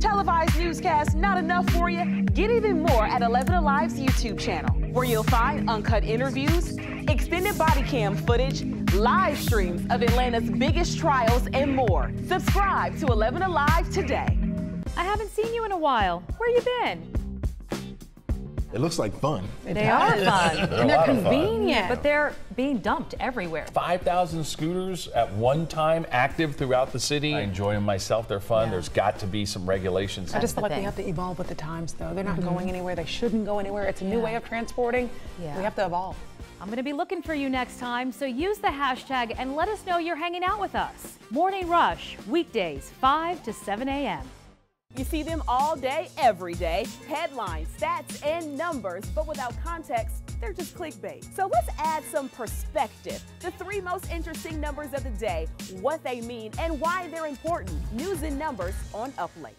[SPEAKER 1] Televised newscast, not enough for you? Get even more at 11 Alive's YouTube channel, where you'll find uncut interviews, extended body cam footage, live streams of Atlanta's biggest trials, and more. Subscribe to 11 Alive today.
[SPEAKER 8] I haven't seen you in a while. Where you been?
[SPEAKER 10] It looks like fun.
[SPEAKER 8] They are fun.
[SPEAKER 5] They're
[SPEAKER 8] and they're
[SPEAKER 5] lot fun.
[SPEAKER 8] convenient. But they're being dumped everywhere.
[SPEAKER 5] 5,000 scooters at one time active throughout the city. I enjoy them myself. They're fun. There's got to be some regulations.
[SPEAKER 7] I just feel like we have to evolve with the times, though. They're not
[SPEAKER 8] Mhm.
[SPEAKER 7] going anywhere. They shouldn't go anywhere. It's a new
[SPEAKER 8] Yeah.
[SPEAKER 7] way of transporting.
[SPEAKER 8] Yeah.
[SPEAKER 7] We have to evolve.
[SPEAKER 8] I'm going to be looking for you next time, so use the hashtag and let us know you're hanging out with us. Morning Rush, weekdays, 5 to 7 a.m.
[SPEAKER 1] You see them all day, every day. Headlines, stats, and numbers, but without context, they're just clickbait. So let's add some perspective. The three most interesting numbers of the day, what they mean, and why they're important. News and numbers on Up Late.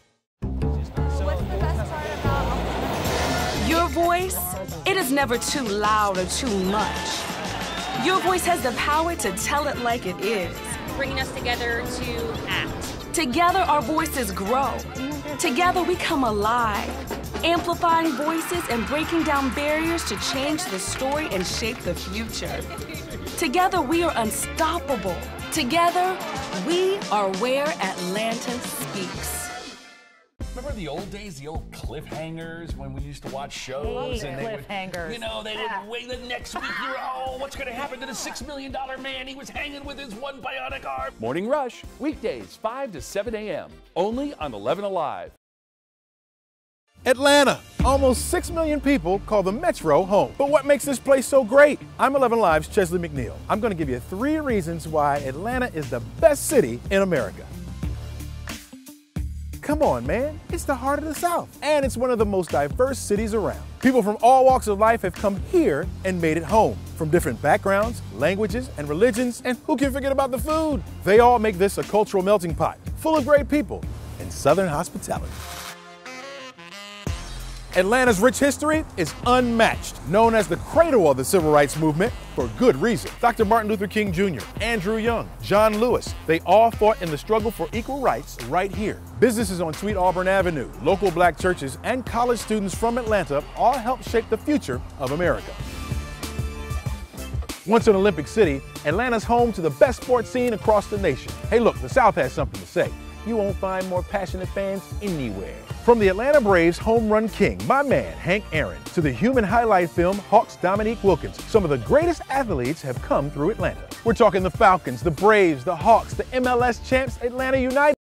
[SPEAKER 68] Your voice, it is never too loud or too much. Your voice has the power to tell it like it is.
[SPEAKER 78] bringing us together to act.
[SPEAKER 68] Together, our voices grow. Together, we come alive, amplifying voices and breaking down barriers to change the story and shape the future. Together, we are unstoppable. Together, we are where Atlanta speaks.
[SPEAKER 5] Remember the old days, the old cliffhangers when we used to watch shows and they would,
[SPEAKER 8] cliffhangers.
[SPEAKER 5] you know, they would wait the next week. You were, oh, what's going to happen to the six million dollar man? He was hanging with his one bionic arm.
[SPEAKER 80] Morning Rush, weekdays 5 to 7 a.m. Only on 11 Alive.
[SPEAKER 10] Atlanta. Almost 6 million people call the Metro home. But what makes this place so great? I'm 11 Live's Chesley McNeil. I'm going to give you three reasons why Atlanta is the best city in America. Come on, man. It's the heart of the South. And it's one of the most diverse cities around. People from all walks of life have come here and made it home. From different backgrounds, languages, and religions. And who can forget about the food? They all make this a cultural melting pot, full of great people and Southern hospitality. Atlanta's rich history is unmatched, known as the cradle of the civil rights movement for good reason. Dr. Martin Luther King Jr., Andrew Young, John Lewis, they all fought in the struggle for equal rights right here. Businesses on Sweet Auburn Avenue, local black churches, and college students from Atlanta all helped shape the future of America. Once an Olympic city, Atlanta's home to the best sports scene across the nation. Hey, look, the South has something to say. You won't find more passionate fans anywhere. From the Atlanta Braves home run king, my man Hank Aaron, to the human highlight film Hawks Dominique Wilkins, some of the greatest athletes have come through Atlanta. We're talking the Falcons, the Braves, the Hawks, the MLS champs, Atlanta United.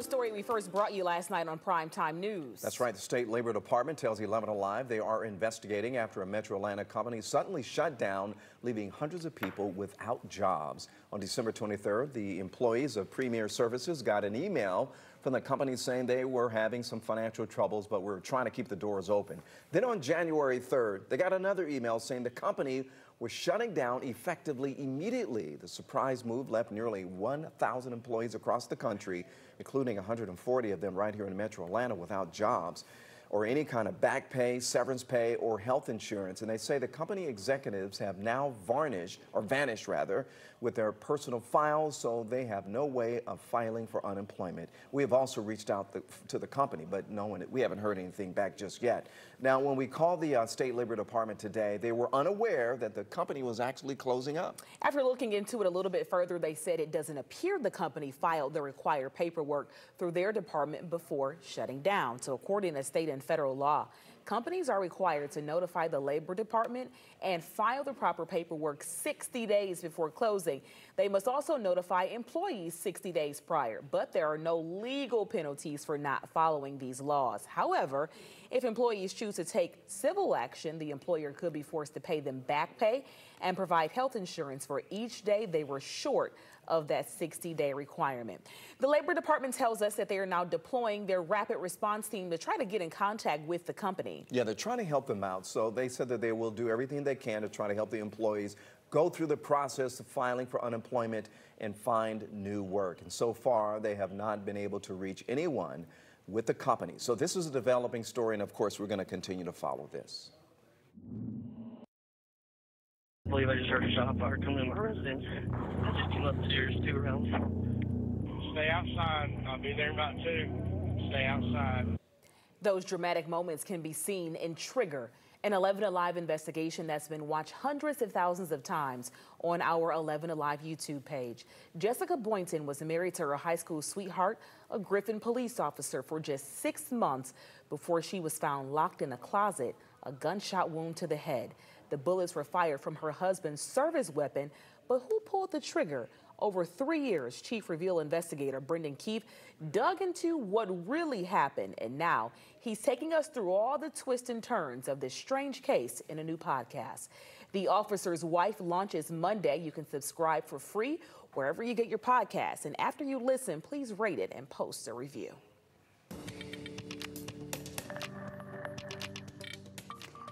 [SPEAKER 1] The story we first brought you last night on Primetime News.
[SPEAKER 54] That's right. The State Labor Department tells 11 Alive they are investigating after a Metro Atlanta company suddenly shut down, leaving hundreds of people without jobs. On December 23rd, the employees of Premier Services got an email from the company saying they were having some financial troubles, but were trying to keep the doors open. Then on January 3rd, they got another email saying the company was shutting down effectively immediately. The surprise move left nearly 1,000 employees across the country, including 140 of them right here in Metro Atlanta, without jobs or any kind of back pay, severance pay, or health insurance. And they say the company executives have now varnished, or vanished rather, with their personal files, so they have no way of filing for unemployment. We have also reached out the, to the company, but no one, we haven't heard anything back just yet. Now, when we called the uh, State Labor Department today, they were unaware that the company was actually closing up.
[SPEAKER 1] After looking into it a little bit further, they said it doesn't appear the company filed the required paperwork through their department before shutting down. So according to state and federal law, companies are required to notify the Labor Department and file the proper paperwork 60 days before closing. They must also notify employees 60 days prior, but there are no legal penalties for not following these laws. However, if employees choose to take civil action, the employer could be forced to pay them back pay and provide health insurance for each day they were short of that 60 day requirement. The Labor Department tells us that they are now deploying their rapid response team to try to get in contact with the company.
[SPEAKER 81] Yeah, they're trying to help them out. So they said that they will do everything they can to try to help the employees go through the process of filing for unemployment and find new work. And so far, they have not been able to reach anyone with the company. So this is a developing story, and of course, we're going to continue to follow this.
[SPEAKER 82] I believe I just heard a shot fire come in my residence. I just came up the stairs two rounds.
[SPEAKER 83] Stay outside. I'll be there about two. Stay outside.
[SPEAKER 1] Those dramatic moments can be seen in Trigger, an 11 Alive investigation that's been watched hundreds of thousands of times on our 11 Alive YouTube page. Jessica Boynton was married to her high school sweetheart, a Griffin police officer, for just six months before she was found locked in a closet, a gunshot wound to the head. The bullets were fired from her husband's service weapon, but who pulled the trigger? Over three years, Chief Reveal investigator Brendan Keefe dug into what really happened, and now he's taking us through all the twists and turns of this strange case in a new podcast. The Officer's Wife launches Monday. You can subscribe for free wherever you get your podcasts. And after you listen, please rate it and post a review.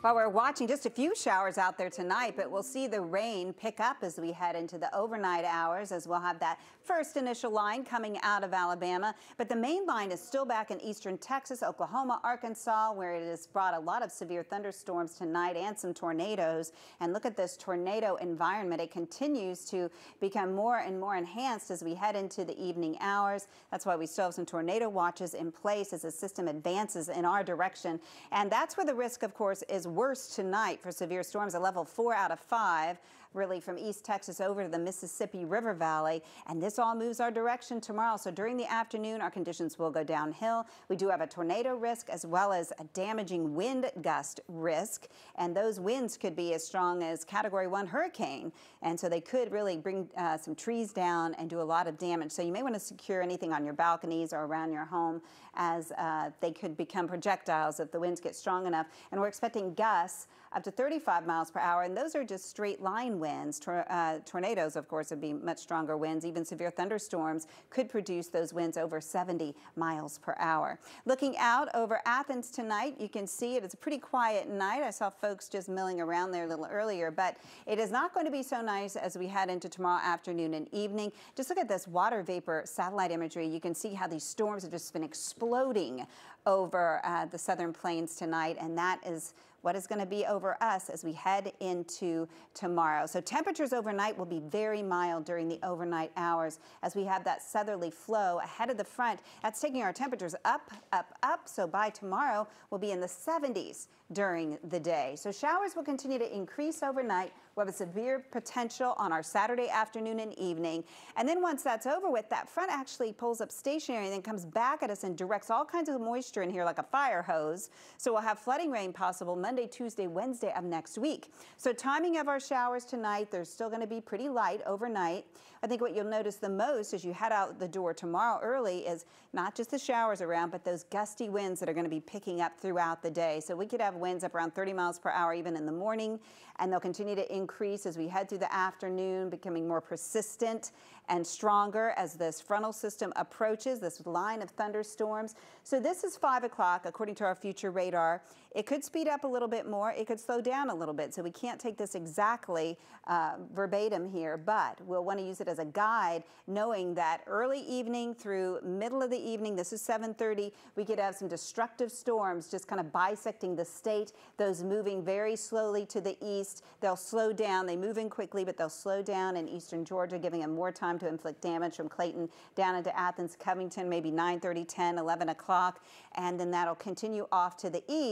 [SPEAKER 15] Well, we're watching just a few showers out there tonight, but we'll see the rain pick up as we head into the overnight hours as we'll have that first initial line coming out of Alabama. But the main line is still back in eastern Texas, Oklahoma, Arkansas, where it has brought a lot of severe thunderstorms tonight and some tornadoes. And look at this tornado environment. It continues to become more and more enhanced as we head into the evening hours. That's why we still have some tornado watches in place as the system advances in our direction. And that's where the risk, of course, is worse tonight for severe storms, a level four out of five really from East Texas over to the Mississippi River Valley. And this all moves our direction tomorrow. So during the afternoon, our conditions will go downhill. We do have a tornado risk as well as a damaging wind gust risk. And those winds could be as strong as category one hurricane. And so they could really bring uh, some trees down and do a lot of damage. So you may want to secure anything on your balconies or around your home as uh, they could become projectiles if the winds get strong enough. And we're expecting gusts up to 35 miles per hour. And those are just straight line winds. Tor uh, tornadoes, of course, would be much stronger winds. Even severe thunderstorms could produce those winds over 70 miles per hour. Looking out over Athens tonight, you can see it is a pretty quiet night. I saw folks just milling around there a little earlier, but it is not going to be so nice as we head into tomorrow afternoon and evening. Just look at this water vapor satellite imagery. You can see how these storms have just been exploding over uh, the southern plains tonight, and that is what is going to be over us as we head into tomorrow. So temperatures overnight will be very mild during the overnight hours as we have that southerly flow ahead of the front. That's taking our temperatures up, up, up. So by tomorrow, we'll be in the 70s during the day. So showers will continue to increase overnight. We'll have a severe potential on our Saturday afternoon and evening. And then once that's over with, that front actually pulls up stationary and then comes back at us and directs all kinds of moisture in here like a fire hose. So we'll have flooding rain possible Monday, Tuesday, Wednesday of next week. So timing of our showers tonight, they're still going to be pretty light overnight. I think what you'll notice the most as you head out the door tomorrow early is not just the showers around, but those gusty winds that are going to be picking up throughout the day. So we could have winds up around 30 miles per hour even in the morning, and they'll continue to increase as we head through the afternoon, becoming more persistent and stronger as this frontal system approaches this line of thunderstorms. So this is 5 o'clock according to our future radar. It could speed up a little bit more. It could slow down a little bit. So we can't take this exactly uh, verbatim here, but we'll want to use it as a guide, knowing that early evening through middle of the evening, this is 7.30, we could have some destructive storms just kind of bisecting the state, those moving very slowly to the east. They'll slow down. They move in quickly, but they'll slow down in eastern Georgia, giving them more time to inflict damage from Clayton down into Athens, Covington, maybe 9.30, 10, 11 o'clock. And then that'll continue off to the east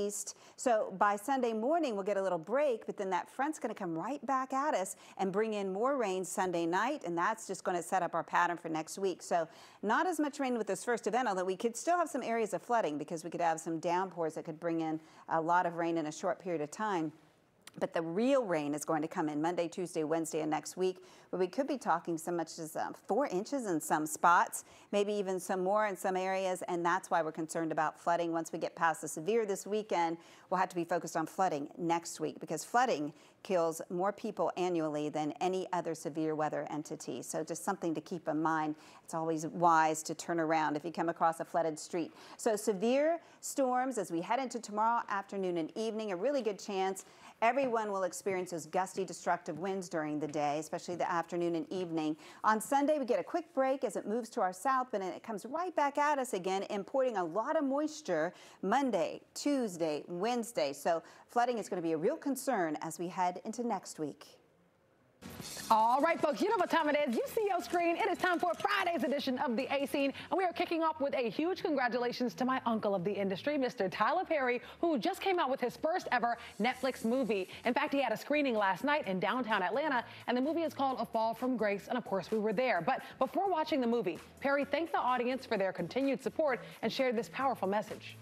[SPEAKER 15] So by Sunday morning, we'll get a little break, but then that front's going to come right back at us and bring in more rain Sunday night, and that's just going to set up our pattern for next week. So not as much rain with this first event, although we could still have some areas of flooding because we could have some downpours that could bring in a lot of rain in a short period of time. But the real rain is going to come in Monday, Tuesday, Wednesday, and next week, where we could be talking so much as um, four inches in some spots, maybe even some more in some areas. And that's why we're concerned about flooding. Once we get past the severe this weekend, we'll have to be focused on flooding next week because flooding kills more people annually than any other severe weather entity. So just something to keep in mind. It's always wise to turn around if you come across a flooded street. So severe storms as we head into tomorrow afternoon and evening, a really good chance Everyone will experience those gusty, destructive winds during the day, especially the afternoon and evening. On Sunday, we get a quick break as it moves to our south, but then it comes right back at us again, importing a lot of moisture Monday, Tuesday, Wednesday. So flooding is going to be a real concern as we head into next week.
[SPEAKER 7] All right, folks, you know what time it is. You see your screen. It is time for Friday's edition of the A Scene, and we are kicking off with a huge congratulations to my uncle of the industry, Mr. Tyler Perry, who just came out with his first ever Netflix movie. In fact, he had a screening last night in downtown Atlanta, and the movie is called A Fall from Grace, and of course, we were there. But before watching the movie, Perry thanked the audience for their continued support and shared this powerful message.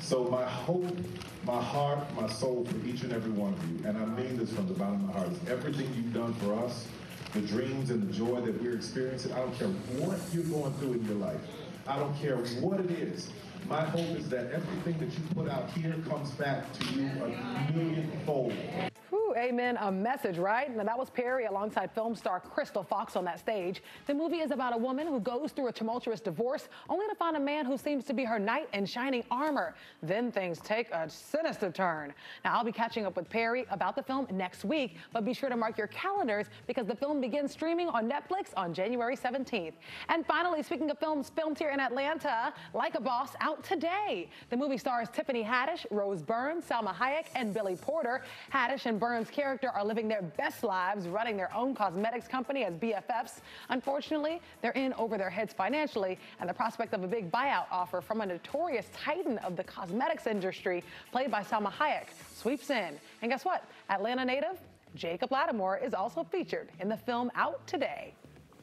[SPEAKER 51] So my hope, my heart, my soul for each and every one of you, and I mean this from the bottom of my heart, is everything you've done for us, the dreams and the joy that we're experiencing. I don't care what you're going through in your life. I don't care what it is. My hope is that everything that you put out here comes back to you a millionfold.
[SPEAKER 7] Whew, amen. A message, right? Now, that was Perry alongside film star Crystal Fox on that stage. The movie is about a woman who goes through a tumultuous divorce only to find a man who seems to be her knight in shining armor. Then things take a sinister turn. Now, I'll be catching up with Perry about the film next week, but be sure to mark your calendars because the film begins streaming on Netflix on January 17th. And finally, speaking of films filmed here in Atlanta, Like a Boss out today. The movie stars Tiffany Haddish, Rose Byrne, Salma Hayek, and Billy Porter. Haddish and Character are living their best lives, running their own cosmetics company as BFFs. Unfortunately, they're in over their heads financially, and the prospect of a big buyout offer from a notorious titan of the cosmetics industry, played by Salma Hayek, sweeps in. And guess what? Atlanta native Jacob Latimore is also featured in the film out today.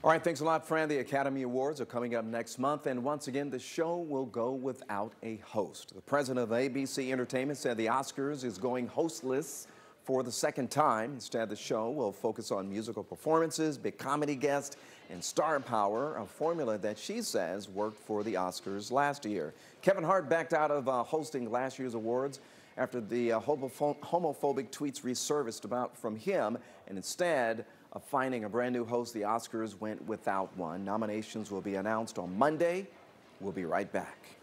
[SPEAKER 54] All right, thanks a lot, Fran. The Academy Awards are coming up next month, and once again, the show will go without a host. The president of ABC Entertainment said the Oscars is going hostless for the second time. Instead, the show will focus on musical performances, big comedy guests, and star power, a formula that she says worked for the Oscars last year. Kevin Hart backed out of uh, hosting last year's awards after the uh, homophobic tweets resurfaced about from him, and instead of finding a brand new host, the Oscars went without one. Nominations will be announced on Monday. We'll be right back.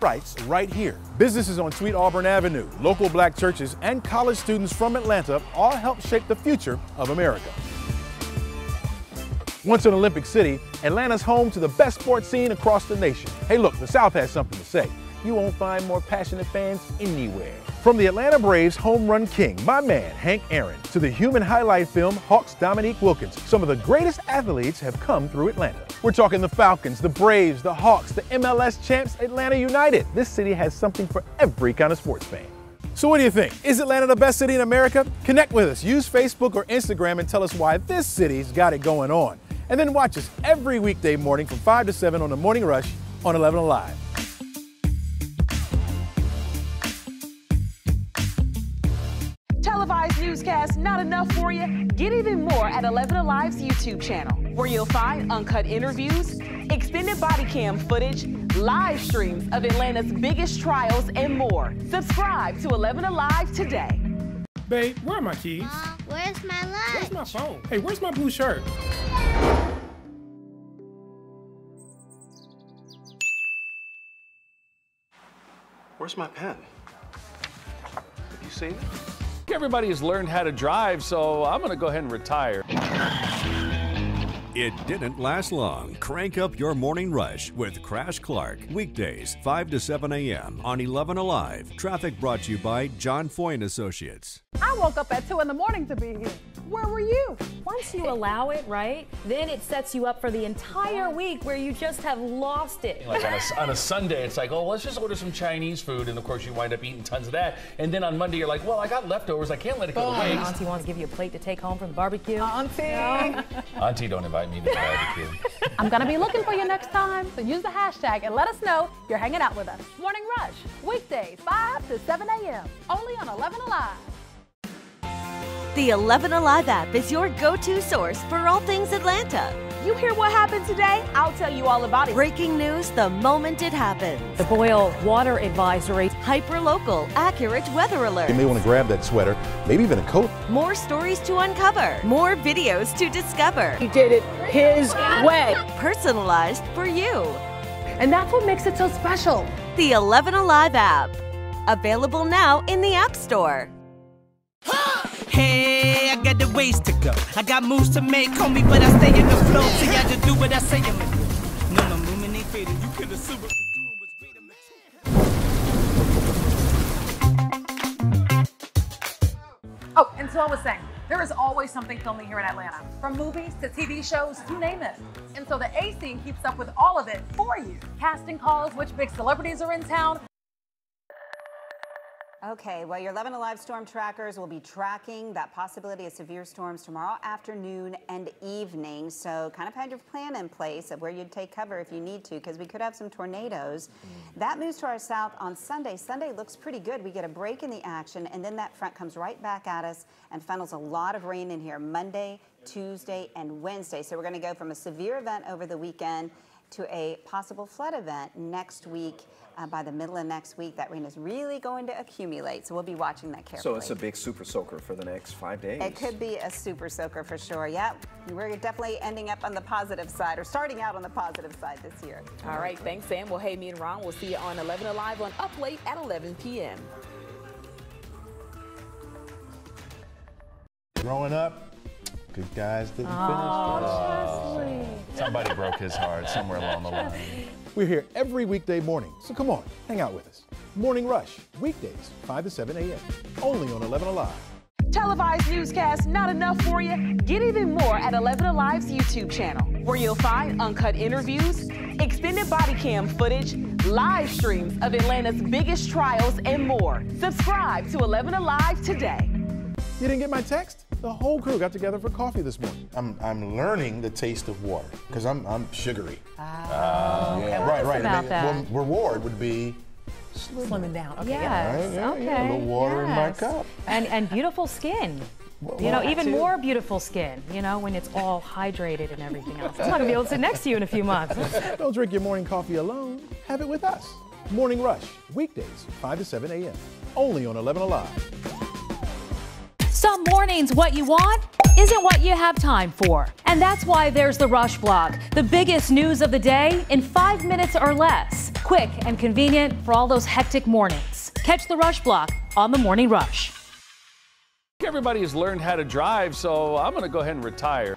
[SPEAKER 10] Rights right here. Businesses on Sweet Auburn Avenue, local black churches, and college students from Atlanta all help shape the future of America. Once an Olympic city, Atlanta's home to the best sports scene across the nation. Hey, look, the South has something to say. You won't find more passionate fans anywhere. From the Atlanta Braves home run king, my man Hank Aaron, to the human highlight film Hawks Dominique Wilkins, some of the greatest athletes have come through Atlanta. We're talking the Falcons, the Braves, the Hawks, the MLS champs, Atlanta United. This city has something for every kind of sports fan. So what do you think? Is Atlanta the best city in America? Connect with us. Use Facebook or Instagram and tell us why this city's got it going on. And then watch us every weekday morning from 5 to 7 on the Morning Rush on 11 Alive.
[SPEAKER 1] Televised newscast not enough for you? Get even more at 11 Alive's YouTube channel, where you'll find uncut interviews, extended body cam footage, live streams of Atlanta's biggest trials, and more. Subscribe to 11 Alive today.
[SPEAKER 23] Babe, where are my keys?
[SPEAKER 35] Mom, where's my lunch?
[SPEAKER 23] Where's my phone? Hey, where's my blue shirt?
[SPEAKER 4] Where's my pen? Have you seen it?
[SPEAKER 5] Everybody has learned how to drive, so I'm going to go ahead and retire.
[SPEAKER 6] It didn't last long. Crank up your morning rush with Crash Clark. Weekdays, 5 to 7 a.m. on 11 Alive. Traffic brought to you by John Foy and Associates.
[SPEAKER 7] I woke up at 2 in the morning to be here. Where were you?
[SPEAKER 8] Once you allow it, right, then it sets you up for the entire week where you just have lost it.
[SPEAKER 5] Like on a, on a Sunday, it's like, oh, let's just order some Chinese food, and of course you wind up eating tons of that. And then on Monday, you're like, well, I got leftovers, I can't let it go to waste.
[SPEAKER 8] Auntie wants to give you a plate to take home from the barbecue.
[SPEAKER 7] Auntie.
[SPEAKER 5] Auntie, don't invite me to barbecue.
[SPEAKER 7] I'm gonna be looking for you next time, so use the hashtag and let us know you're hanging out with us. Morning Rush, weekdays, 5 to 7 a.m., only on 11 Alive.
[SPEAKER 9] The 11 Alive app is your go to source for all things Atlanta.
[SPEAKER 1] You hear what happened today? I'll tell you all about it.
[SPEAKER 9] Breaking news the moment it happens.
[SPEAKER 8] The boil water advisory.
[SPEAKER 9] Hyper local, accurate weather alert.
[SPEAKER 10] You may want to grab that sweater, maybe even a coat.
[SPEAKER 9] More stories to uncover, more videos to discover.
[SPEAKER 7] He did it his way.
[SPEAKER 9] Personalized for you.
[SPEAKER 7] And that's what makes it so special.
[SPEAKER 9] The 11 Alive app. Available now in the App Store.
[SPEAKER 11] Hey, I got the ways to go. I got moves to make, homie, but I stay in the flow. See, I just do what I say I'ma do. No, no. You can assume it.
[SPEAKER 7] Oh, and so I was saying, there is always something filming here in Atlanta, from movies to TV shows, you name it. And so the A scene keeps up with all of it for you. Casting calls, which big celebrities are in town.
[SPEAKER 15] Okay, well, your 11 Alive storm trackers will be tracking that possibility of severe storms tomorrow afternoon and evening. So, kind of have your plan in place of where you'd take cover if you need to, because we could have some tornadoes. Mm-hmm. That moves to our south on Sunday. Sunday looks pretty good. We get a break in the action, and then that front comes right back at us and funnels a lot of rain in here Monday, Tuesday, and Wednesday. So, we're going to go from a severe event over the weekend to a possible flood event next week. Uh, by the middle of next week, that rain is really going to accumulate. So we'll be watching that carefully.
[SPEAKER 54] So it's a big super soaker for the next five days.
[SPEAKER 15] It could be a super soaker for sure. Yep. We're definitely ending up on the positive side or starting out on the positive side this year.
[SPEAKER 84] All right. Thanks, Sam. Well, hey, me and Ron, we'll see you on 11 Alive on Up Late at 11 p.m.
[SPEAKER 10] Growing up, good guys didn't
[SPEAKER 8] Oh,
[SPEAKER 10] finish.
[SPEAKER 5] Somebody broke his heart somewhere along the line.
[SPEAKER 10] We're here every weekday morning, so come on, hang out with us. Morning Rush, weekdays, 5 to 7 a.m., only on 11 Alive.
[SPEAKER 1] Televised newscast, not enough for you? Get even more at 11 Alive's YouTube channel, where you'll find uncut interviews, extended body cam footage, live streams of Atlanta's biggest trials, and more. Subscribe to 11 Alive today.
[SPEAKER 10] You didn't get my text? The whole crew got together for coffee this morning. I'm, I'm learning the taste of water because I'm, I'm sugary.
[SPEAKER 8] Oh, uh, okay.
[SPEAKER 10] yeah, right, right.
[SPEAKER 8] about
[SPEAKER 10] And
[SPEAKER 8] that?
[SPEAKER 10] Well, reward would be
[SPEAKER 7] Slimming down. Okay.
[SPEAKER 8] Yes.
[SPEAKER 10] Right, yeah,
[SPEAKER 8] okay.
[SPEAKER 10] yeah, a little water in my cup.
[SPEAKER 8] And and beautiful skin. you know, even
[SPEAKER 10] too.
[SPEAKER 8] more beautiful skin. You know, when it's all hydrated and everything else. I'm not gonna be able to sit next to you in a few months.
[SPEAKER 10] Don't drink your morning coffee alone. Have it with us. Morning Rush, weekdays, 5 to 7 a.m., only on 11 Alive.
[SPEAKER 8] Some mornings, what you want isn't what you have time for. And that's why there's the Rush Block, the biggest news of the day in five minutes or less. Quick and convenient for all those hectic mornings. Catch the Rush Block on the Morning Rush.
[SPEAKER 5] Everybody has learned how to drive, so I'm going to go ahead and retire.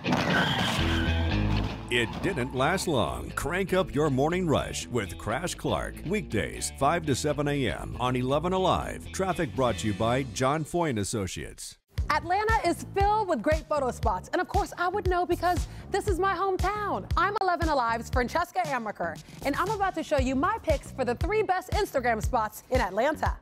[SPEAKER 6] It didn't last long. Crank up your morning rush with Crash Clark. Weekdays, 5 to 7 a.m. on 11 Alive. Traffic brought to you by John Foy and Associates.
[SPEAKER 7] Atlanta is filled with great photo spots. And of course, I would know because this is my hometown. I'm 11 Alive's Francesca Amiker, and I'm about to show you my picks for the three best Instagram spots in Atlanta.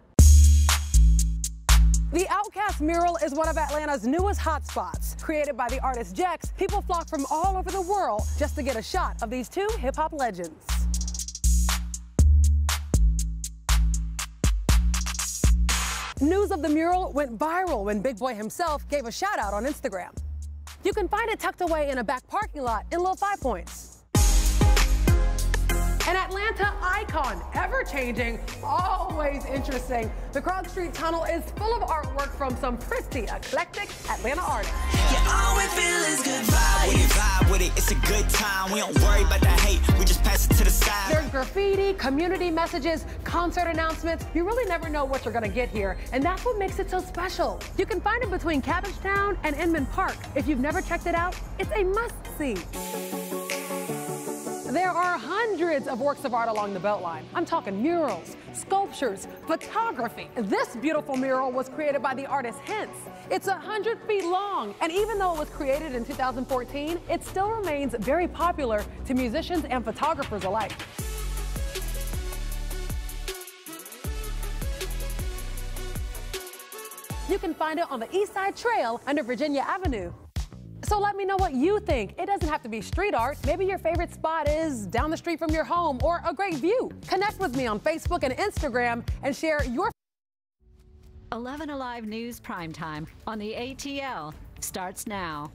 [SPEAKER 7] The OutKast mural is one of Atlanta's newest hotspots. Created by the artist Jex, people flock from all over the world just to get a shot of these two hip hop legends. News of the mural went viral when Big Boi himself gave a shout out on Instagram. You can find it tucked away in a back parking lot in Little Five Points. An Atlanta icon, ever changing, always interesting. The Krog Street Tunnel is full of artwork from some pretty eclectic Atlanta artists.
[SPEAKER 11] You always feel is good vibes. It, vibe with it. it's a good time. We don't worry about the hate, we just pass it to the side.
[SPEAKER 7] There's graffiti, community messages, concert announcements. You really never know what you're going to get here, and that's what makes it so special. You can find it between Cabbagetown and Inman Park. If you've never checked it out, it's a must-see. There are hundreds of works of art along the Beltline. I'm talking murals, sculptures, photography. This beautiful mural was created by the artist Hense. It's 100 feet long, and even though it was created in 2014, it still remains very popular to musicians and photographers alike. You can find it on the East Side Trail under Virginia Avenue. So let me know what you think. It doesn't have to be street art. Maybe your favorite spot is down the street from your home or a great view. Connect with me on Facebook and Instagram and share your
[SPEAKER 14] 11 Alive News Primetime on the ATL starts now.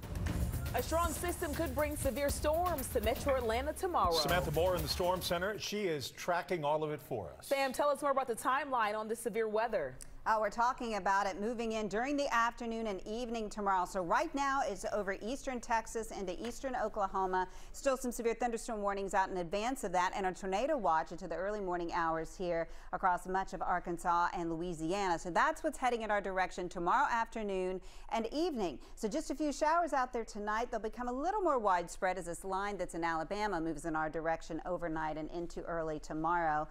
[SPEAKER 1] A strong system could bring severe storms to metro Atlanta tomorrow.
[SPEAKER 12] Samantha Moore in the Storm Center. She is tracking all of it for us.
[SPEAKER 1] Sam, tell us more about the timeline on the severe weather.
[SPEAKER 15] Uh, we're talking about it moving in during the afternoon and evening tomorrow. So right now it's over eastern Texas into eastern Oklahoma. Still some severe thunderstorm warnings out in advance of that and a tornado watch into the early morning hours here across much of Arkansas and Louisiana. So that's what's heading in our direction tomorrow afternoon and evening. So just a few showers out there tonight. They'll become a little more widespread as this line that's in Alabama moves in our direction overnight and into early tomorrow.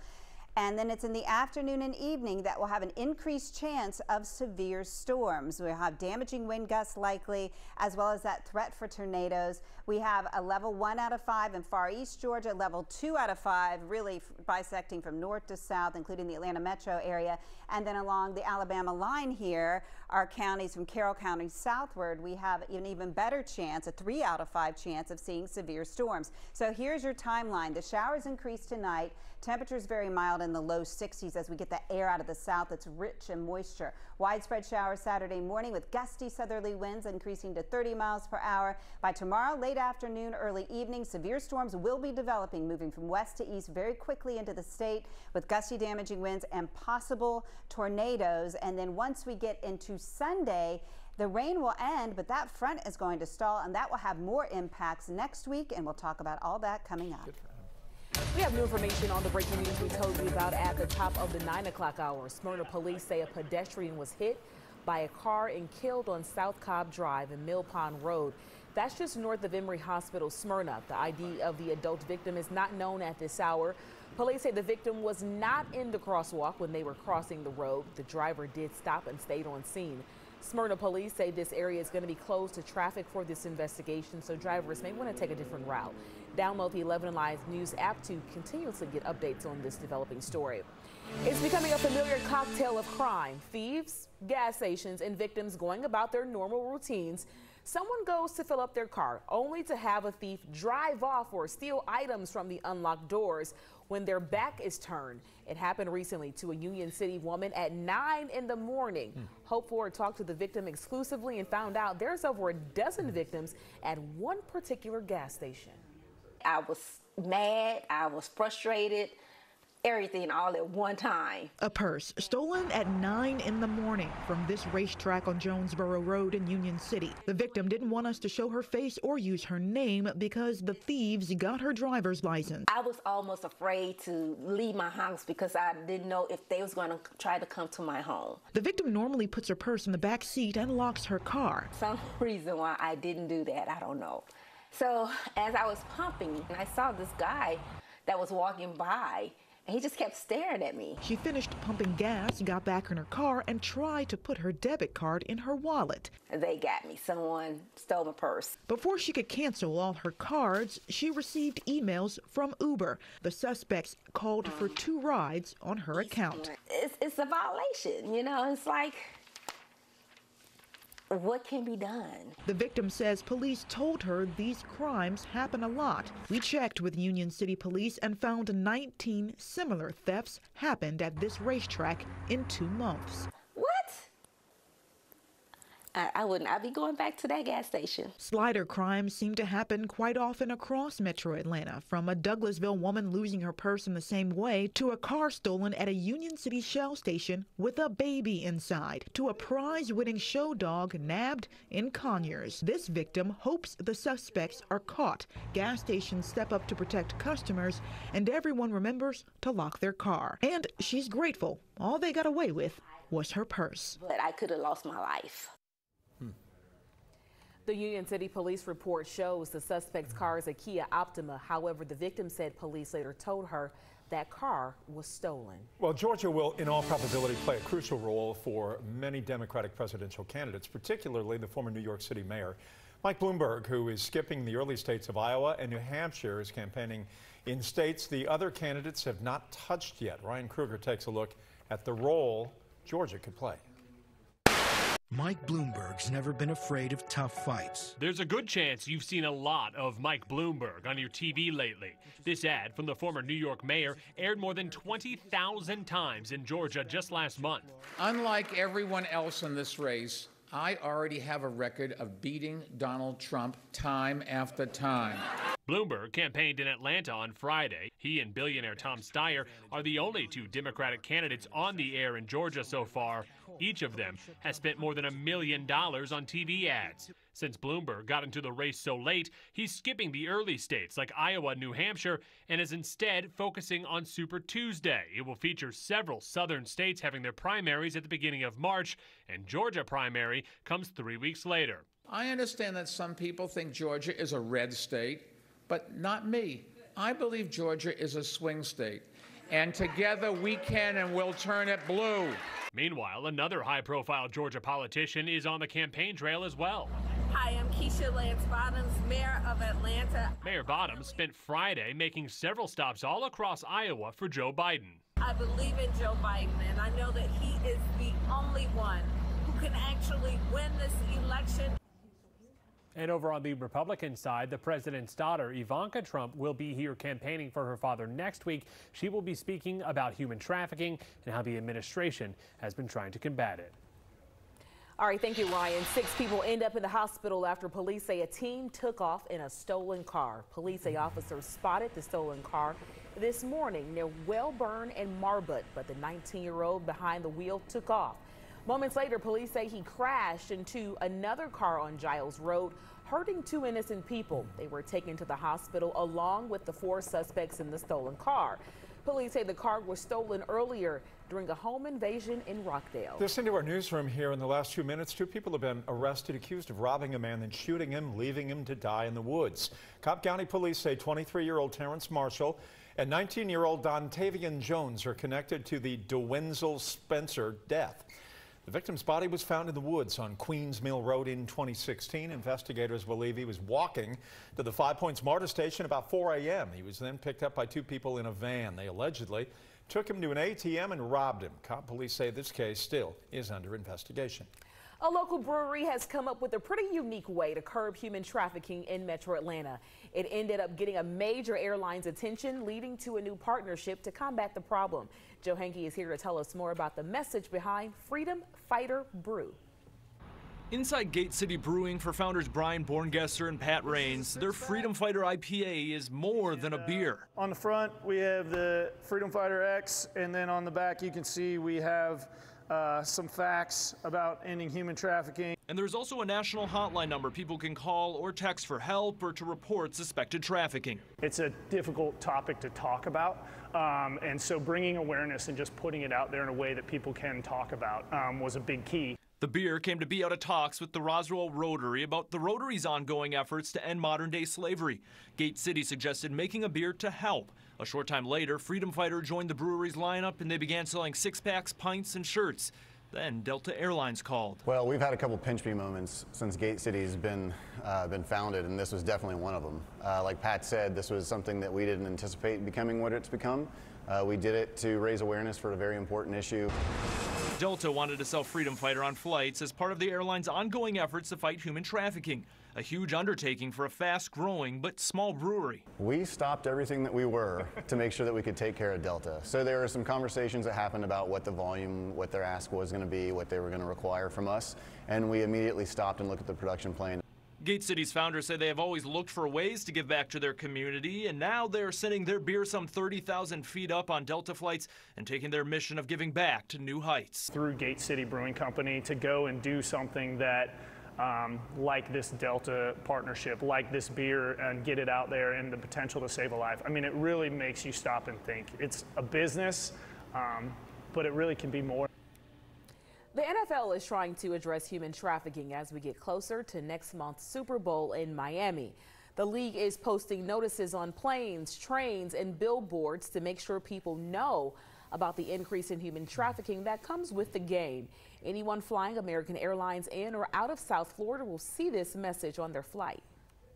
[SPEAKER 15] And then it's in the afternoon and evening that we'll have an increased chance of severe storms. We'll have damaging wind gusts likely, as well as that threat for tornadoes. We have a level one out of five in far east Georgia, level two out of five, really bisecting from north to south, including the Atlanta metro area. And then along the Alabama line here, our counties from Carroll County southward, we have an even better chance, a three out of five chance of seeing severe storms. So here's your timeline. The showers increase tonight. Temperatures very mild in the low 60s as we get the air out of the south that's rich in moisture. Widespread showers Saturday morning with gusty southerly winds increasing to 30 miles per hour. By tomorrow, late afternoon, early evening, severe storms will be developing, moving from west to east very quickly into the state with gusty damaging winds and possible tornadoes. And then once we get into Sunday, the rain will end, but that front is going to stall, and that will have more impacts next week, and we'll talk about all that coming up.
[SPEAKER 1] We have new information on the breaking news we told you about at the top of the 9 o'clock hour. Smyrna police say a pedestrian was hit by a car and killed on South Cobb Drive and Mill Pond Road. That's just north of Emory Hospital, Smyrna. The ID of the adult victim is not known at this hour. Police say the victim was not in the crosswalk when they were crossing the road. The driver did stop and stayed on scene. Smyrna police say this area is going to be closed to traffic for this investigation, so drivers may want to take a different route. Download the 11 Alive News app to continuously get updates on this developing story. It's becoming a familiar cocktail of crime. Thieves, gas stations, and victims going about their normal routines. Someone goes to fill up their car only to have a thief drive off or steal items from the unlocked doors when their back is turned. It happened recently to a Union City woman at 9 in the morning. Hmm. Hope Ford talked to the victim exclusively and found out there's over a dozen victims at one particular gas station.
[SPEAKER 68] I was mad, I was frustrated, everything all at one time.
[SPEAKER 41] A purse stolen at 9 in the morning from this RaceTrac on Jonesboro Road in Union City. The victim didn't want us to show her face or use her name because the thieves got her driver's license.
[SPEAKER 68] I was almost afraid to leave my house because I didn't know if they was going to try to come to my home.
[SPEAKER 41] The victim normally puts her purse in the back seat and locks her car.
[SPEAKER 68] Some reason why I didn't do that, I don't know. So as I was pumping, and I saw this guy that was walking by and he just kept staring at me.
[SPEAKER 41] She finished pumping gas, got back in her car, and tried to put her debit card in her wallet.
[SPEAKER 68] They got me. Someone stole my purse.
[SPEAKER 41] Before she could cancel all her cards, she received emails from Uber. The suspects called for two rides on her account.
[SPEAKER 68] It's, it's a violation, you know? It's like what can be done?
[SPEAKER 41] The victim says police told her these crimes happen a lot. We checked with Union City Police and found 19 similar thefts happened at this RaceTrac in two months.
[SPEAKER 85] I wouldn't. I'd be going back to that gas station.
[SPEAKER 41] Slider crimes seem to happen quite often across metro Atlanta, from a Douglasville woman losing her purse in the same way to a car stolen at a Union City Shell station with a baby inside to a prize winning show dog nabbed in Conyers. This victim hopes the suspects are caught. Gas stations step up to protect customers, and everyone remembers to lock their car. And she's grateful all they got away with was her purse.
[SPEAKER 85] But I could have lost my life.
[SPEAKER 1] The Union City Police report shows the suspect's car is a Kia Optima. However, the victim said police later told her that car was stolen.
[SPEAKER 12] Well, Georgia will, in all probability, play a crucial role for many Democratic presidential candidates, particularly the former New York City mayor. Mike Bloomberg, who is skipping the early states of Iowa and New Hampshire, is campaigning in states the other candidates have not touched yet. Ryan Kruger takes a look at the role Georgia could play.
[SPEAKER 86] Mike Bloomberg's never been afraid of tough fights.
[SPEAKER 87] There's a good chance you've seen a lot of Mike Bloomberg on your TV lately. This ad from the former New York mayor aired more than 20,000 times in Georgia just last month.
[SPEAKER 88] Unlike everyone else in this race, I already have a record of beating Donald Trump time after time.
[SPEAKER 87] Bloomberg campaigned in Atlanta on Friday. He and billionaire Tom Steyer are the only two Democratic candidates on the air in Georgia so far. Each of them has spent more than a million dollars on TV ads. Since Bloomberg got into the race so late, he's skipping the early states like Iowa and New Hampshire and is instead focusing on Super Tuesday. It will feature several southern states having their primaries at the beginning of March, and Georgia primary comes three weeks later.
[SPEAKER 88] I understand that some people think Georgia is a red state, but not me. I believe Georgia is a swing state. And together we can and will turn it blue.
[SPEAKER 87] Meanwhile, another high profile Georgia politician is on the campaign trail as well.
[SPEAKER 68] Hi, I'm Keisha Lance Bottoms, Mayor of Atlanta.
[SPEAKER 87] Mayor Bottoms spent Friday making several stops all across Iowa for Joe Biden.
[SPEAKER 68] I believe in Joe Biden, and I know that he is the only one who can actually win this election.
[SPEAKER 89] And over on the Republican side, the president's daughter, Ivanka Trump, will be here campaigning for her father next week. She will be speaking about human trafficking and how the administration has been trying to combat it.
[SPEAKER 1] All right, thank you, Ryan. Six people end up in the hospital after police say a team took off in a stolen car. Police say officers spotted the stolen car this morning near Wellborn and Marbut, but the 19-year-old behind the wheel took off. Moments later, police say he crashed into another car on Giles Road, hurting two innocent people. They were taken to the hospital along with the four suspects in the stolen car. Police say the car was stolen earlier during a home invasion in Rockdale.
[SPEAKER 12] This into our newsroom here in the last few minutes. Two people have been arrested accused of robbing a man and shooting him, leaving him to die in the woods. Cobb County police say 23-year-old Terrence Marshall and 19-year-old Dontavian Jones are connected to the DeWenzel Spencer death. The victim's body was found in the woods on Queens Mill Road in 2016. Investigators believe he was walking to the Five Points MARTA station about 4 a.m. He was then picked up by two people in a van. They allegedly took him to an ATM and robbed him. Cobb police say this case still is under investigation.
[SPEAKER 1] A local brewery has come up with a pretty unique way to curb human trafficking in metro Atlanta. It ended up getting a major airline's attention, leading to a new partnership to combat the problem. Joe Henke is here to tell us more about the message behind Freedom Fighter Brew.
[SPEAKER 22] Inside Gate City Brewing for founders Brian Borngesser and Pat Rains, their Freedom Fighter IPA is more than a beer.
[SPEAKER 23] On the front, we have the Freedom Fighter X, and then on the back, you can see we have uh, some facts about ending human trafficking.
[SPEAKER 22] And there's also a national hotline number people can call or text for help or to report suspected trafficking.
[SPEAKER 23] It's a difficult topic to talk about, um, and so bringing awareness and just putting it out there in a way that people can talk about um, was a big key.
[SPEAKER 22] The beer came to be out of talks with the Roswell Rotary about the Rotary's ongoing efforts to end modern day slavery. Gate City suggested making a beer to help. A short time later, Freedom Fighter joined the brewery's lineup and they began selling six packs, pints, and shirts. Then Delta Airlines called.
[SPEAKER 24] Well, we've had a couple pinch me moments since Gate City's been uh, been founded, and this was definitely one of them. Uh, like Pat said, this was something that we didn't anticipate becoming what it's become. Uh, we did it to raise awareness for a very important issue.
[SPEAKER 22] Delta wanted to sell Freedom Fighter on flights as part of the airline's ongoing efforts to fight human trafficking. A huge undertaking for a fast growing but small brewery.
[SPEAKER 90] We stopped everything that we were to make sure that we could take care of Delta. So there were some conversations that happened about what the volume, what their ask was going to be, what they were going to require from us, and we immediately stopped and looked at the production plan.
[SPEAKER 22] Gate City's founders say they have always looked for ways to give back to their community, and now they're sending their beer some 30,000 feet up on Delta flights and taking their mission of giving back to new heights.
[SPEAKER 23] Through Gate City Brewing Company to go and do something that um, like this Delta partnership, like this beer, and get it out there and the potential to save a life. I mean, it really makes you stop and think. It's a business, um, but it really can be more.
[SPEAKER 1] The NFL is trying to address human trafficking as we get closer to next month's Super Bowl in Miami. The league is posting notices on planes, trains, and billboards to make sure people know about the increase in human trafficking that comes with the game. Anyone flying American Airlines in or out of South Florida will see this message on their flight.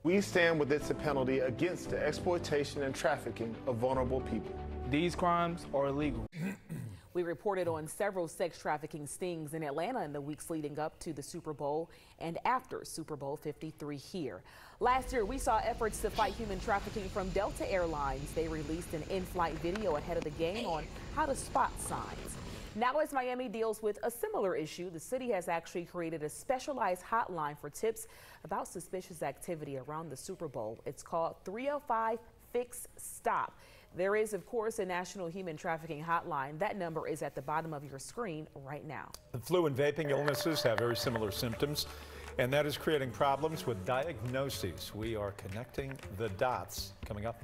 [SPEAKER 91] We stand with this penalty against the exploitation and trafficking of vulnerable people.
[SPEAKER 92] These crimes are illegal.
[SPEAKER 1] We reported on several sex trafficking stings in Atlanta in the weeks leading up to the Super Bowl and after Super Bowl 53 here. Last year, we saw efforts to fight human trafficking from Delta Airlines. They released an in-flight video ahead of the game on how to spot signs. Now, as Miami deals with a similar issue, the city has actually created a specialized hotline for tips about suspicious activity around the Super Bowl. It's called 305 Fix Stop. There is, of course, a national human trafficking hotline. That number is at the bottom of your screen right now.
[SPEAKER 93] The flu and vaping illnesses have very similar symptoms, and that is creating problems with diagnoses. We are connecting the dots coming up.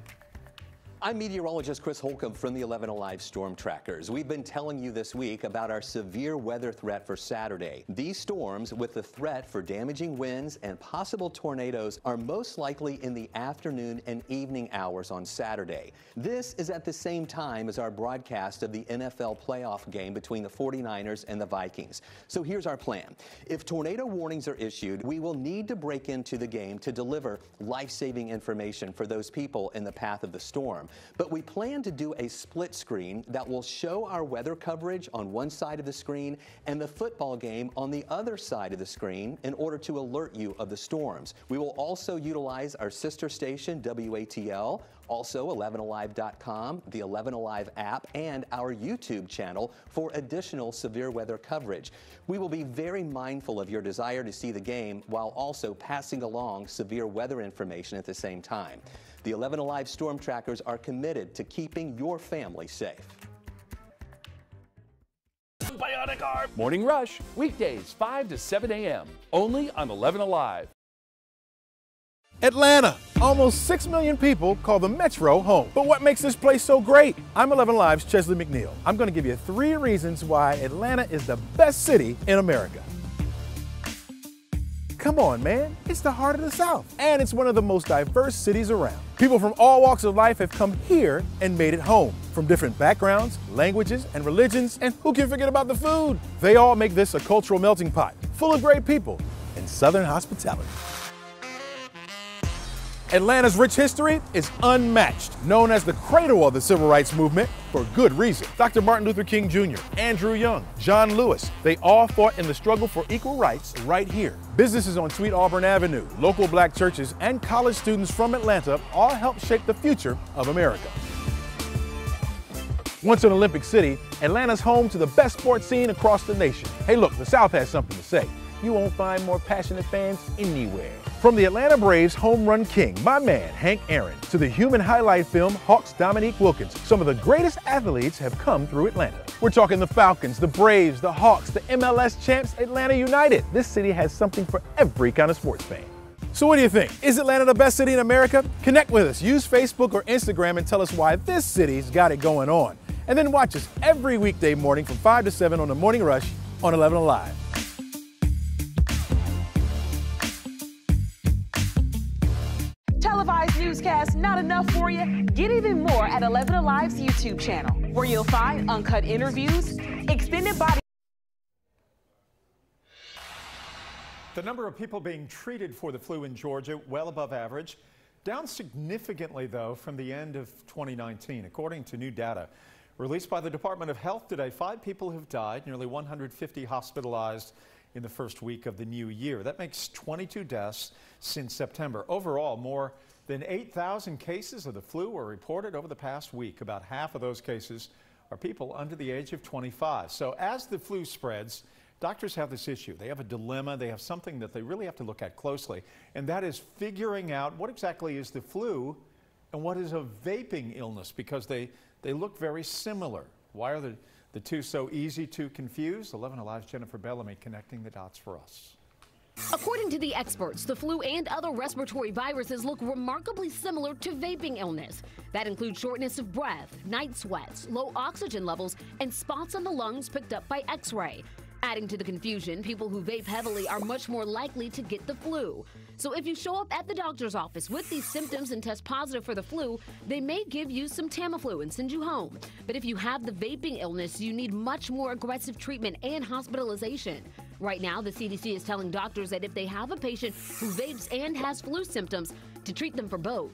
[SPEAKER 45] I'm meteorologist Chris Holcomb from the 11 Alive Storm Trackers. We've been telling you this week about our severe weather threat for Saturday. These storms, with the threat for damaging winds and possible tornadoes, are most likely in the afternoon and evening hours on Saturday. This is at the same time as our broadcast of the NFL playoff game between the 49ers and the Vikings. So here's our plan. If tornado warnings are issued, we will need to break into the game to deliver life-saving information for those people in the path of the storm. But we plan to do a split screen that will show our weather coverage on one side of the screen and the football game on the other side of the screen in order to alert you of the storms. We will also utilize our sister station, WATL, also 11alive.com, the 11 Alive app, and our YouTube channel for additional severe weather coverage. We will be very mindful of your desire to see the game while also passing along severe weather information at the same time. The 11 Alive Storm Trackers are committed to keeping your family safe.
[SPEAKER 5] Bionic arm.
[SPEAKER 94] Morning Rush, weekdays 5 to 7 a.m. Only on 11 Alive.
[SPEAKER 10] Atlanta. Almost 6 million people call the Metro home. But what makes this place so great? I'm 11 Live's Chesley McNeil. I'm going to give you three reasons why Atlanta is the best city in America. Come on, man. It's the heart of the South. And it's one of the most diverse cities around. People from all walks of life have come here and made it home. From different backgrounds, languages, and religions. And who can forget about the food? They all make this a cultural melting pot, full of great people and Southern hospitality. Atlanta's rich history is unmatched, known as the cradle of the civil rights movement for good reason. Dr. Martin Luther King Jr., Andrew Young, John Lewis, they all fought in the struggle for equal rights right here. Businesses on Sweet Auburn Avenue, local black churches, and college students from Atlanta all helped shape the future of America. Once an Olympic city, Atlanta's home to the best sports scene across the nation. Hey, look, the South has something to say. You won't find more passionate fans anywhere. From the Atlanta Braves home run king, my man Hank Aaron, to the human highlight film Hawks Dominique Wilkins, some of the greatest athletes have come through Atlanta. We're talking the Falcons, the Braves, the Hawks, the MLS champs, Atlanta United. This city has something for every kind of sports fan. So what do you think? Is Atlanta the best city in America? Connect with us. Use Facebook or Instagram and tell us why this city's got it going on. And then watch us every weekday morning from 5 to 7 on the Morning Rush on 11 Alive.
[SPEAKER 1] Televised newscast not enough for you? Get even more at 11 Alive's YouTube channel, where you'll find uncut interviews, extended body.
[SPEAKER 93] The number of people being treated for the flu in Georgia well above average. Down significantly, though, from the end of 2019, according to new data. Released by the Department of Health today, five people have died, nearly 150 hospitalized,
[SPEAKER 12] in the first week of the new year. That makes 22 deaths since September. Overall, more than 8,000 cases of the flu were reported over the past week. About half of those cases are people under the age of 25. So as the flu spreads, doctors have this issue. They have a dilemma. They have something that they really have to look at closely, and that is figuring out what exactly is the flu and what is a vaping illness because they, they look very similar. Why are the, the two so easy to confuse? 11 Alive's Jennifer Bellamy connecting the dots for us.
[SPEAKER 17] According to the experts, the flu and other respiratory viruses look remarkably similar to vaping illness. That includes shortness of breath, night sweats, low oxygen levels, and spots on the lungs picked up by x ray. Adding to the confusion, people who vape heavily are much more likely to get the flu. So if you show up at the doctor's office with these symptoms and test positive for the flu, they may give you some Tamiflu and send you home. But if you have the vaping illness, you need much more aggressive treatment and hospitalization. Right now, the CDC is telling doctors that if they have a patient who vapes and has flu symptoms, to treat them for both.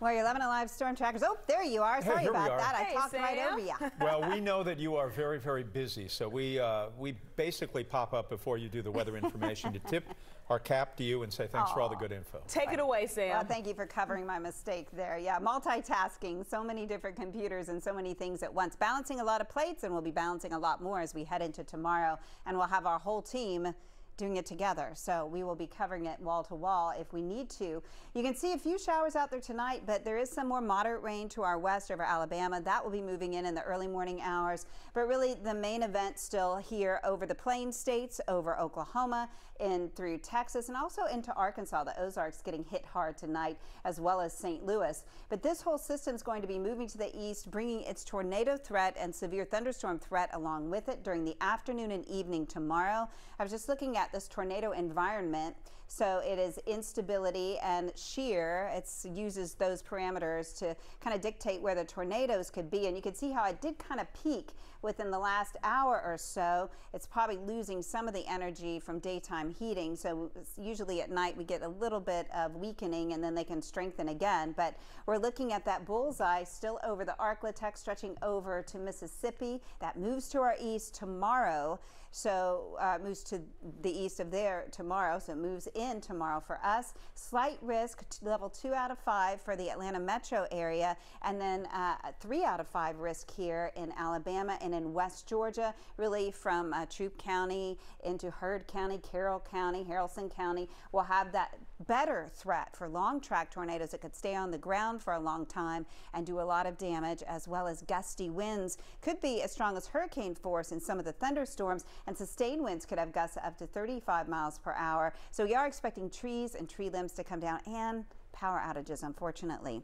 [SPEAKER 15] Well, your 11 Alive Storm Trackers. Oh, there you are. Sorry
[SPEAKER 12] here we
[SPEAKER 15] about
[SPEAKER 12] are.
[SPEAKER 15] that. I
[SPEAKER 1] Hey,
[SPEAKER 15] talked right over you.
[SPEAKER 12] well, we know that you are very, very busy, so we uh, we basically pop up before you do the weather information to tip our cap to you and say thanks for all the good info.
[SPEAKER 1] Take it away, Sam.
[SPEAKER 15] Well, thank you for covering my mistake there. Yeah, multitasking, so many different computers and so many things at once. Balancing a lot of plates, and we'll be balancing a lot more as we head into tomorrow. And we'll have our whole team doing it together. So we will be covering it wall to wall if we need to. You can see a few showers out there tonight, but there is some more moderate rain to our west over Alabama. That will be moving in in the early morning hours. But really, the main event still here over the plain states, over Oklahoma, and through Texas, and also into Arkansas. The Ozarks getting hit hard tonight, as well as St. Louis. But this whole system is going to be moving to the east, bringing its tornado threat and severe thunderstorm threat along with it during the afternoon and evening tomorrow. I was just looking at this tornado environment. So it is instability and shear. It uses those parameters to kind of dictate where the tornadoes could be. And you can see how it did kind of peak within the last hour or so. It's probably losing some of the energy from daytime heating. So usually at night we get a little bit of weakening and then they can strengthen again. But we're looking at that bullseye still over the Arklatex stretching over to Mississippi. That moves to our east tomorrow. So uh, moves to the east of there tomorrow. So it moves in tomorrow for us. Slight risk, level two out of five for the Atlanta metro area, and then uh, three out of five risk here in Alabama and in West Georgia, really from uh, Troup County into Heard County, Carroll County, Haralson County. We'll have that better threat for long track tornadoes that could stay on the ground for a long time and do a lot of damage, as well as gusty winds. Could be as strong as hurricane force in some of the thunderstorms, and sustained winds could have gusts up to 35 miles per hour. So we are expecting trees and tree limbs to come down and power outages, unfortunately.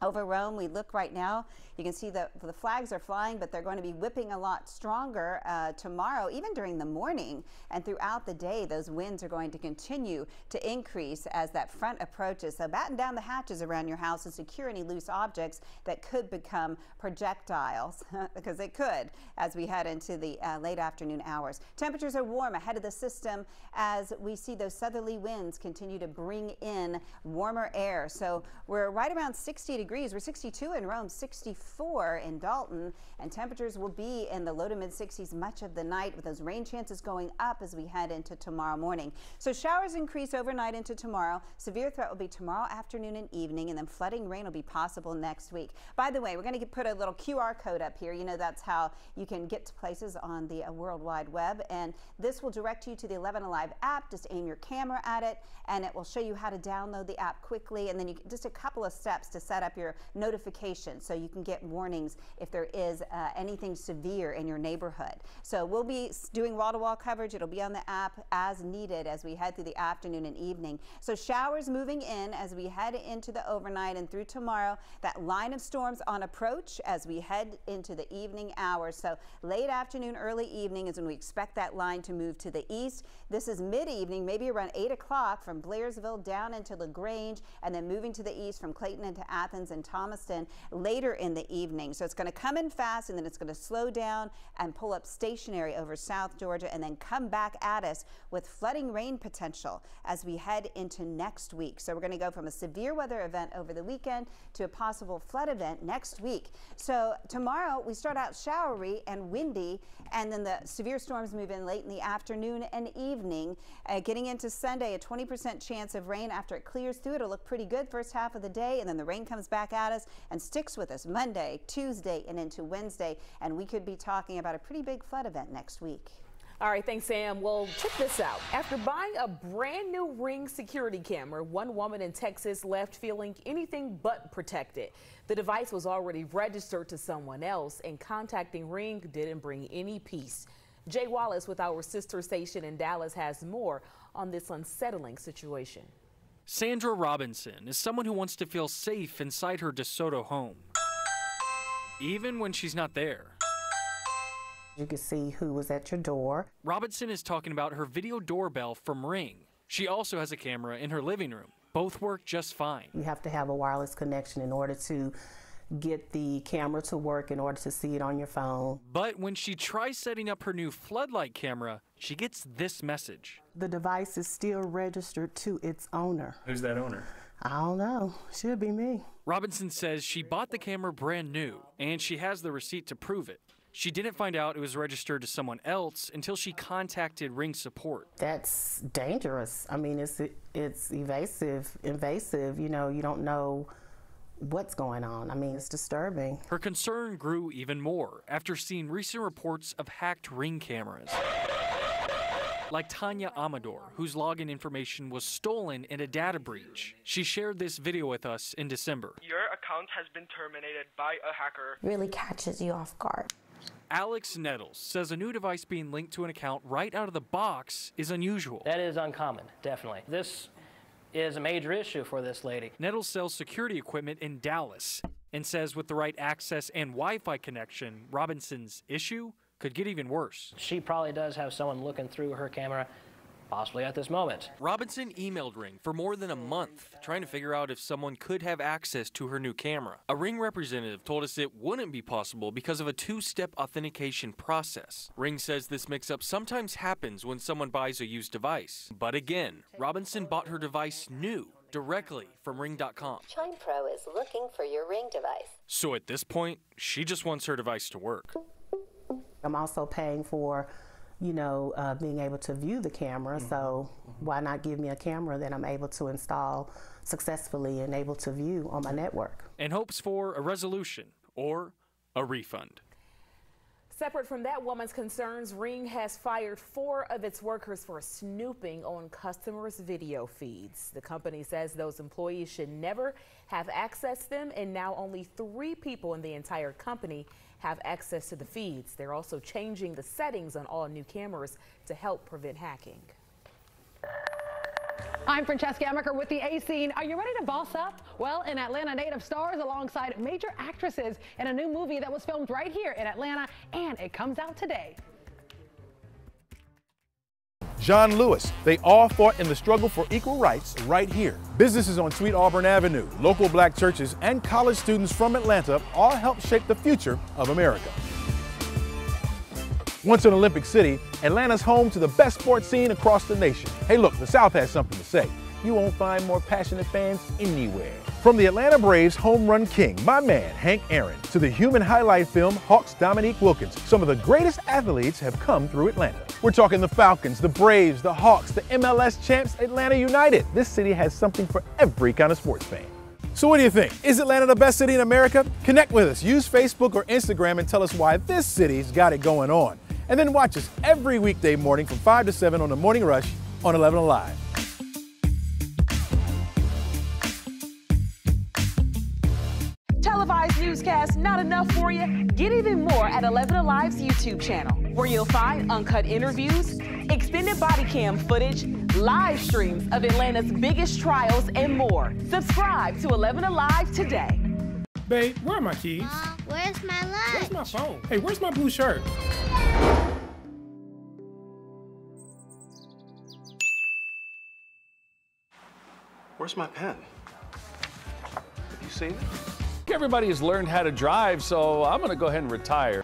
[SPEAKER 15] Over Rome, we look right now. You can see the, the flags are flying, but they're going to be whipping a lot stronger uh, tomorrow, even during the morning and throughout the day. Those winds are going to continue to increase as that front approaches. So batten down the hatches around your house and secure any loose objects that could become projectiles, because they could as we head into the uh, late afternoon hours. Temperatures are warm ahead of the system as we see those southerly winds continue to bring in warmer air. So we're right around 60 degrees. We're 62 in Rome, 64 in Dalton, and temperatures will be in the low to mid 60s much of the night with those rain chances going up as we head into tomorrow morning. So showers increase overnight into tomorrow. Severe threat will be tomorrow afternoon and evening, and then flooding rain will be possible next week. By the way, we're going to put a little QR code up here. You know, that's how you can get to places on the uh, World Wide Web, and this will direct you to the 11 Alive app. Just aim your camera at it, and it will show you how to download the app quickly, and then you just a couple of steps to set up your notifications so you can get warnings if there is uh, anything severe in your neighborhood. So we'll be doing wall-to-wall coverage. It'll be on the app as needed as we head through the afternoon and evening. So showers moving in as we head into the overnight and through tomorrow. That line of storms on approach as we head into the evening hours. So late afternoon, early evening is when we expect that line to move to the east. This is mid-evening, maybe around 8 o'clock from Blairsville down into LaGrange and then moving to the east from Clayton into Athens storms in Thomaston later in the evening. So it's going to come in fast and then it's going to slow down and pull up stationary over South Georgia and then come back at us with flooding rain potential as we head into next week. So we're going to go from a severe weather event over the weekend to a possible flood event next week. So tomorrow we start out showery and windy and then the severe storms move in late in the afternoon and evening. Uh, getting into Sunday, a 20% chance of rain after it clears through. It'll look pretty good first half of the day, and then the rain comes back at us and sticks with us Monday, Tuesday, and into Wednesday. And we could be talking about a pretty big flood event next week.
[SPEAKER 1] All right, thanks, Sam. Well, check this out. After buying a brand new Ring security camera, one woman in Texas left feeling anything but protected. The device was already registered to someone else, and contacting Ring didn't bring any peace. Jay Wallace with our sister station in Dallas has more on this unsettling situation.
[SPEAKER 95] Sandra Robinson is someone who wants to feel safe inside her DeSoto home, even when she's not there.
[SPEAKER 96] You could see who was at your door.
[SPEAKER 95] Robinson is talking about her video doorbell from Ring. She also has a camera in her living room. Both work just fine.
[SPEAKER 96] You have to have a wireless connection in order to get the camera to work in order to see it on your phone.
[SPEAKER 95] But when she tries setting up her new floodlight camera, she gets this message.
[SPEAKER 96] The device is still registered to its owner.
[SPEAKER 95] Who's that owner?
[SPEAKER 96] I don't know. Should be me.
[SPEAKER 95] Robinson says she bought the camera brand new and she has the receipt to prove it. She didn't find out it was registered to someone else until she contacted Ring support.
[SPEAKER 96] That's dangerous. I mean, it's it's evasive, invasive. You know, you don't know what's going on. I mean, it's disturbing.
[SPEAKER 95] Her concern grew even more after seeing recent reports of hacked Ring cameras. Like Tanya Amador, whose login information was stolen in a data breach. She shared this video with us in December.
[SPEAKER 97] Your account has been terminated by a hacker.
[SPEAKER 96] Really catches you off guard.
[SPEAKER 95] Alex Nettles says a new device being linked to an account right out of the box is unusual.
[SPEAKER 98] That is uncommon, definitely. This is a major issue for this lady.
[SPEAKER 95] Nettles sells security equipment in Dallas and says with the right access and Wi Fi connection, Robinson's issue could get even worse.
[SPEAKER 98] She probably does have someone looking through her camera possibly at this moment.
[SPEAKER 95] Robinson emailed Ring for more than a month, trying to figure out if someone could have access to her new camera. A Ring representative told us it wouldn't be possible because of a two step authentication process. Ring says this mix up sometimes happens when someone buys a used device. But again, Robinson bought her device new directly from Ring.com.
[SPEAKER 99] Chime Pro is looking for your Ring device.
[SPEAKER 95] So at this point, she just wants her device to work.
[SPEAKER 96] I'm also paying for, you know, uh, being able to view the camera. Mm-hmm. So mm-hmm. why not give me a camera that I'm able to install successfully and able to view on my network?
[SPEAKER 95] And hopes for a resolution or a refund.
[SPEAKER 1] Separate from that woman's concerns, Ring has fired four of its workers for snooping on customers' video feeds. The company says those employees should never have accessed them, and now only three people in the entire company have access to the feeds. They're also changing the settings on all new cameras to help prevent hacking.
[SPEAKER 100] I'm Francesca Amiker with the A Scene. Are you ready to boss up? Well, an Atlanta native stars alongside major actresses in a new movie that was filmed right here in Atlanta, and it comes out today.
[SPEAKER 10] John Lewis. They all fought in the struggle for equal rights right here. Businesses on Sweet Auburn Avenue, local black churches, and college students from Atlanta all helped shape the future of America. Once an Olympic city, Atlanta's home to the best sports scene across the nation. Hey, look, the South has something to say. You won't find more passionate fans anywhere. From the Atlanta Braves home run king, my man Hank Aaron, to the human highlight film Hawks Dominique Wilkins, some of the greatest athletes have come through Atlanta. We're talking the Falcons, the Braves, the Hawks, the MLS champs, Atlanta United. This city has something for every kind of sports fan. So what do you think? Is Atlanta the best city in America? Connect with us. Use Facebook or Instagram and tell us why this city's got it going on. And then watch us every weekday morning from 5 to 7 on the Morning Rush on 11 Alive.
[SPEAKER 1] Televised newscast not enough for you? Get even more at 11 Alive's YouTube channel, where you'll find uncut interviews, extended body cam footage, live streams of Atlanta's biggest trials, and more. Subscribe to 11 Alive today.
[SPEAKER 101] Babe, where are my keys?
[SPEAKER 68] Uh, Mom, where's my lunch?
[SPEAKER 101] Where's my phone? Hey, where's my blue shirt?
[SPEAKER 102] Where's my pen? Have you seen it?
[SPEAKER 5] Everybody has learned how to drive, so I'm going to go ahead and retire.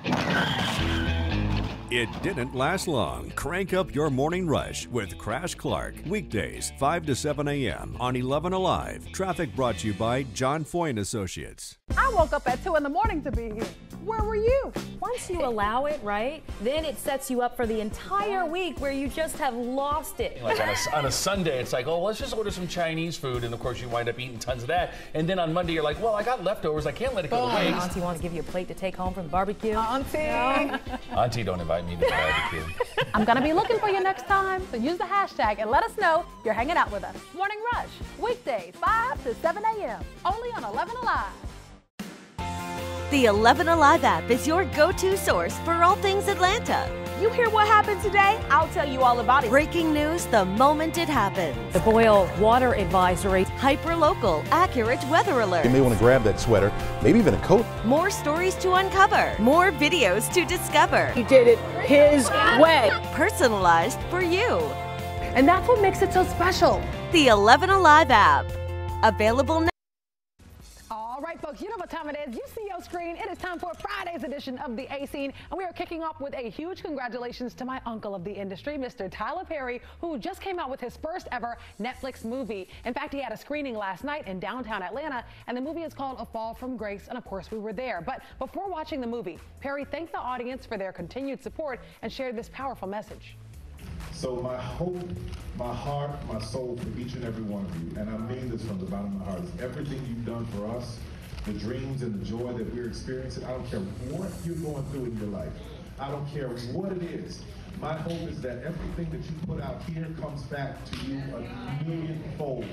[SPEAKER 6] It didn't last long. Crank up your morning rush with Crash Clark. Weekdays, 5 to 7 a.m. on 11 Alive. Traffic brought to you by John Foy and Associates.
[SPEAKER 7] I woke up at 2 in the morning to be here. Where were you?
[SPEAKER 8] Once you allow it, right, then it sets you up for the entire week where you just have lost it.
[SPEAKER 5] Like on a, on a Sunday, it's like, oh, let's just order some Chinese food, and of course you wind up eating tons of that. And then on Monday, you're like, well, I got leftovers, I can't let it go to waste.
[SPEAKER 8] Auntie wants to give you a plate to take home from the barbecue.
[SPEAKER 7] Auntie.
[SPEAKER 8] No.
[SPEAKER 5] Auntie, don't invite me to the barbecue.
[SPEAKER 7] I'm going to be looking for you next time, so use the hashtag and let us know you're hanging out with us. Morning Rush, weekdays, 5 to 7 a.m., only on 11 Alive.
[SPEAKER 9] The 11 Alive app is your go to source for all things Atlanta.
[SPEAKER 1] You hear what happened today? I'll tell you all about it.
[SPEAKER 9] Breaking news the moment it happens.
[SPEAKER 8] The boil water advisory.
[SPEAKER 9] hyperlocal, accurate weather alert.
[SPEAKER 10] You may want to grab that sweater, maybe even a coat.
[SPEAKER 9] More stories to uncover, more videos to discover.
[SPEAKER 7] He did it his way.
[SPEAKER 9] Personalized for you.
[SPEAKER 7] And that's what makes it so special.
[SPEAKER 9] The 11 Alive app. Available now.
[SPEAKER 7] All right, folks, you know what time it is. You see your screen. It is time for Friday's edition of the A Scene, and we are kicking off with a huge congratulations to my uncle of the industry, Mr. Tyler Perry, who just came out with his first ever Netflix movie. In fact, he had a screening last night in downtown Atlanta, and the movie is called A Fall from Grace, and of course, we were there. But before watching the movie, Perry thanked the audience for their continued support and shared this powerful message.
[SPEAKER 103] So my hope, my heart, my soul for each and every one of you, and I mean this from the bottom of my heart, is everything you've done for us, the dreams and the joy that we're experiencing. I don't care what you're going through in your life. I don't care what it is. My hope is that everything that you put out here comes back to you a millionfold.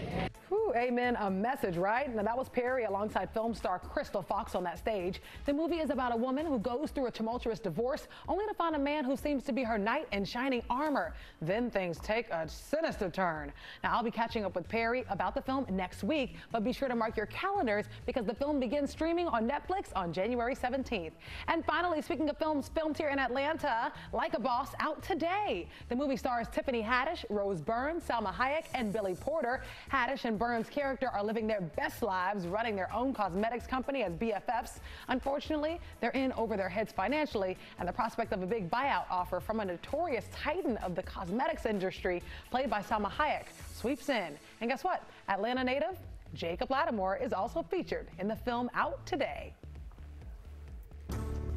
[SPEAKER 7] Whew, amen. A message, right? Now, that was Perry alongside film star Crystal Fox on that stage. The movie is about a woman who goes through a tumultuous divorce only to find a man who seems to be her knight in shining armor. Then things take a sinister turn. Now, I'll be catching up with Perry about the film next week, but be sure to mark your calendars because the film begins streaming on Netflix on January 17th. And finally, speaking of films filmed here in Atlanta, Like a Boss out today. The movie stars Tiffany Haddish, Rose Byrne, Salma Hayek, and Billy Porter. Haddish and Byrne's character are living their best lives, running their own cosmetics company as BFFs. Unfortunately, they're in over their heads financially, and the prospect of a big buyout offer from a notorious titan of the cosmetics industry, played by Salma Hayek, sweeps in. And guess what? Atlanta native Jacob Latimore is also featured in the film out today.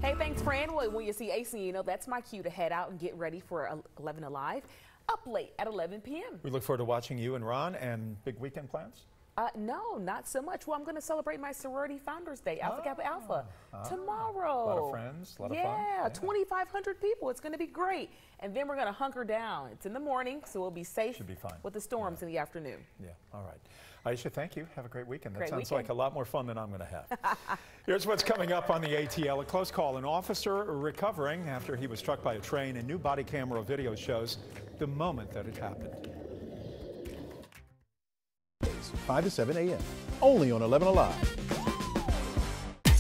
[SPEAKER 1] Hey, thanks, Fran. When you see AC, you know that's my cue to head out and get ready for uh, 11 Alive, up late at 11 p.m.
[SPEAKER 12] We look forward to watching you and Ron and big weekend plans.
[SPEAKER 1] Uh, no, not so much. Well, I'm going to celebrate my sorority Founders Day, Alpha
[SPEAKER 12] Oh.
[SPEAKER 1] Kappa Alpha,
[SPEAKER 12] Ah.
[SPEAKER 1] tomorrow.
[SPEAKER 12] A lot of friends, a lot of fun.
[SPEAKER 1] yeah, 2,500 people. It's going to be great. And then we're going to hunker down. It's in the morning, so we'll be safe
[SPEAKER 12] Should be fine.
[SPEAKER 1] with the storms in the afternoon.
[SPEAKER 12] Yeah, all right. Aisha, thank you. Have a great weekend. That
[SPEAKER 1] Great
[SPEAKER 12] sounds
[SPEAKER 1] weekend.
[SPEAKER 12] like a lot more fun than I'm going to have. Here's what's coming up on the ATL. A close call. An officer recovering after he was struck by a train. And new body camera video shows the moment that it happened.
[SPEAKER 10] 5 to 7 a.m. Only on 11 Alive.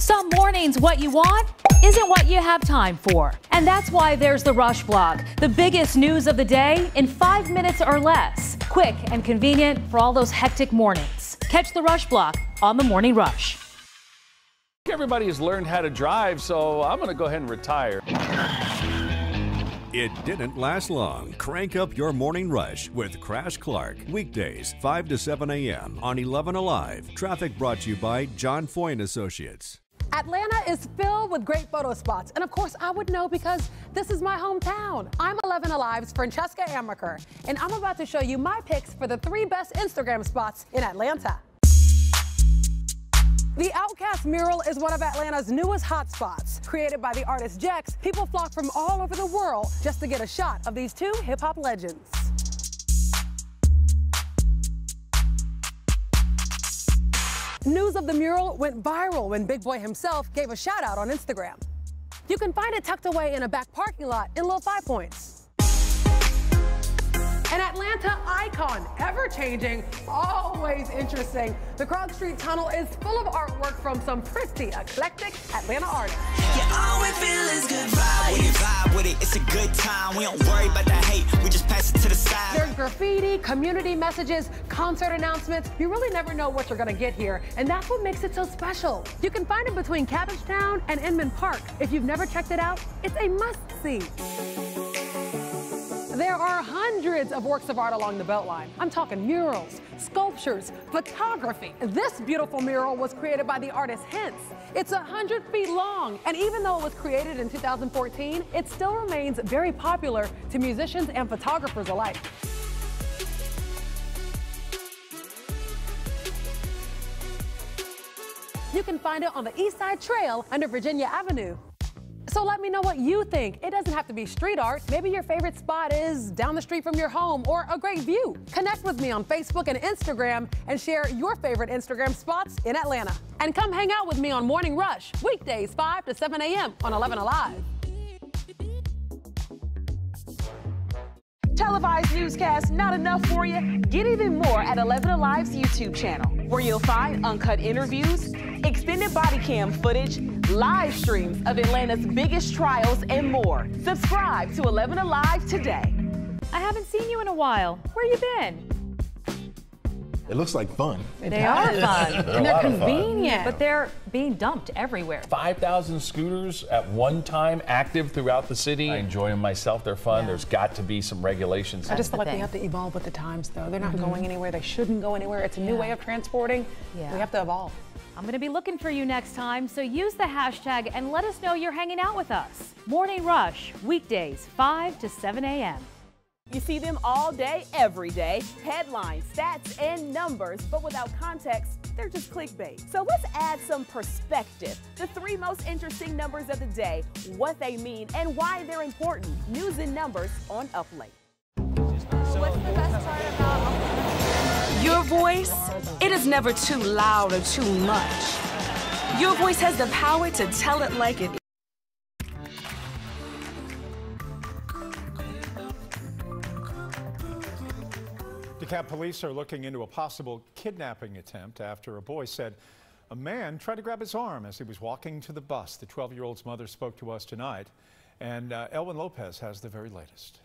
[SPEAKER 8] Some mornings, what you want isn't what you have time for. And that's why there's the Rush Blog, the biggest news of the day in five minutes or less. Quick and convenient for all those hectic mornings. Catch the Rush Blog on the Morning Rush.
[SPEAKER 5] Everybody has learned how to drive, so I'm going to go ahead and retire.
[SPEAKER 6] It didn't last long. Crank up your morning rush with Crash Clark. Weekdays, 5 to 7 a.m. on 11 Alive. Traffic brought to you by John Foy and Associates.
[SPEAKER 7] Atlanta is filled with great photo spots. And of course, I would know because this is my hometown. I'm 11 Alive's Francesca Amiker, and I'm about to show you my picks for the three best Instagram spots in Atlanta. The OutKast mural is one of Atlanta's newest hotspots. Created by the artist Jex, people flock from all over the world just to get a shot of these two hip hop legends. News of the mural went viral when Big Boi himself gave a shout out on Instagram. You can find it tucked away in a back parking lot in Little Five Points. An Atlanta icon, ever changing, always interesting. The Krog Street Tunnel is full of artwork from some pretty eclectic Atlanta artists.
[SPEAKER 11] Yeah, all we feel is good. With it, vibe with it, it's a good time. We don't worry about the hate, we just pass it to the side.
[SPEAKER 7] There's graffiti, community messages, concert announcements. You really never know what you're gonna get here, and that's what makes it so special. You can find it between Cabbagetown and Inman Park. If you've never checked it out, it's a must-see. There are hundreds of works of art along the Beltline. I'm talking murals, sculptures, photography. This beautiful mural was created by the artist Hense. It's 100 feet long, and even though it was created in 2014, it still remains very popular to musicians and photographers alike. You can find it on the East Side Trail under Virginia Avenue. So let me know what you think. It doesn't have to be street art. Maybe your favorite spot is down the street from your home or a great view. Connect with me on Facebook and Instagram and share your favorite Instagram spots in Atlanta. And come hang out with me on Morning Rush, weekdays 5 to 7 a.m. on 11 Alive.
[SPEAKER 1] Televised newscasts not enough for you? Get even more at 11 Alive's YouTube channel, where you'll find uncut interviews, extended body cam footage, live streams of Atlanta's biggest trials, and more. Subscribe to 11 Alive today.
[SPEAKER 8] I haven't seen you in a while. Where you been?
[SPEAKER 104] It looks like fun.
[SPEAKER 8] They are fun.
[SPEAKER 5] And they're a lot of fun.
[SPEAKER 8] But they're being dumped everywhere.
[SPEAKER 5] 5,000 scooters at one time active throughout the city. I enjoy them myself. They're fun. There's got to be some regulations.
[SPEAKER 7] I just feel like we have to evolve with the times, though. They're not
[SPEAKER 8] Mhm.
[SPEAKER 7] going anywhere. They shouldn't go anywhere. It's a new
[SPEAKER 8] Yeah.
[SPEAKER 7] way of transporting.
[SPEAKER 8] Yeah.
[SPEAKER 7] We have to evolve.
[SPEAKER 8] I'm going to be looking for you next time, so use the hashtag and let us know you're hanging out with us. Morning Rush, weekdays, 5 to 7 a.m.
[SPEAKER 1] You see them all day, every day. Headlines, stats, and numbers, but without context, they're just clickbait. So let's add some perspective. The three most interesting numbers of the day, what they mean, and why they're important. News and numbers on Up Late.
[SPEAKER 68] Your voice, it is never too loud or too much. Your voice has the power to tell it like it
[SPEAKER 12] DeKalb police are looking into a possible kidnapping attempt after a boy said a man tried to grab his arm as he was walking to the bus. The 12-year-old's mother spoke to us tonight, and uh, Elwyn Lopez has the very latest.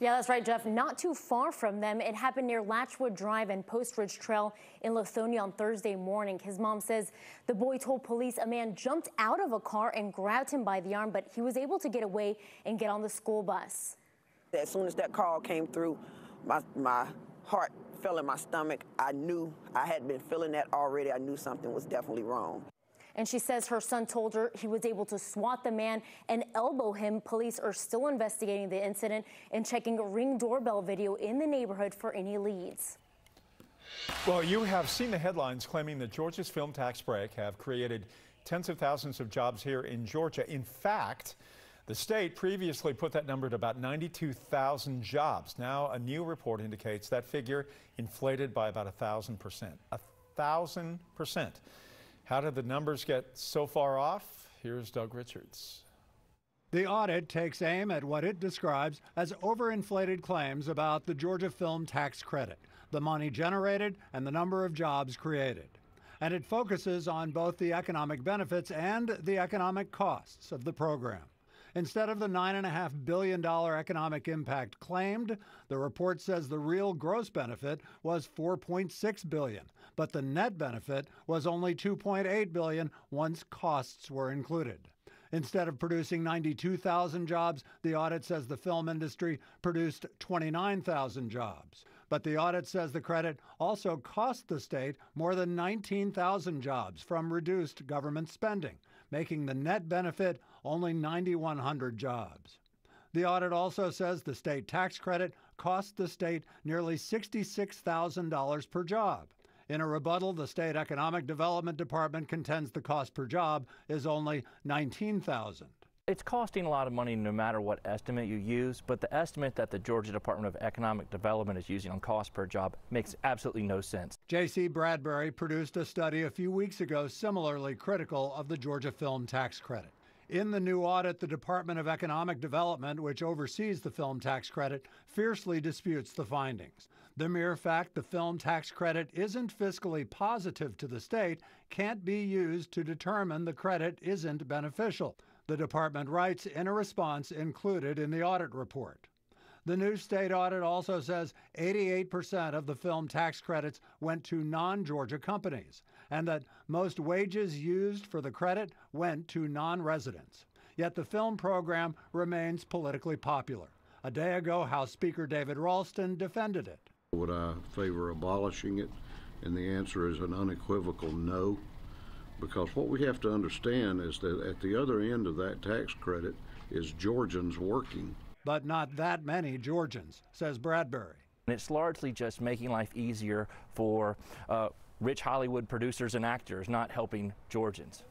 [SPEAKER 13] Yeah, that's right, Jeff. Not too far from them. It happened near Latchwood Drive and Post Ridge Trail in Lithonia on Thursday morning. His mom says the boy told police a man jumped out of a car and grabbed him by the arm, but he was able to get away and get on the school bus.
[SPEAKER 102] As soon as that call came through, my, my heart fell in my stomach. I knew I had been feeling that already. I knew something was definitely wrong.
[SPEAKER 13] And she says her son told her he was able to swat the man and elbow him. Police are still investigating the incident and checking a ring doorbell video in the neighborhood for any leads.
[SPEAKER 12] Well, you have seen the headlines claiming that Georgia's film tax break have created tens of thousands of jobs here in Georgia. In fact, the state previously put that number at about 92,000 jobs. Now, a new report indicates that figure inflated by about a thousand percent. A thousand percent. How did the numbers get so far off? Here's Doug Richards.
[SPEAKER 58] The audit takes aim at what it describes as overinflated claims about the Georgia Film Tax Credit, the money generated, and the number of jobs created. And it focuses on both the economic benefits and the economic costs of the program. Instead of the $9.5 billion economic impact claimed, the report says the real gross benefit was 4.6 billion, but the net benefit was only 2.8 billion once costs were included. Instead of producing 92,000 jobs, the audit says the film industry produced 29,000 jobs. But the audit says the credit also cost the state more than 19,000 jobs from reduced government spending, making the net benefit only 9,100 jobs. The audit also says the state tax credit cost the state nearly $66,000 per job. In a rebuttal, the state economic development department contends the cost per job is only 19,000.
[SPEAKER 105] It's costing a lot of money no matter what estimate you use, but the estimate that the Georgia Department of Economic Development is using on cost per job makes absolutely no sense.
[SPEAKER 58] J.C. Bradbury produced a study a few weeks ago similarly critical of the Georgia Film Tax Credit. In the new audit, the Department of Economic Development, which oversees the film tax credit, fiercely disputes the findings. The mere fact the film tax credit isn't fiscally positive to the state can't be used to determine the credit isn't beneficial, the department writes in a response included in the audit report. The new state audit also says 88% of the film tax credits went to non Georgia companies, and that most wages used for the credit went to non residents. Yet the film program remains politically popular. A day ago, House Speaker David Ralston defended it.
[SPEAKER 60] Would I favor abolishing it? And the answer is an unequivocal no. Because what we have to understand is that at the other end of that tax credit is Georgians working
[SPEAKER 58] but not that many Georgians, says Bradbury.
[SPEAKER 105] And it's largely just making life easier for uh, rich Hollywood producers and actors, not helping Georgians.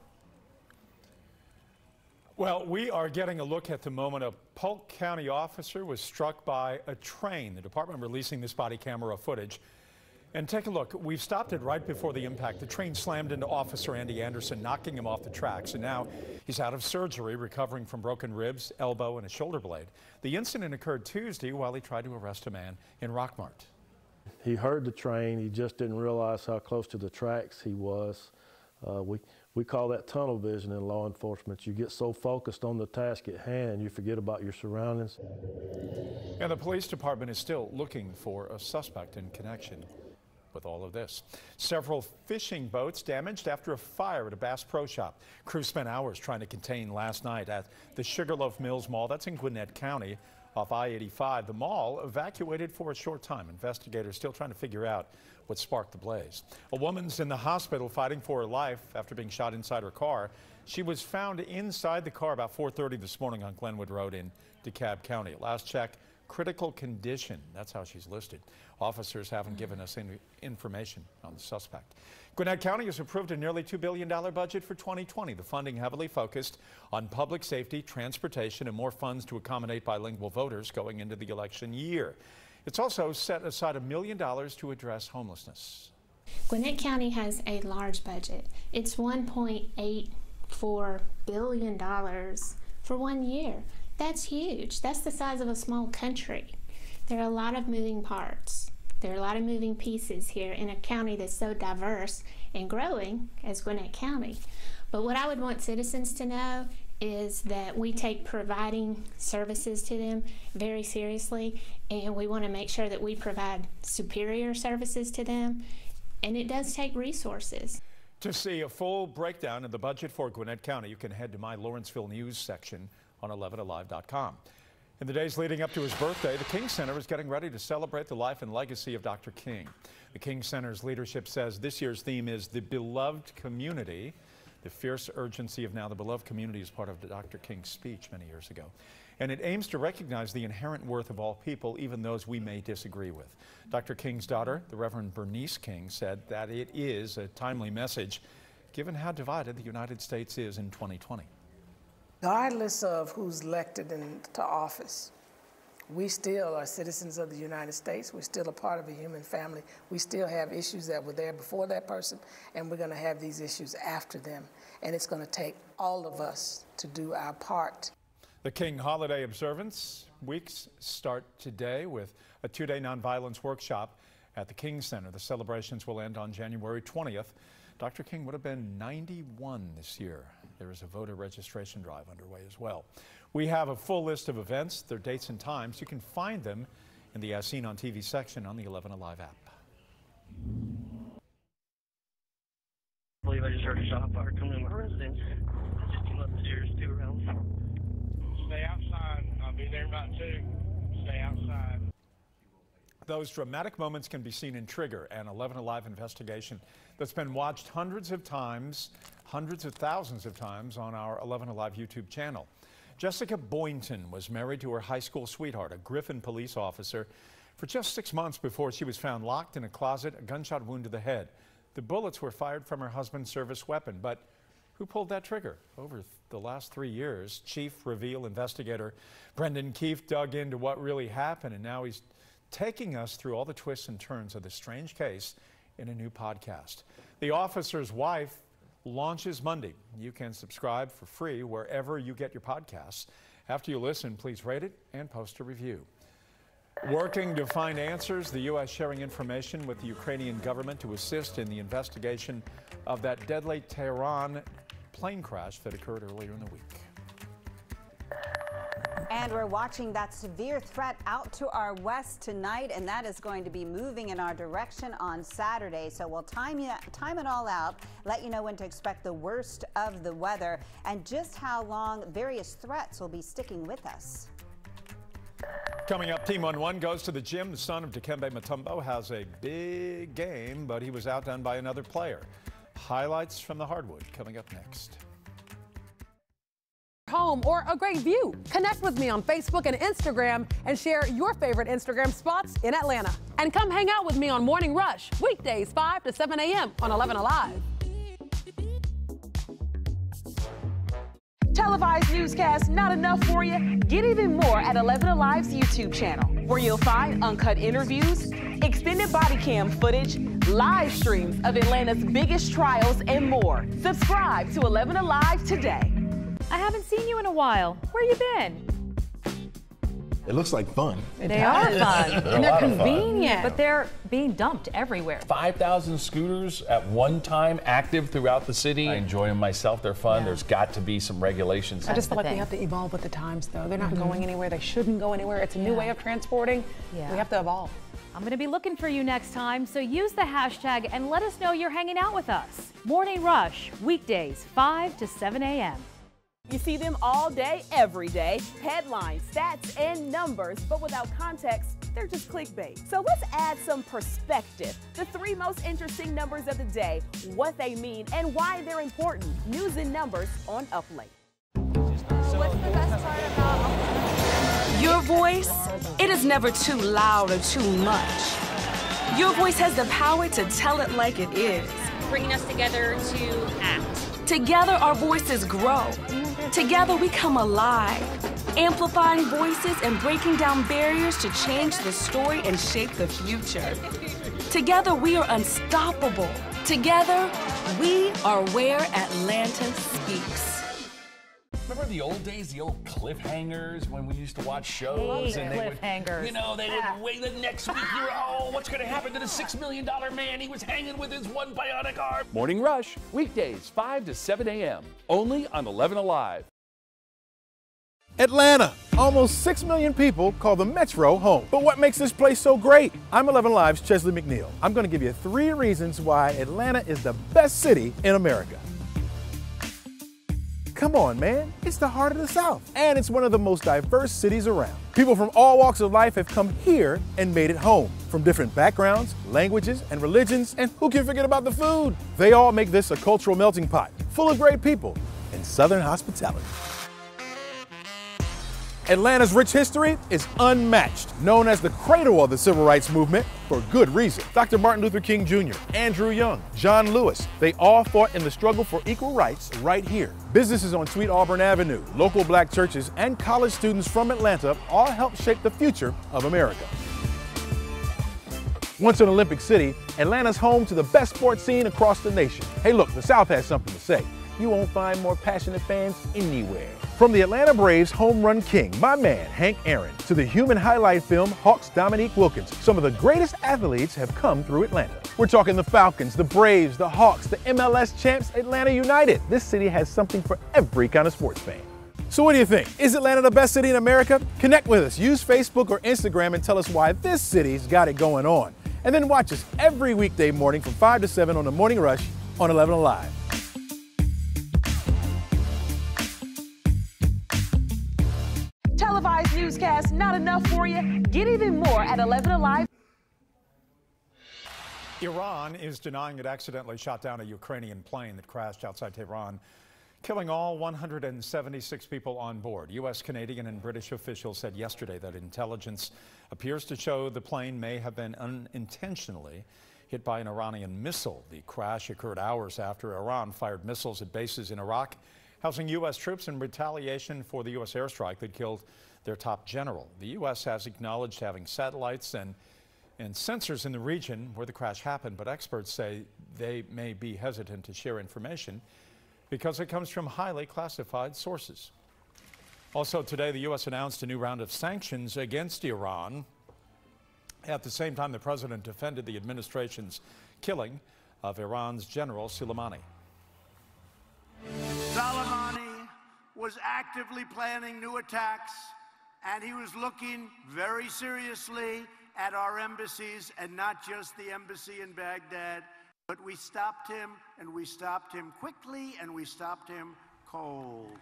[SPEAKER 12] Well, we are getting a look at the moment a Polk County officer was struck by a train. The department releasing this body camera footage. And take a look. We've stopped it right before the impact. The train slammed into Officer Andy Anderson, knocking him off the tracks. And now he's out of surgery, recovering from broken ribs, elbow, and a shoulder blade. The incident occurred Tuesday while he tried to arrest a man in Rockmart.
[SPEAKER 106] He heard the train. He just didn't realize how close to the tracks he was. Uh, we, we call that tunnel vision in law enforcement. You get so focused on the task at hand, you forget about your surroundings.
[SPEAKER 12] And the police department is still looking for a suspect in connection with all of this. Several fishing boats damaged after a fire at a Bass Pro Shop. Crews spent hours trying to contain last night at the Sugarloaf Mills Mall. That's in Gwinnett County off I-85. The mall evacuated for a short time. Investigators still trying to figure out what sparked the blaze. A woman's in the hospital fighting for her life after being shot inside her car. She was found inside the car about 4.30 this morning on Glenwood Road in DeKalb County. Last check, critical condition. That's how she's listed. Officers haven't given us any information on the suspect. Gwinnett County has approved a nearly $2 billion budget for 2020. The funding heavily focused on public safety, transportation, and more funds to accommodate bilingual voters going into the election year. It's also set aside a million dollars to address homelessness.
[SPEAKER 79] Gwinnett County has a large budget. It's $1.84 billion for one year. That's huge. That's the size of a small country. There are a lot of moving parts. There are a lot of moving pieces here in a county that's so diverse and growing as Gwinnett County. But what I would want citizens to know is that we take providing services to them very seriously and we want to make sure that we provide superior services to them and it does take resources.
[SPEAKER 12] To see a full breakdown of the budget for Gwinnett County, you can head to my Lawrenceville News section on 11alive.com. In the days leading up to his birthday, the King Center is getting ready to celebrate the life and legacy of Dr. King. The King Center's leadership says this year's theme is the beloved community. The fierce urgency of now the beloved community is part of Dr. King's speech many years ago. And it aims to recognize the inherent worth of all people, even those we may disagree with. Dr. King's daughter, the Reverend Bernice King, said that it is a timely message given how divided the United States is in 2020
[SPEAKER 107] regardless of who's elected into office, we still are citizens of the United States. We're still a part of a human family. We still have issues that were there before that person, and we're going to have these issues after them. And it's going to take all of us to do our part.
[SPEAKER 12] The King Holiday Observance Weeks start today with a two day nonviolence workshop at the King Center. The celebrations will end on January 20th. Dr. King would have been 91 this year. There is a voter registration drive underway as well. We have a full list of events, their dates and times. You can find them in the As Seen on TV section on the 11 Alive app.
[SPEAKER 108] I believe I just heard a shot fire coming in my residence. I just came up the stairs two rounds.
[SPEAKER 109] Stay outside. I'll be there about two. Stay outside.
[SPEAKER 12] Those dramatic moments can be seen in Trigger, an 11 Alive investigation that's been watched hundreds of times, hundreds of thousands of times on our 11 Alive YouTube channel. Jessica Boynton was married to her high school sweetheart, a Griffin police officer, for just six months before she was found locked in a closet, a gunshot wound to the head. The bullets were fired from her husband's service weapon, but who pulled that trigger? Over the last three years, Chief Reveal investigator Brendan Keefe dug into what really happened, and now he's taking us through all the twists and turns of this strange case in a new podcast. The officer's wife launches Monday. You can subscribe for free wherever you get your podcasts. After you listen, please rate it and post a review. Working to find answers, the U.S. sharing information with the Ukrainian government to assist in the investigation of that deadly Tehran plane crash that occurred earlier in the week.
[SPEAKER 15] And we're watching that severe threat out to our west tonight, and that is going to be moving in our direction on Saturday. So we'll time, you, time it all out, let you know when to expect the worst of the weather, and just how long various threats will be sticking with us.
[SPEAKER 12] Coming up, Team 1-1 goes to the gym. The son of Dikembe Mutombo has a big game, but he was outdone by another player. Highlights from the hardwood coming up next
[SPEAKER 7] home or a great view. Connect with me on Facebook and Instagram and share your favorite Instagram spots in Atlanta. And come hang out with me on Morning Rush, weekdays 5 to 7 a.m. on 11 Alive.
[SPEAKER 68] Televised newscast not enough for you? Get even more at 11 Alive's YouTube channel, where you'll find uncut interviews, extended body cam footage, live streams of Atlanta's biggest trials, and more. Subscribe to 11 Alive today.
[SPEAKER 8] I haven't seen you in a while. Where you been?
[SPEAKER 10] It looks like fun.
[SPEAKER 8] they are fun.
[SPEAKER 5] They're and they're
[SPEAKER 8] convenient. But they're being dumped everywhere.
[SPEAKER 5] 5,000 scooters at one time active throughout the city. I enjoy them myself. They're fun. Yeah. There's got to be some regulations.
[SPEAKER 7] I just feel like thing. we have to evolve with the times, though. They're not mm -hmm. going anywhere. They shouldn't go anywhere. It's a new yeah. way of transporting. Yeah. We have to evolve.
[SPEAKER 8] I'm going to be looking for you next time, so use the hashtag and let us know you're hanging out with us. Morning Rush, weekdays, 5 to 7 a.m.
[SPEAKER 1] You see them all day, every day. Headlines, stats, and numbers, but without context, they're just clickbait. So let's add some perspective. The three most interesting numbers of the day, what they mean, and why they're important. News and numbers on Up Late.
[SPEAKER 68] What's the best part about Your voice, it is never too loud or too much. Your voice has the power to tell it like it is.
[SPEAKER 110] Bringing us together to act
[SPEAKER 68] Together, our voices grow. Together, we come alive, amplifying voices and breaking down barriers to change the story and shape the future. Together, we are unstoppable. Together, we are where Atlanta speaks.
[SPEAKER 5] Remember the old days, the old cliffhangers when we used to watch shows
[SPEAKER 8] and they cliffhangers.
[SPEAKER 5] Would, you know, they would wait the next week. You're oh, what's going to happen to the six million dollar man? He was hanging with his one bionic arm.
[SPEAKER 111] Morning Rush weekdays 5 to 7 a.m. only on 11 Alive.
[SPEAKER 10] Atlanta. Almost 6 million people call the Metro home. But what makes this place so great? I'm 11 Alive's Chesley McNeil. I'm going to give you three reasons why Atlanta is the best city in America. Come on, man. It's the heart of the South. And it's one of the most diverse cities around. People from all walks of life have come here and made it home. From different backgrounds, languages, and religions. And who can forget about the food? They all make this a cultural melting pot, full of great people and Southern hospitality. Atlanta's rich history is unmatched, known as the cradle of the civil rights movement for good reason. Dr. Martin Luther King Jr., Andrew Young, John Lewis, they all fought in the struggle for equal rights right here. Businesses on Sweet Auburn Avenue, local black churches, and college students from Atlanta all helped shape the future of America. Once an Olympic city, Atlanta's home to the best sports scene across the nation. Hey look, the South has something to say. You won't find more passionate fans anywhere. From the Atlanta Braves home run king, my man Hank Aaron, to the human highlight film Hawks Dominique Wilkins, some of the greatest athletes have come through Atlanta. We're talking the Falcons, the Braves, the Hawks, the MLS champs, Atlanta United. This city has something for every kind of sports fan. So what do you think? Is Atlanta the best city in America? Connect with us. Use Facebook or Instagram and tell us why this city's got it going on. And then watch us every weekday morning from 5 to 7 on the Morning Rush on 11 Alive.
[SPEAKER 68] Televised newscast not enough for you? Get even more at 11 Alive.
[SPEAKER 12] Iran is denying it accidentally shot down a Ukrainian plane that crashed outside Tehran, killing all 176 people on board. U.S., Canadian, and British officials said yesterday that intelligence appears to show the plane may have been unintentionally hit by an Iranian missile. The crash occurred hours after Iran fired missiles at bases in Iraq housing U.S. troops in retaliation for the U.S. airstrike that killed their top general. The U.S. has acknowledged having satellites and and sensors in the region where the crash happened, but experts say they may be hesitant to share information because it comes from highly classified sources. Also today, the U.S. announced a new round of sanctions against Iran. At the same time, the president defended the administration's killing of Iran's General Soleimani.
[SPEAKER 107] Soleimani was actively planning new attacks, and he was looking very seriously at our embassies and not just the embassy in Baghdad. But we stopped him, and we stopped him quickly, and we stopped him cold.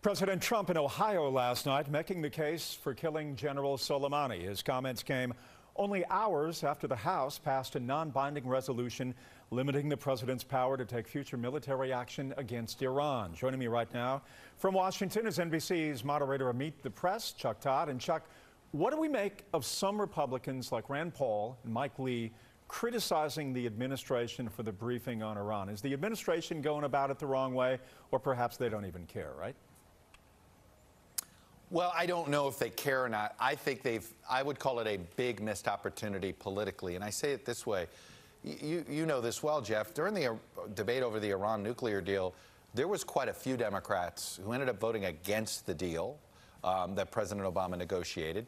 [SPEAKER 12] President Trump in Ohio last night making the case for killing General Soleimani. His comments came only hours after the House passed a non-binding resolution limiting the president's power to take future military action against Iran. Joining me right now from Washington is NBC's moderator of Meet the Press, Chuck Todd. And Chuck, what do we make of some Republicans like Rand Paul and Mike Lee criticizing the administration for the briefing on Iran? Is the administration going about it the wrong way, or perhaps they don't even care, right?
[SPEAKER 33] Well, I don't know if they care or not. I think they've, I would call it a big missed opportunity politically. And I say it this way. You, you know this well, Jeff. During the uh, debate over the Iran nuclear deal, there was quite a few Democrats who ended up voting against the deal um, that President Obama negotiated.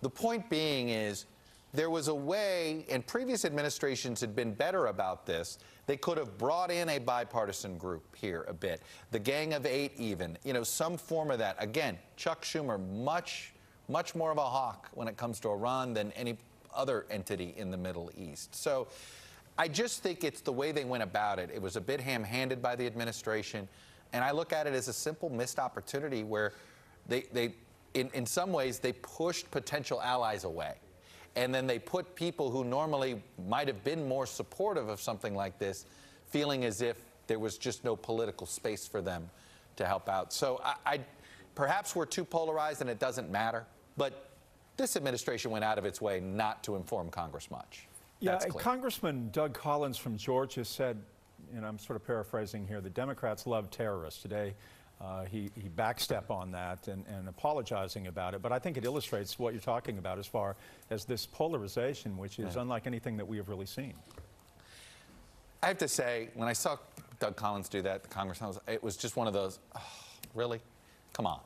[SPEAKER 33] The point being is there was a way, and previous administrations had been better about this. They could have brought in a bipartisan group here a bit, the Gang of Eight, even, you know, some form of that. Again, Chuck Schumer, much, much more of a hawk when it comes to Iran than any other entity in the Middle East. So I just think it's the way they went about it. It was a bit ham handed by the administration. And I look at it as a simple missed opportunity where they, they in, in some ways, they pushed potential allies away and then they put people who normally might have been more supportive of something like this feeling as if there was just no political space for them to help out. So I, I perhaps we're too polarized and it doesn't matter, but this administration went out of its way not to inform Congress much.
[SPEAKER 12] Yeah, Congressman Doug Collins from Georgia said, and I'm sort of paraphrasing here, the Democrats love terrorists. Today, uh, he, he backstep on that and, and apologizing about it. But I think it illustrates what you're talking about as far as this polarization, which is yeah. unlike anything that we have really seen.
[SPEAKER 33] I have to say, when I saw Doug Collins do that, the congressman, it was just one of those, oh, really? Come on.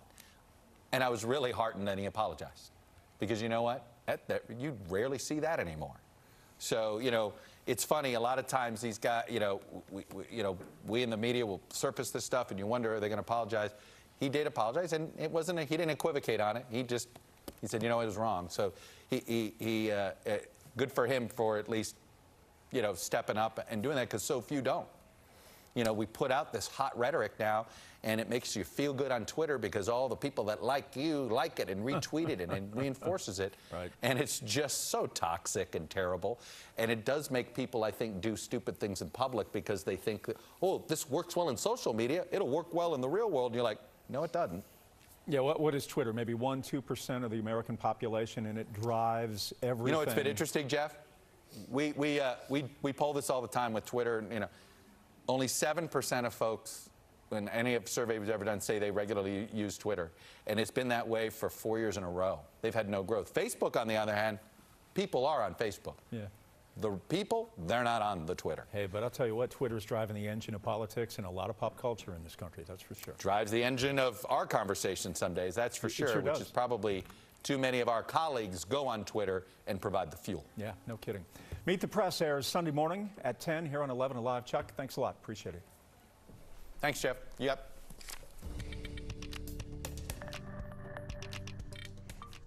[SPEAKER 33] And I was really heartened that he apologized. Because you know what? That, that, you rarely see that anymore. So, you know, it's funny. A lot of times these guys, you know, we, we, you know, we in the media will surface this stuff, and you wonder are they going to apologize? He did apologize, and it wasn't. A, he didn't equivocate on it. He just he said, you know, it was wrong. So he he, he uh, uh, good for him for at least, you know, stepping up and doing that because so few don't. You know, we put out this hot rhetoric now, and it makes you feel good on Twitter because all the people that like you like it and retweet it and, and reinforces it.
[SPEAKER 12] Right.
[SPEAKER 33] And it's just so toxic and terrible. And it does make people, I think, do stupid things in public because they think, that, oh, this works well in social media. It'll work well in the real world. And you're like, no, it doesn't.
[SPEAKER 12] Yeah, what, what is Twitter? Maybe 1%, 2% of the American population, and it drives everything.
[SPEAKER 33] You know, it's been interesting, Jeff. We, we, uh, we, we poll this all the time with Twitter. And, You know, only 7% of folks when any of survey was ever done say they regularly use Twitter. And it's been that way for four years in a row. They've had no growth. Facebook, on the other hand, people are on Facebook.
[SPEAKER 12] Yeah.
[SPEAKER 33] The people, they're not on the Twitter.
[SPEAKER 12] Hey, but I'll tell you what, Twitter's driving the engine of politics and a lot of pop culture in this country, that's for sure.
[SPEAKER 33] Drives the engine of our conversation some days, that's for
[SPEAKER 12] it,
[SPEAKER 33] sure,
[SPEAKER 12] it sure
[SPEAKER 33] which
[SPEAKER 12] does.
[SPEAKER 33] is probably too many of our colleagues go on Twitter and provide the fuel.
[SPEAKER 12] Yeah, no kidding. Meet the Press airs Sunday morning at 10 here on 11 Alive. Chuck, thanks a lot. Appreciate it.
[SPEAKER 33] Thanks, Jeff. Yep.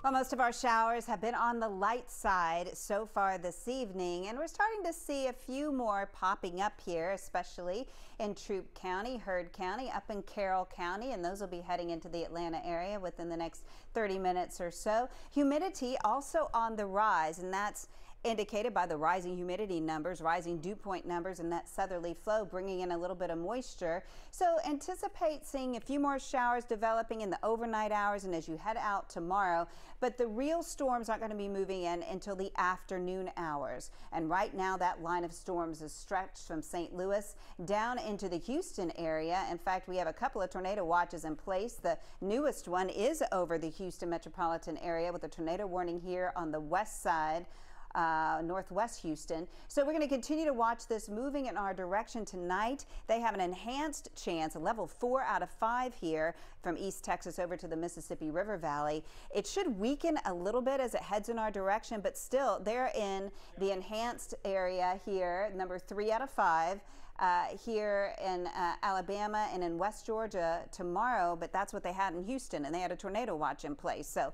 [SPEAKER 15] Well, most of our showers have been on the light side so far this evening, and we're starting to see a few more popping up here, especially in Troup County, Heard County, up in Carroll County, and those will be heading into the Atlanta area within the next 30 minutes or so. Humidity also on the rise, and that's indicated by the rising humidity numbers, rising dew point numbers, and that southerly flow bringing in a little bit of moisture. So anticipate seeing a few more showers developing in the overnight hours and as you head out tomorrow. But the real storms aren't going to be moving in until the afternoon hours. And right now, that line of storms is stretched from St. Louis down into the Houston area. In fact, we have a couple of tornado watches in place. The newest one is over the Houston metropolitan area with a tornado warning here on the west side uh, northwest Houston. So we're going to continue to watch this moving in our direction tonight. They have an enhanced chance, a level four out of five here from East Texas over to the Mississippi River Valley. It should weaken a little bit as it heads in our direction, but still they're in the enhanced area here, number three out of five. Uh, here in uh, Alabama and in West Georgia tomorrow, but that's what they had in Houston, and they had a tornado watch in place. So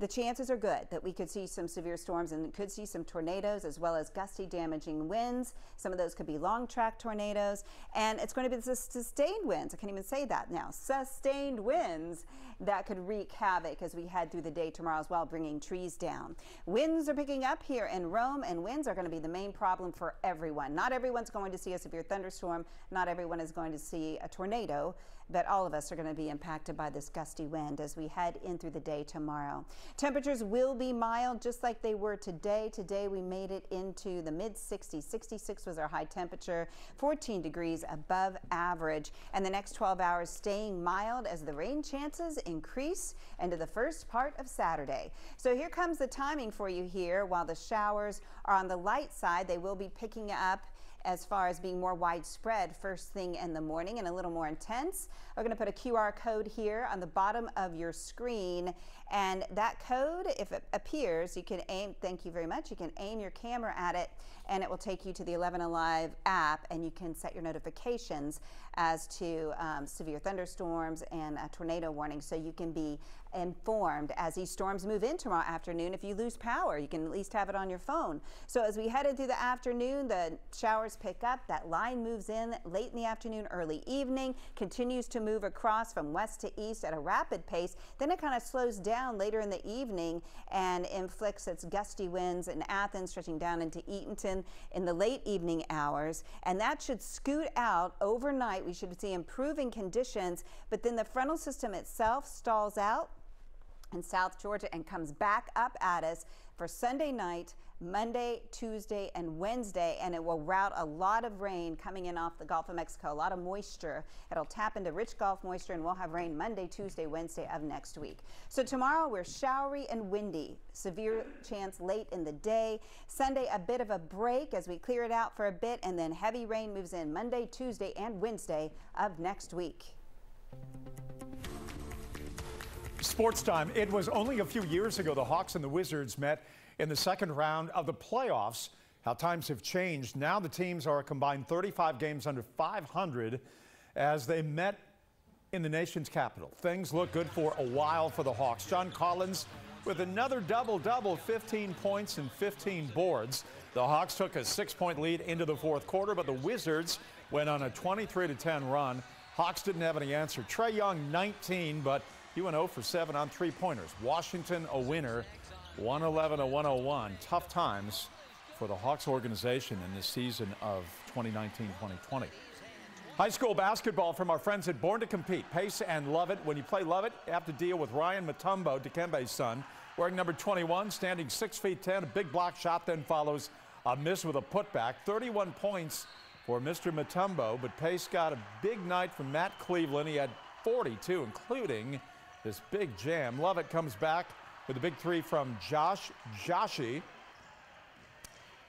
[SPEAKER 15] the chances are good that we could see some severe storms and could see some tornadoes as well as gusty damaging winds. Some of those could be long track tornadoes and it's going to be the sustained winds. I can't even say that now. Sustained winds that could wreak havoc as we head through the day tomorrow as well, bringing trees down. Winds are picking up here in Rome and winds are going to be the main problem for everyone. Not everyone's going to see a severe thunderstorm. Not everyone is going to see a tornado but all of us are going to be impacted by this gusty wind as we head in through the day tomorrow. Temperatures will be mild just like they were today. Today we made it into the mid 60s. 66 was our high temperature, 14 degrees above average. And the next 12 hours staying mild as the rain chances increase into the first part of Saturday. So here comes the timing for you here. While the showers are on the light side, they will be picking up as far as being more widespread first thing in the morning and a little more intense. We're going to put a QR code here on the bottom of your screen and that code, if it appears, you can aim, thank you very much, you can aim your camera at it and it will take you to the 11 Alive app and you can set your notifications as to um, severe thunderstorms and a tornado warning so you can be informed as these storms move in tomorrow afternoon. If you lose power, you can at least have it on your phone. So as we head into the afternoon, the showers pick up, that line moves in late in the afternoon, early evening, continues to move across from west to east at a rapid pace. Then it kind of slows down later in the evening and inflicts its gusty winds in Athens, stretching down into Eatonton in the late evening hours. And that should scoot out overnight. We should see improving conditions, but then the frontal system itself stalls out in South Georgia and comes back up at us for Sunday night, Monday, Tuesday, and Wednesday, and it will route a lot of rain coming in off the Gulf of Mexico, a lot of moisture. It'll tap into rich Gulf moisture, and we'll have rain Monday, Tuesday, Wednesday of next week. So tomorrow we're showery and windy, severe chance late in the day. Sunday, a bit of a break as we clear it out for a bit, and then heavy rain moves in Monday, Tuesday, and Wednesday of next week.
[SPEAKER 12] Sports time. It was only a few years ago the Hawks and the Wizards met in the second round of the playoffs. How times have changed. Now the teams are combined 35 games under 500 as they met in the nation's capital. Things look good for a while for the Hawks. John Collins with another double-double, 15 points and 15 boards. The Hawks took a six-point lead into the fourth quarter, but the Wizards went on a 23-10 run. Hawks didn't have any answer. Trae Young, 19, but he went 0 for 7 on three pointers. Washington a winner, 111 to 101. Tough times for the Hawks organization in this season of 2019 2020. High school basketball from our friends at Born to Compete. Pace and love it. When you play Lovett, you have to deal with Ryan Mutombo, Dikembe's son, wearing number 21, standing 6 feet 10. A big block shot then follows a miss with a putback. 31 points for Mr. Mutombo, but Pace got a big night from Matt Cleveland. He had 42, including this big jam. Lovett comes back with a big three from Josh Joshi.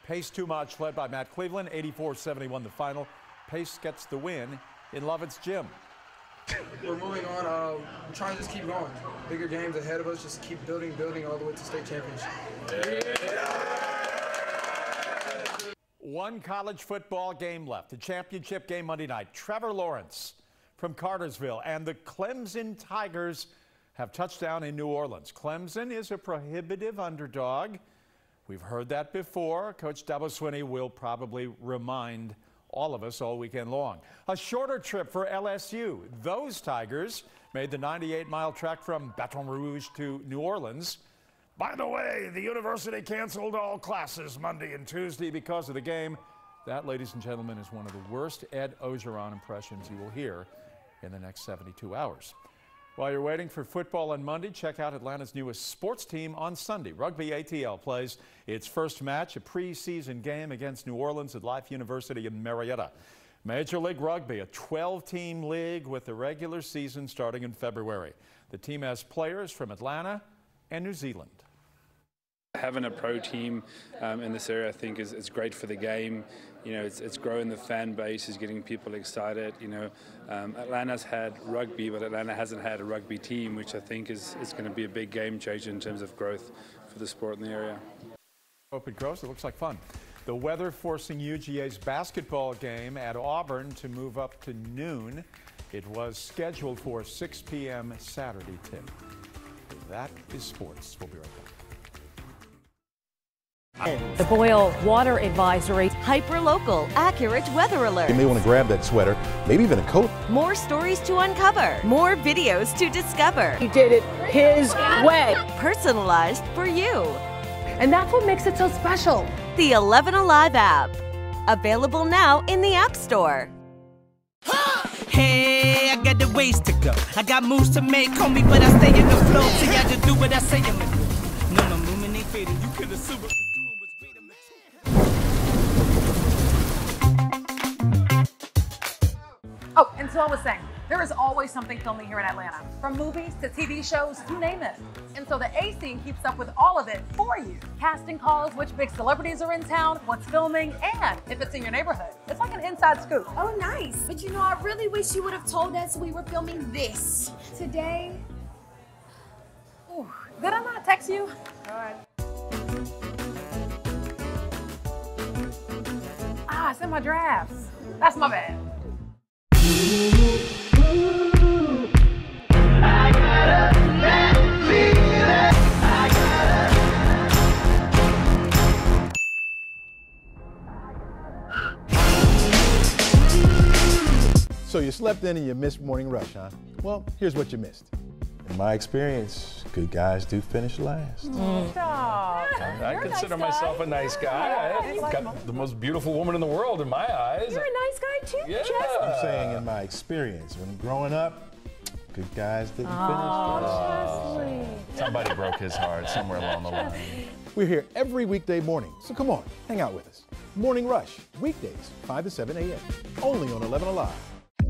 [SPEAKER 12] Pace too much, led by Matt Cleveland, 84-71 the final. Pace gets the win in Lovett's gym.
[SPEAKER 112] We're moving on. Uh, we're trying to just keep going. Bigger games ahead of us. Just keep building, building all the way to state championship.
[SPEAKER 12] One college football game left. The championship game Monday night. Trevor Lawrence from Cartersville and the Clemson Tigers have touchdown in New Orleans. Clemson is a prohibitive underdog. We've heard that before. Coach Dabo Swinney will probably remind all of us all weekend long. A shorter trip for LSU. Those Tigers made the 98-mile trek from Baton Rouge to New Orleans. By the way, the university canceled all classes Monday and Tuesday because of the game. That, ladies and gentlemen, is one of the worst Ed Orgeron impressions you will hear in the next 72 hours. While you're waiting for football on Monday, check out Atlanta's newest sports team on Sunday. Rugby ATL plays its first match, a preseason game against New Orleans at Life University in Marietta. Major League Rugby, a 12-team league with the regular season starting in February. The team has players from Atlanta and New Zealand.
[SPEAKER 113] Having a pro team um, in this area, I think, is, is great for the game. You know, it's, it's growing the fan base, is getting people excited. You know, um, Atlanta's had rugby, but Atlanta hasn't had a rugby team, which I think is, is going to be a big game changer in terms of growth for the sport in the area.
[SPEAKER 12] Hope it grows. It looks like fun. The weather forcing UGA's basketball game at Auburn to move up to noon. It was scheduled for 6 p.m. Saturday tip. That is sports. We'll be right back.
[SPEAKER 8] The Boil Water Advisory.
[SPEAKER 9] Hyper-local, accurate weather alert.
[SPEAKER 10] You may want to grab that sweater, maybe even a coat.
[SPEAKER 9] More stories to uncover. More videos to discover.
[SPEAKER 7] He did it his way.
[SPEAKER 9] Personalized for you.
[SPEAKER 7] And that's what makes it so special.
[SPEAKER 9] The 11 Alive app. Available now in the App Store.
[SPEAKER 11] Hey, I got the ways to go. I got moves to make, call me, but I stay in the flow. So y'all just do what I say
[SPEAKER 7] I was saying, there is always something filming here in Atlanta. From movies to TV shows, you name it. And so the A scene keeps up with all of it for you. Casting calls, which big celebrities are in town, what's filming, and if it's in your neighborhood. It's like an inside scoop.
[SPEAKER 114] Oh, nice. But you know, I really wish you would have told us we were filming this today.
[SPEAKER 7] Ooh, did I not text you? All right. Ah, it's in my drafts. That's my bad.
[SPEAKER 10] So you slept in and you missed morning rush, huh? Well, here's what you missed. In my experience, good guys do finish last. Mm.
[SPEAKER 5] Oh, I consider myself a nice guy. I've got the most beautiful woman in the world in my eyes.
[SPEAKER 114] You're a nice guy too,
[SPEAKER 5] Yeah.
[SPEAKER 114] Jeff.
[SPEAKER 10] I'm saying in my experience, when growing up, good guys didn't
[SPEAKER 114] Oh,
[SPEAKER 10] finish
[SPEAKER 5] Somebody broke his heart somewhere along the line.
[SPEAKER 10] We're here every weekday morning, so come on, hang out with us. Morning Rush, weekdays, 5 to 7 a.m., only on 11 Alive.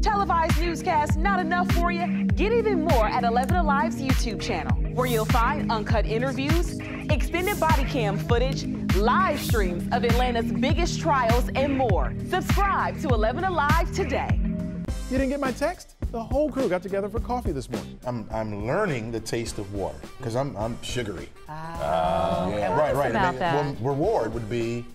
[SPEAKER 1] Televised newscast not enough for you? Get even more at 11 Alive's YouTube channel, where you'll find uncut interviews, extended body cam footage, live streams of Atlanta's biggest trials, and more. Subscribe to 11 Alive today.
[SPEAKER 10] You didn't get my text? The whole crew got together for coffee this morning. I'm, I'm learning the taste of water because I'm, I'm sugary.
[SPEAKER 15] Ah.
[SPEAKER 10] yeah, right, right.
[SPEAKER 15] about
[SPEAKER 10] I mean,
[SPEAKER 15] that?
[SPEAKER 10] one reward would be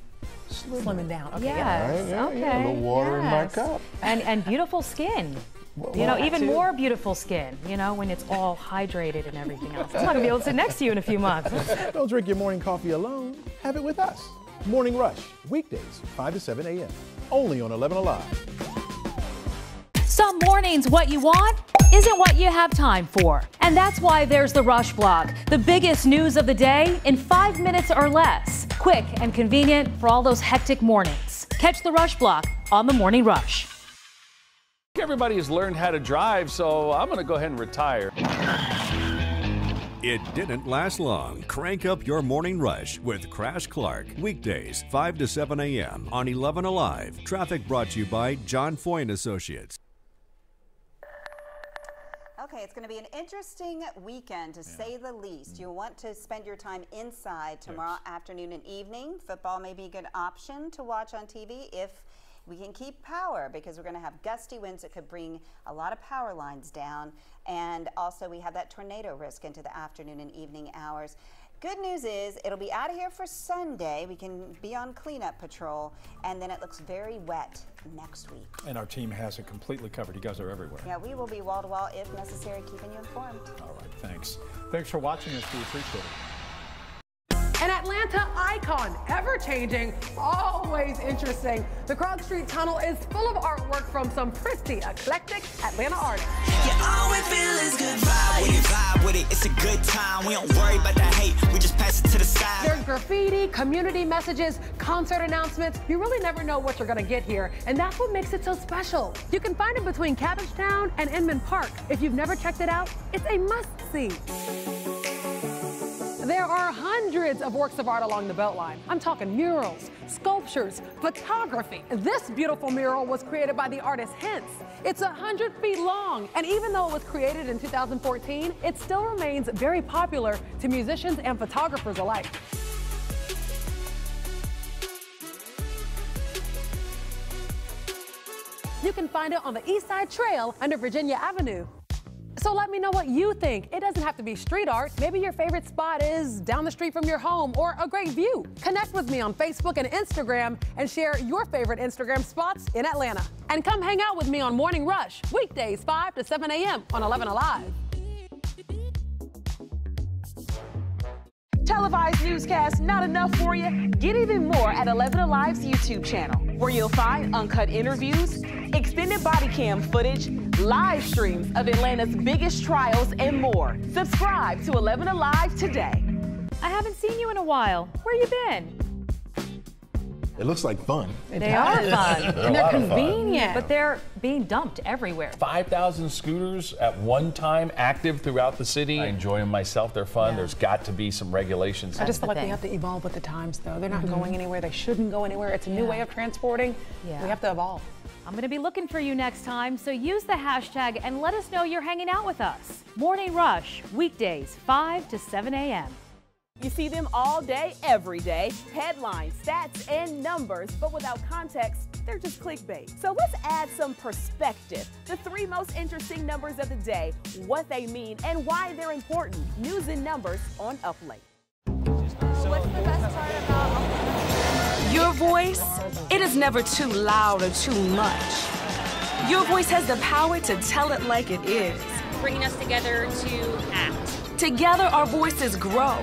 [SPEAKER 7] Slimming down. Okay.
[SPEAKER 8] Yes.
[SPEAKER 10] Right, yeah,
[SPEAKER 8] okay.
[SPEAKER 10] yeah, a little water in my cup.
[SPEAKER 8] And and beautiful skin.
[SPEAKER 10] Well,
[SPEAKER 8] you know,
[SPEAKER 10] that
[SPEAKER 8] even
[SPEAKER 10] too.
[SPEAKER 8] more beautiful skin. You know, when it's all hydrated and everything else. I'm not gonna be able to sit next to you in a few months.
[SPEAKER 10] Don't drink your morning coffee alone. Have it with us. Morning Rush, weekdays, 5 to 7 a.m., only on 11 Alive.
[SPEAKER 8] Some mornings, what you want isn't what you have time for. And that's why there's the Rush Block, the biggest news of the day in five minutes or less. Quick and convenient for all those hectic mornings. Catch the Rush Block on the Morning Rush.
[SPEAKER 5] Everybody has learned how to drive, so I'm going to go ahead and retire.
[SPEAKER 6] It didn't last long. Crank up your morning rush with Crash Clark. Weekdays, 5 to 7 a.m. on 11 Alive. Traffic brought to you by John Foy and Associates.
[SPEAKER 15] Okay, it's going to be an interesting weekend to say the least. You'll want to spend your time inside tomorrow afternoon and evening. Football may be a good option to watch on TV if we can keep power because we're going to have gusty winds that could bring a lot of power lines down. And also, we have that tornado risk into the afternoon and evening hours. Good news is it'll be out of here for Sunday. We can be on cleanup patrol, and then it looks very wet next week.
[SPEAKER 12] And our team has it completely covered. You guys are everywhere.
[SPEAKER 15] Yeah, we will be wall to wall if necessary, keeping you informed.
[SPEAKER 12] All right, thanks. Thanks for watching us. We appreciate it.
[SPEAKER 7] An Atlanta icon, ever changing, always interesting. The Krog Street Tunnel is full of artwork from some pretty eclectic Atlanta artists.
[SPEAKER 11] All we feel is good vibe with it, vibe with it. It's a good time. We don't worry about the hate. We just pass it to the side.
[SPEAKER 7] There's graffiti, community messages, concert announcements. You really never know what you're going to get here, and that's what makes it so special. You can find it between Cabbagetown and Inman Park. If you've never checked it out, it's a must-see. There are hundreds of works of art along the Beltline. I'm talking murals, sculptures, photography. This beautiful mural was created by the artist Hense. It's 100 feet long, and even though it was created in 2014, it still remains very popular to musicians and photographers alike. You can find it on the East Side Trail under Virginia Avenue. So let me know what you think. It doesn't have to be street art. Maybe your favorite spot is down the street from your home or a great view. Connect with me on Facebook and Instagram and share your favorite Instagram spots in Atlanta. And come hang out with me on Morning Rush, weekdays 5 to 7 a.m. on 11 Alive.
[SPEAKER 1] Televised newscast not enough for you? Get even more at 11 Alive's YouTube channel, where you'll find uncut interviews, extended body cam footage, live streams of Atlanta's biggest trials, and more. Subscribe to 11 Alive today.
[SPEAKER 8] I haven't seen you in a while. Where you been?
[SPEAKER 114] It looks like fun.
[SPEAKER 8] They are fun.
[SPEAKER 5] They're and they're
[SPEAKER 8] convenient. But they're being dumped everywhere.
[SPEAKER 5] 5,000 scooters at one time active throughout the city. I enjoy them myself. They're fun. Yeah. There's got to be some regulations.
[SPEAKER 7] I just feel like thing. we have to evolve with the times, though. They're not mm -hmm. going anywhere. They shouldn't go anywhere. It's a new way of transporting. Yeah. We have to evolve.
[SPEAKER 8] I'm going to be looking for you next time, so use the hashtag and let us know you're hanging out with us. Morning Rush, weekdays, 5 to 7 a.m.
[SPEAKER 1] You see them all day, every day. Headlines, stats, and numbers, but without context, they're just clickbait. So let's add some perspective. The three most interesting numbers of the day, what they mean, and why they're important. News and numbers on Up Late.
[SPEAKER 68] What's the best part about Your voice, it is never too loud or too much. Your voice has the power to tell it like it is.
[SPEAKER 115] Bringing us together to act.
[SPEAKER 68] Together, our voices grow.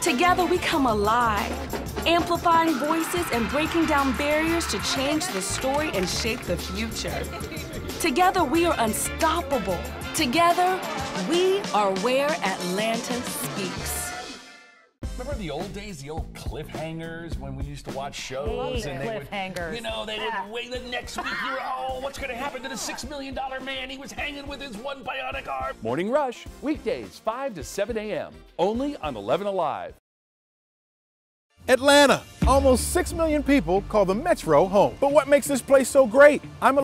[SPEAKER 68] Together, we come alive, amplifying voices and breaking down barriers to change the story and shape the future. Together, we are unstoppable. Together, we are where Atlanta speaks.
[SPEAKER 5] Remember the old days, the old cliffhangers when we used to watch shows
[SPEAKER 8] and they cliffhangers.
[SPEAKER 5] Would, you know, they would wait the next week. You were, oh, what's going to happen to the six million dollar man? He was hanging with his one bionic arm.
[SPEAKER 116] Morning Rush, weekdays 5 to 7 a.m. Only on 11 Alive.
[SPEAKER 10] Atlanta. Almost 6 million people call the Metro home. But what makes this place so great? I'm a